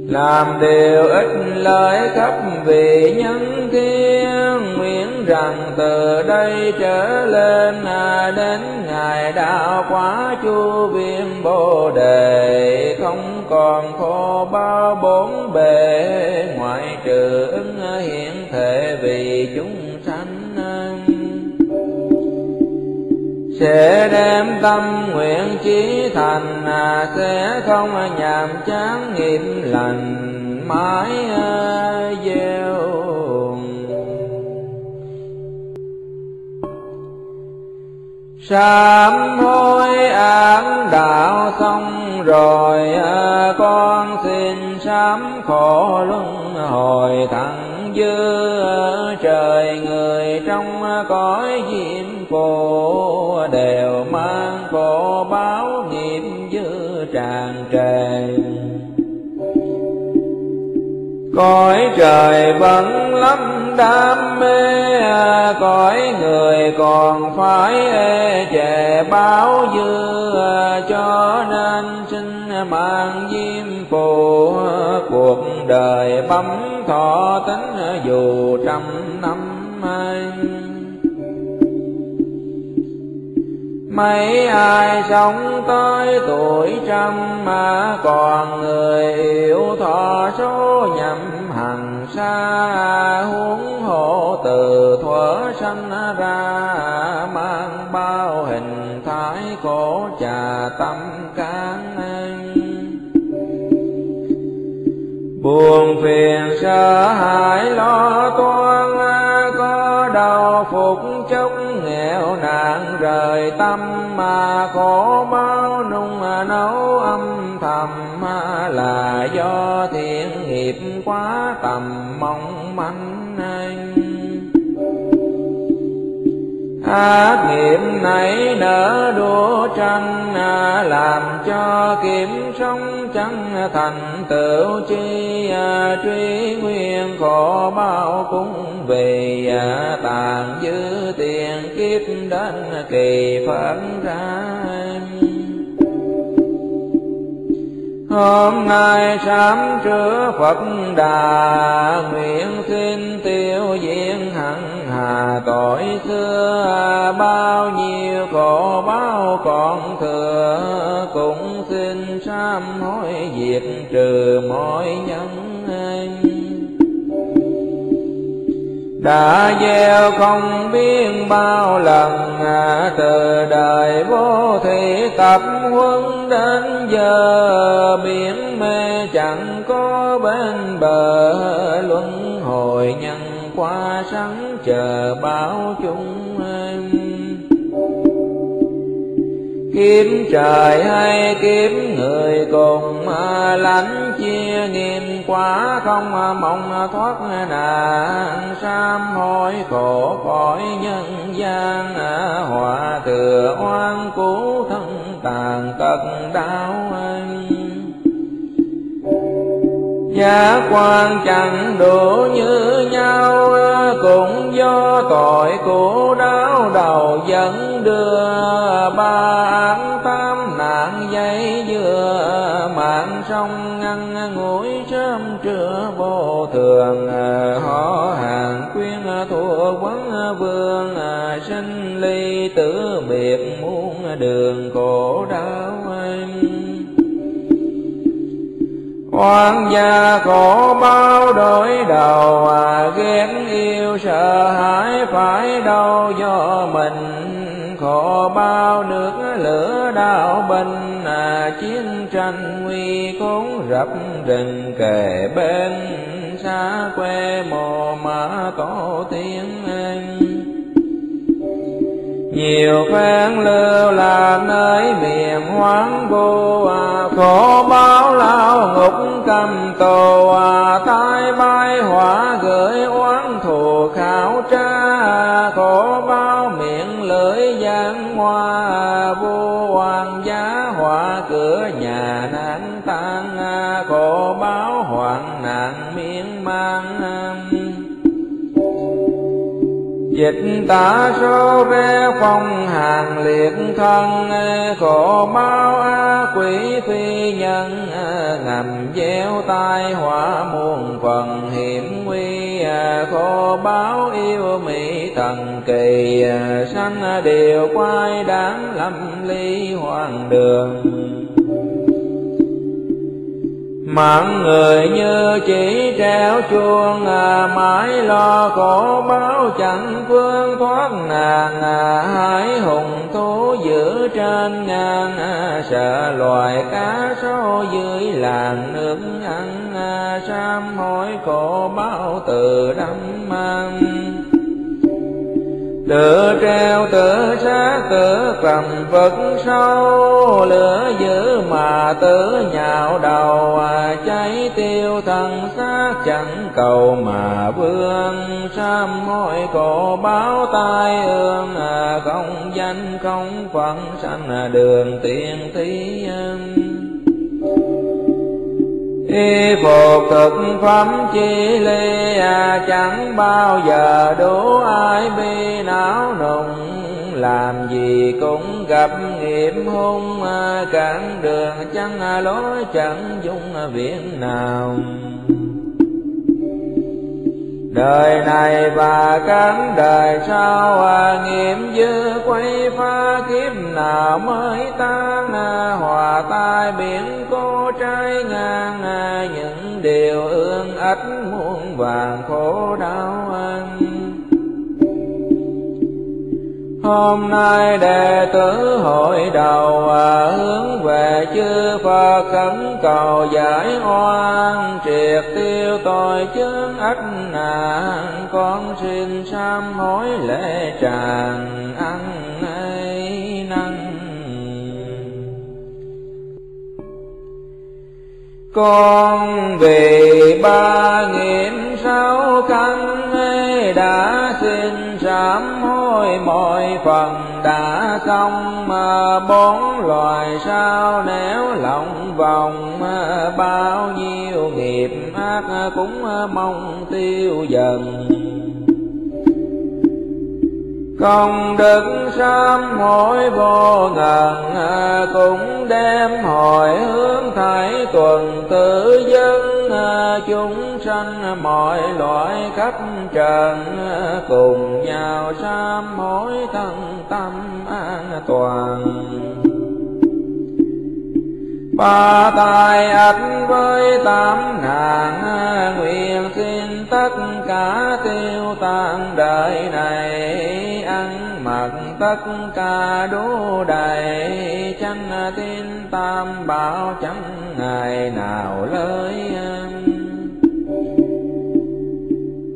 làm điều ích lợi khắp vị nhân thiên nguyện rằng từ đây trở lên à, đến ngày đạo quá chu viên bồ đề, không còn khô bao bốn bề, ngoại trừ ứng hiện thể vì chúng sanh. Sẽ đem tâm nguyện chí thành à, sẽ không nhàm chán, nghiệp lành, mãi à, gieo. Sám hối án đạo xong rồi à, con xin sám khổ luân hồi thẳng dư à, trời người trong cõi diêm phù đều mang khổ báo nghiệp dư tràn trề cõi trời vẫn lắm, đam mê à. cõi người còn phải e ê chề báo dư à. cho nên xin mang diêm phù à. cuộc đời bấm thọ tính dù trăm năm mấy ai sống tới tuổi trăm mà còn người yêu thọ số nhậm hằng xa huống hộ từ thuở sanh ra, mang bao hình thái khổ trà tâm can buồn phiền sợ hãi lo toan lo phục chốc nghèo nạn rời tâm mà khổ bao nung nấu âm thầm là do thiện nghiệp quá tầm mong manh. Ác nghiệp nảy nở đua tranh à, làm cho kiếm sống chẳng thành tựu chi à, truy nguyên khổ bao cũng vì à, tàn dư tiền kiếp đến kỳ phận ra. Hôm nay sám trưa phật đà, nguyện xin tiêu diệt hẳn hà tội xưa bao nhiêu khổ bao còn thừa cũng xin sám hối diệt trừ mọi nhân đã gieo không biết bao lần à, từ đời vô thị tập huấn đến giờ biển mê chẳng có bên bờ luân hồi nhân qua sẵn chờ báo chúng kiếm trời hay kiếm người cùng lánh chia nghiêm quá không mong thoát nạn. Sám hối khổ khỏi nhân gian, hòa thừa oan cứu thân tàn tật đau anh Giá quan chẳng đủ như nhau, Cũng do tội của đau đầu dẫn đưa. Ba án tam nạn dây dưa Mạng sông ngăn ngủi sớm trưa vô thường. Họ hàng quyên thua quấn vương, Sinh ly tử biệt muôn đường khổ đau. anh Oan gia khổ bao đổi đầu à, Ghét yêu sợ hãi phải đau do mình. Khổ bao nước lửa đau binh à, Chiến tranh nguy khốn rập rình kề bên. Xa quê mồ mà tổ tiên nhiều phen lưu là nơi miền hoang vô à, khổ báo lao ngục cầm tù à, tai bay hỏa gửi oán thù khảo tra khổ báo miệng lưỡi giang hoa. Dịch tả số ve phong hàng liệt thân, Khổ bao a quỷ phi nhân, Ngầm gieo tai họa muôn phần hiểm nguy, Khổ báo yêu mỹ thần kỳ. Sanh đều quay đáng lâm ly hoàng đường. Mạng người như chỉ treo chuông à, Mãi lo khổ báo chẳng phương thoát nàng à, Hải hùng thú giữ trên ngang à, Sợ loài cá sấu dưới làng nước ăn à, sam hối khổ báo từ đâm mang tự treo tự sát tự cầm vật sâu lửa dữ mà tự nhạo đầu à, cháy tiêu thân xác chẳng cầu mà vương. Sám hối cổ báo tai ương à, không danh không phận sanh à, đường tiền thí y vô cực phẩm chi ly à, chẳng bao giờ đủ ai bi não nùng làm gì cũng gặp nghiệp hung à, cản đường chẳng lối chẳng dung viện nào đời này và các đời sau à, nghiệm dư quay pha kiếp nào mới tan à, hòa tai biển cô trai ngang à, những điều ương ách muôn vàng khổ đau anh Hôm nay đệ tử hội đầu à, hướng về chư Phật khẩn cầu giải oan triệt tiêu tội chướng ách nạn. Con xin sám hối lễ tràng ăn ấy năng con vì ba nghìn sáu căn đã xin sám hối mọi phần đã xong. Mà bốn loài sao nếu lòng vòng bao nhiêu nghiệp ác cũng mong tiêu dần công đức sám hối vô ngần, cũng đem hồi hướng thái tuần tự dân chúng sanh mọi loại khắp trần, cùng nhau sám hối thân tâm an toàn. Ba tài ách với tám ngàn nguyện xin tất cả tiêu tan đời này mật tất cả đủ đầy chánh tin tam bảo chẳng ngày nào lơi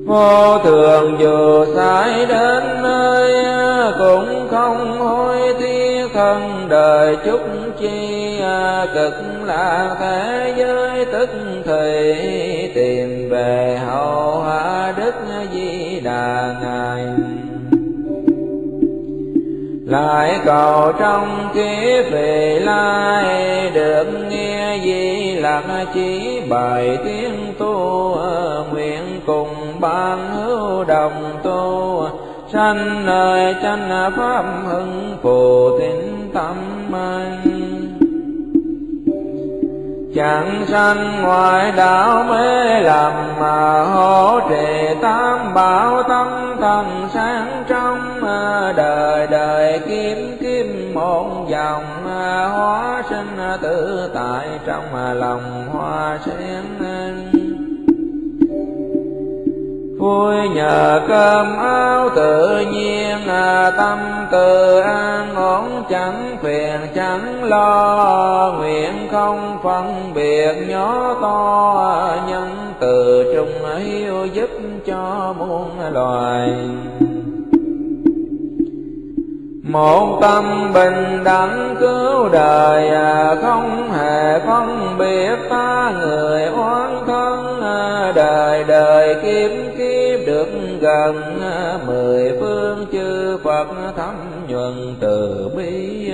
vô thường dù sai đến nơi, cũng không hối tiếc thân đời chúc chi, cực lạc thế giới tức thì, tìm về hậu hạ đức di đà ngài lại cầu trong kiếp về lai được nghe di lạc chỉ bài tiếng tu nguyện cùng ban hữu đồng tu. Sanh nơi chánh pháp hưng phù tín tâm anh chẳng sanh ngoại đạo mê làm mà hỗ trì tam bảo tâm thần sáng trong à, đời đời kiếm kiếm một dòng à, hóa sinh à, tự tại trong lòng hoa sen vui nhờ cơm áo tự nhiên à, tâm từ an ổn chẳng phiền chẳng lo nguyện không phân biệt nhỏ to à, nhân từ trung hiếu giúp cho muôn loài. Một tâm bình đẳng cứu đời à, không hề phân biệt ta người oán thân đời đời kiếm kiếp được gần, mười phương chư Phật thấm nhuần từ bi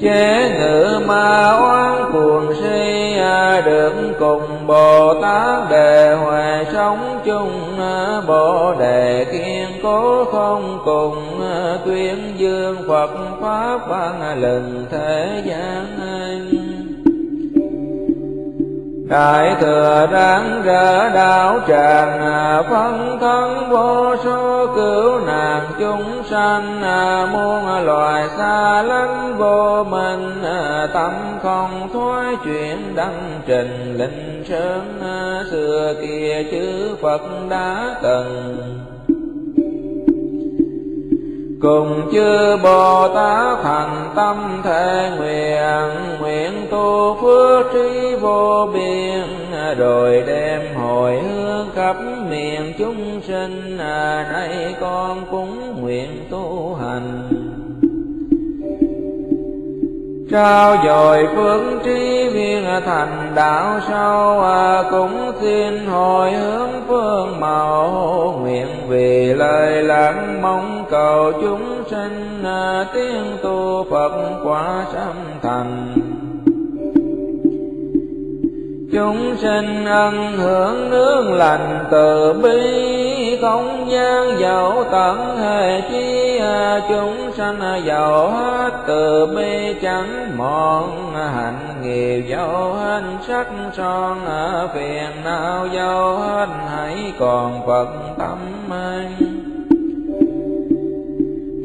chế ngự ma oan cuồng si được cùng bồ tát đề hòa sống chung, bồ đề kiên cố không cùng, tuyên dương phật pháp văn lần thế gian. Đại thừa đáng ra đạo tràng phân thân vô số cứu nạn chúng sanh, muôn loài xa lánh vô minh tâm không thoái chuyển đăng trình, linh sơn xưa kia chư Phật đã từng cùng chư Bồ Tát thành tâm thể nguyện nguyện tu phước trí vô biên, rồi đem hồi hướng khắp miền chúng sinh. Nay con cũng nguyện tu hành trao dồi phương trí viên thành đạo sâu à, cũng xin hồi hướng phương màu nguyện vì lời lãng mong cầu chúng sinh à, tiếng tu phật quả sâm thành chúng sinh ân hưởng nương lành, từ bi không gian dẫu tận hề chi à, chúng sanh giàu hết, từ bi chẳng mòn à, hạnh nghiệp dẫu hết, sắc son à, phiền não dẫu hết, hãy còn phật tâm anh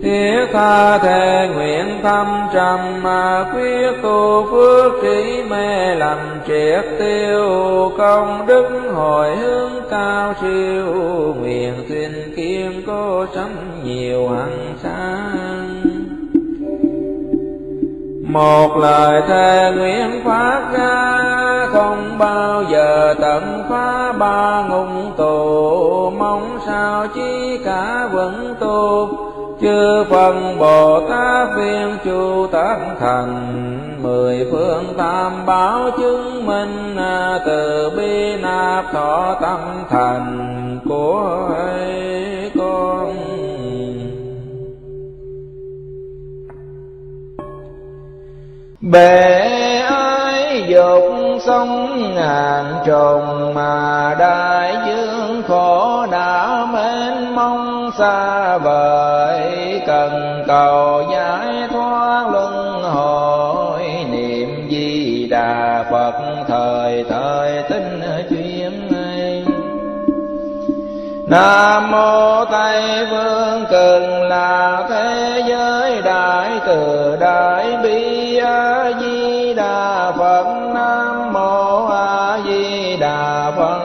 thiết tha thề nguyện thâm trầm mà quyết tu phước trí mê làm triệt tiêu công đức hồi hướng cao siêu nguyện xin kiên cố sắm nhiều hằng sáng một lời thề nguyện phát ra, không bao giờ tận phá ba ngục tù. Mong sao chi cả vẫn tu chư phần bồ tát viên chu tác thành, mười phương tam bảo chứng minh à, từ bi nạp thọ tâm thành của con bề ai dục sông ngàn trùng mà đại dương khổ đã mong xa vời, cần cầu giải thoát luân hồi. Niệm di đà phật, thời thời tinh chuyên này nam mô tây vương cần là thế giới đại từ đại bi a di đà phật. Nam mô a di đà phật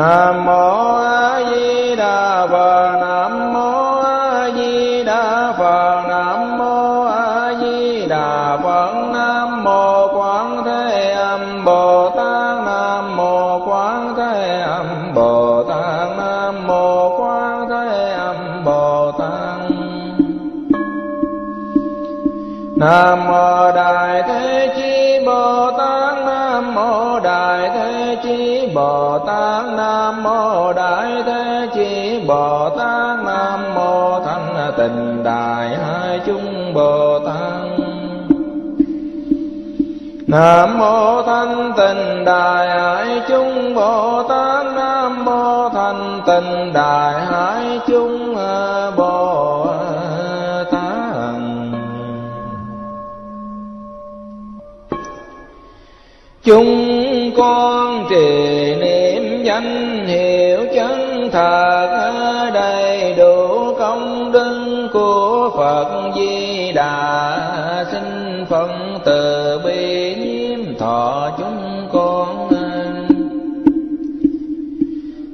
nam mô a di đà phật nam mô a di đà phật nam mô a di đà phật nam mô quán thế âm bồ tát nam mô quán thế âm bồ tát nam mô quán thế âm bồ tát nam Nam mô thanh tịnh đại hải chúng Bồ Tát Nam mô thanh tịnh đại hải chúng Bồ Tát. Chúng con trì niệm danh hiệu chân thật.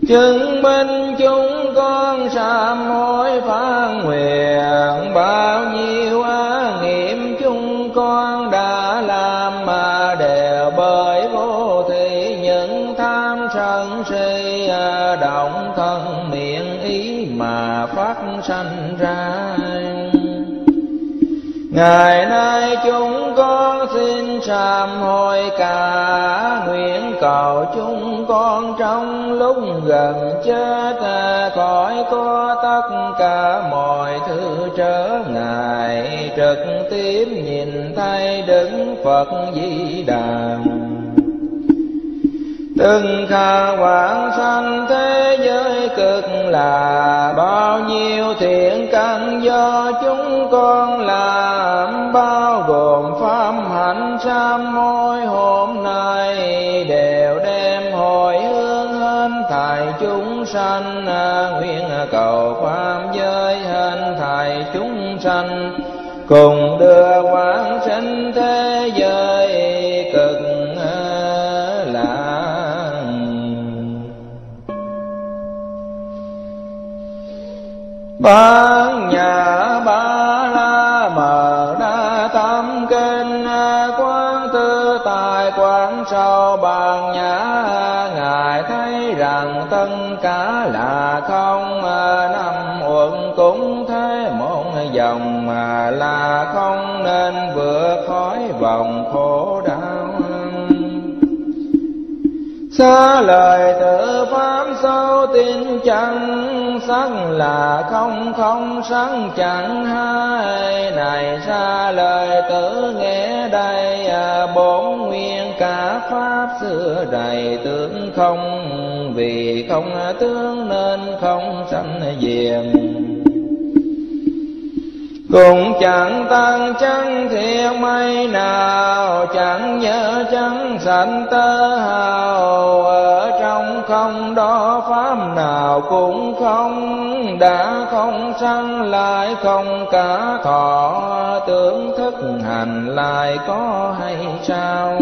Chứng minh chúng con sám hối phán nguyện. Bao nhiêu á nghiệm chúng con đã làm mà đều bởi vô thị những tham sân si à, động thân miệng ý mà phát sanh ra. Ngày nay chúng con xin sám hối cả nguyện cầu chúng con trong lúc gần chết khỏi có tất cả mọi thứ trở ngại. Trực tiếp nhìn thấy đức Phật Di Đà. Từng khả quảng sanh thế giới cực là bao nhiêu thiện căn do chúng con làm, bao gồm pháp hạnh, sám sanh à, nguyện cầu pháp giới hình thầy chúng sanh. Cùng đưa quán sinh thế giới cực à, lạc ba không à, năm uẩn cũng thế, một dòng mà là không nên vượt khỏi vòng khổ đau. Xa lời tự pháp sâu tin chẳng sắc là không không sáng chẳng hai. Này, xa lời tử nghe đây à, bốn nguyên cả pháp xưa đầy tướng không vì không tướng nên không sanh diệm cũng chẳng tăng chẳng thiện mây nào, chẳng nhớ chẳng sanh tơ hào. Ở trong không đó pháp nào cũng không, đã không sanh lại không cả thọ. Tưởng thức hành lại có hay sao?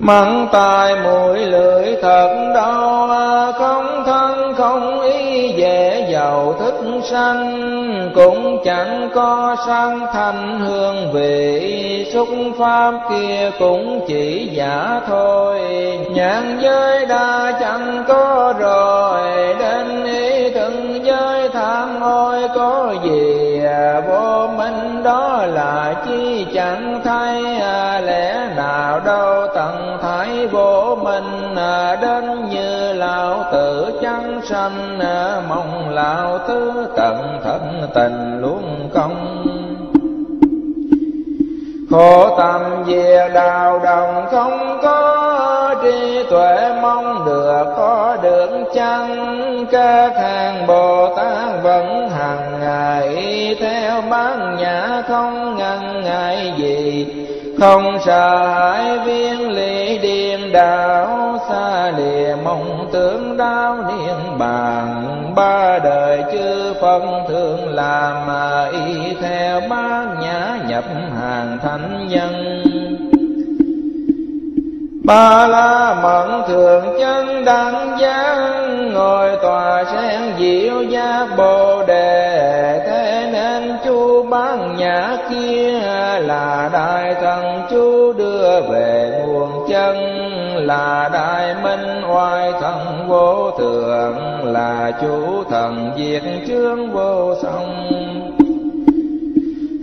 Mắng tai mũi lưỡi thật đau à, không thân không ý, dễ giàu thức sanh. Cũng chẳng có sang thanh hương vị, xúc pháp kia cũng chỉ giả thôi. Nhãn giới đa chẳng có rồi, đến ý từng giới tham ôi có gì à, vô đó là chi chẳng thấy à, lẽ nào đâu tận thái vô minh à, đến như lão tử chẳng sanh à, mong lão tứ tận thân tình luôn công khổ tâm về đào đồng không có trí tuệ mong được, có được chăng? Các hàng bồ tát vẫn hàng ngày, theo bán nhã không ngăn ngại gì. Không sợ hãi viên lý điên đạo xa lìa mong tưởng đau niên bàn ba đời chư phân thường làm mà y theo bát nhã nhập hàng thánh nhân ba la mẫn thường chân đẳng giác ngồi tòa sen diệu giác bồ đề. Thế nên chú bán nhã kia là đại thần chú đưa về nguồn chân, là đại minh oai thần vô thượng, là chủ thần diệt chướng vô song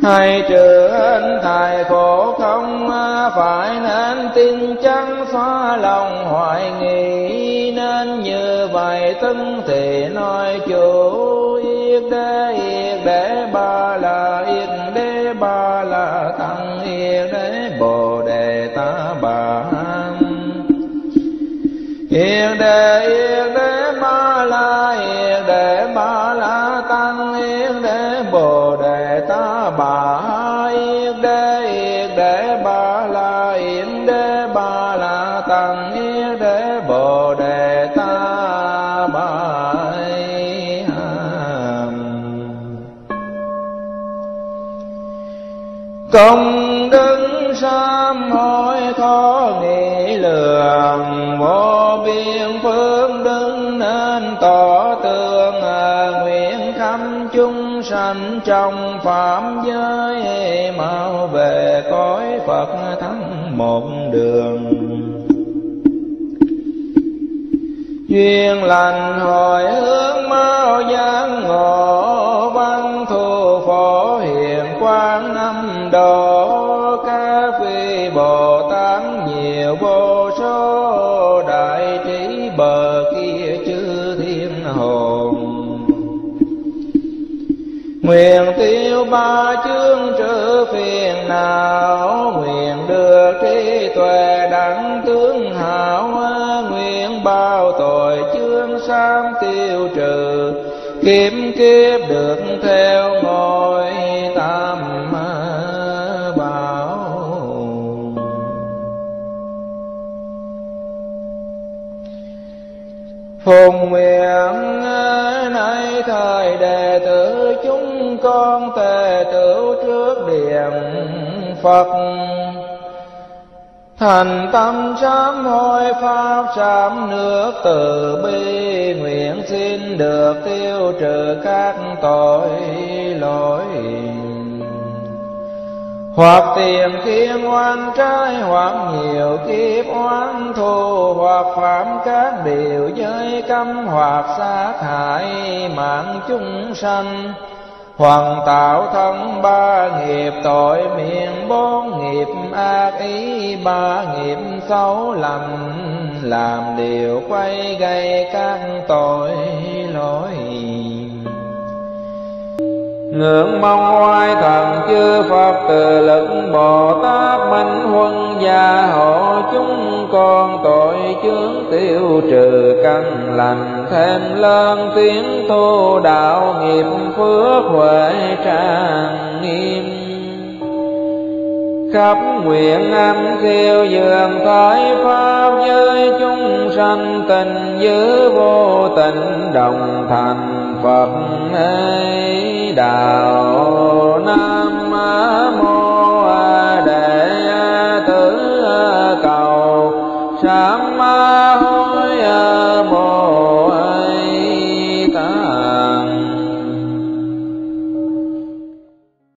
hay trừ anh thầy khổ không à, phải nên tin chắn xóa lòng hoài nghi, nên như vậy tân thì nói chủ yết đế yết đế ba la yết đế ba la tăng yết đế bồ đề ta bà yết đế yết đế ba la yết bồ đề ta bà yết đế yết đế ba la yết đế ba la tăng yết đế bồ đề ta bà công đức sám hối khó nghĩ lường vô biên phương đứng nên tỏ tường à, nguyện khâm chung sanh trong phạm giới, mau về cõi phật thắng một đường. Duyên lành hồi hướng mau giác ngộ, văn thù phổ hiền quang năm độ. Ca phi bồ tát nhiều vô số đại trí bờ nguyện tiêu ba chương trừ phiền não, nguyện được trí tuệ đẳng tướng hảo nguyện bao tội chương sam tiêu trừ kiếm kiếp được theo ngôi tam bảo. Phùng nguyện, nay thời đệ tử chúng con tề tựu trước điện phật. Thành tâm sám hối, pháp sám nước, từ bi nguyện xin được tiêu trừ các tội lỗi. Hoặc tiền kiên oan trái, hoặc nhiều kiếp oan thù, hoặc phạm các điều giới cấm, hoặc sát hại mạng chúng sanh. Hoàng tạo thân ba nghiệp, tội miệng bốn nghiệp, ác ý ba nghiệp, xấu lầm, làm điều quay gây các tội lỗi. Ngưỡng mong oai thần chư Phật từ lực Bồ Tát Minh Huân gia hộ chúng con tội chướng tiêu trừ căn lành thêm lớn tiếng thu đạo nghiệp phước huệ trang nghiêm. Khắp nguyện âm khiêu dường thái pháp với chúng sanh tình giữ vô tình đồng thành. Phật ấy đạo Nam mô Đệ tử cầu sám hối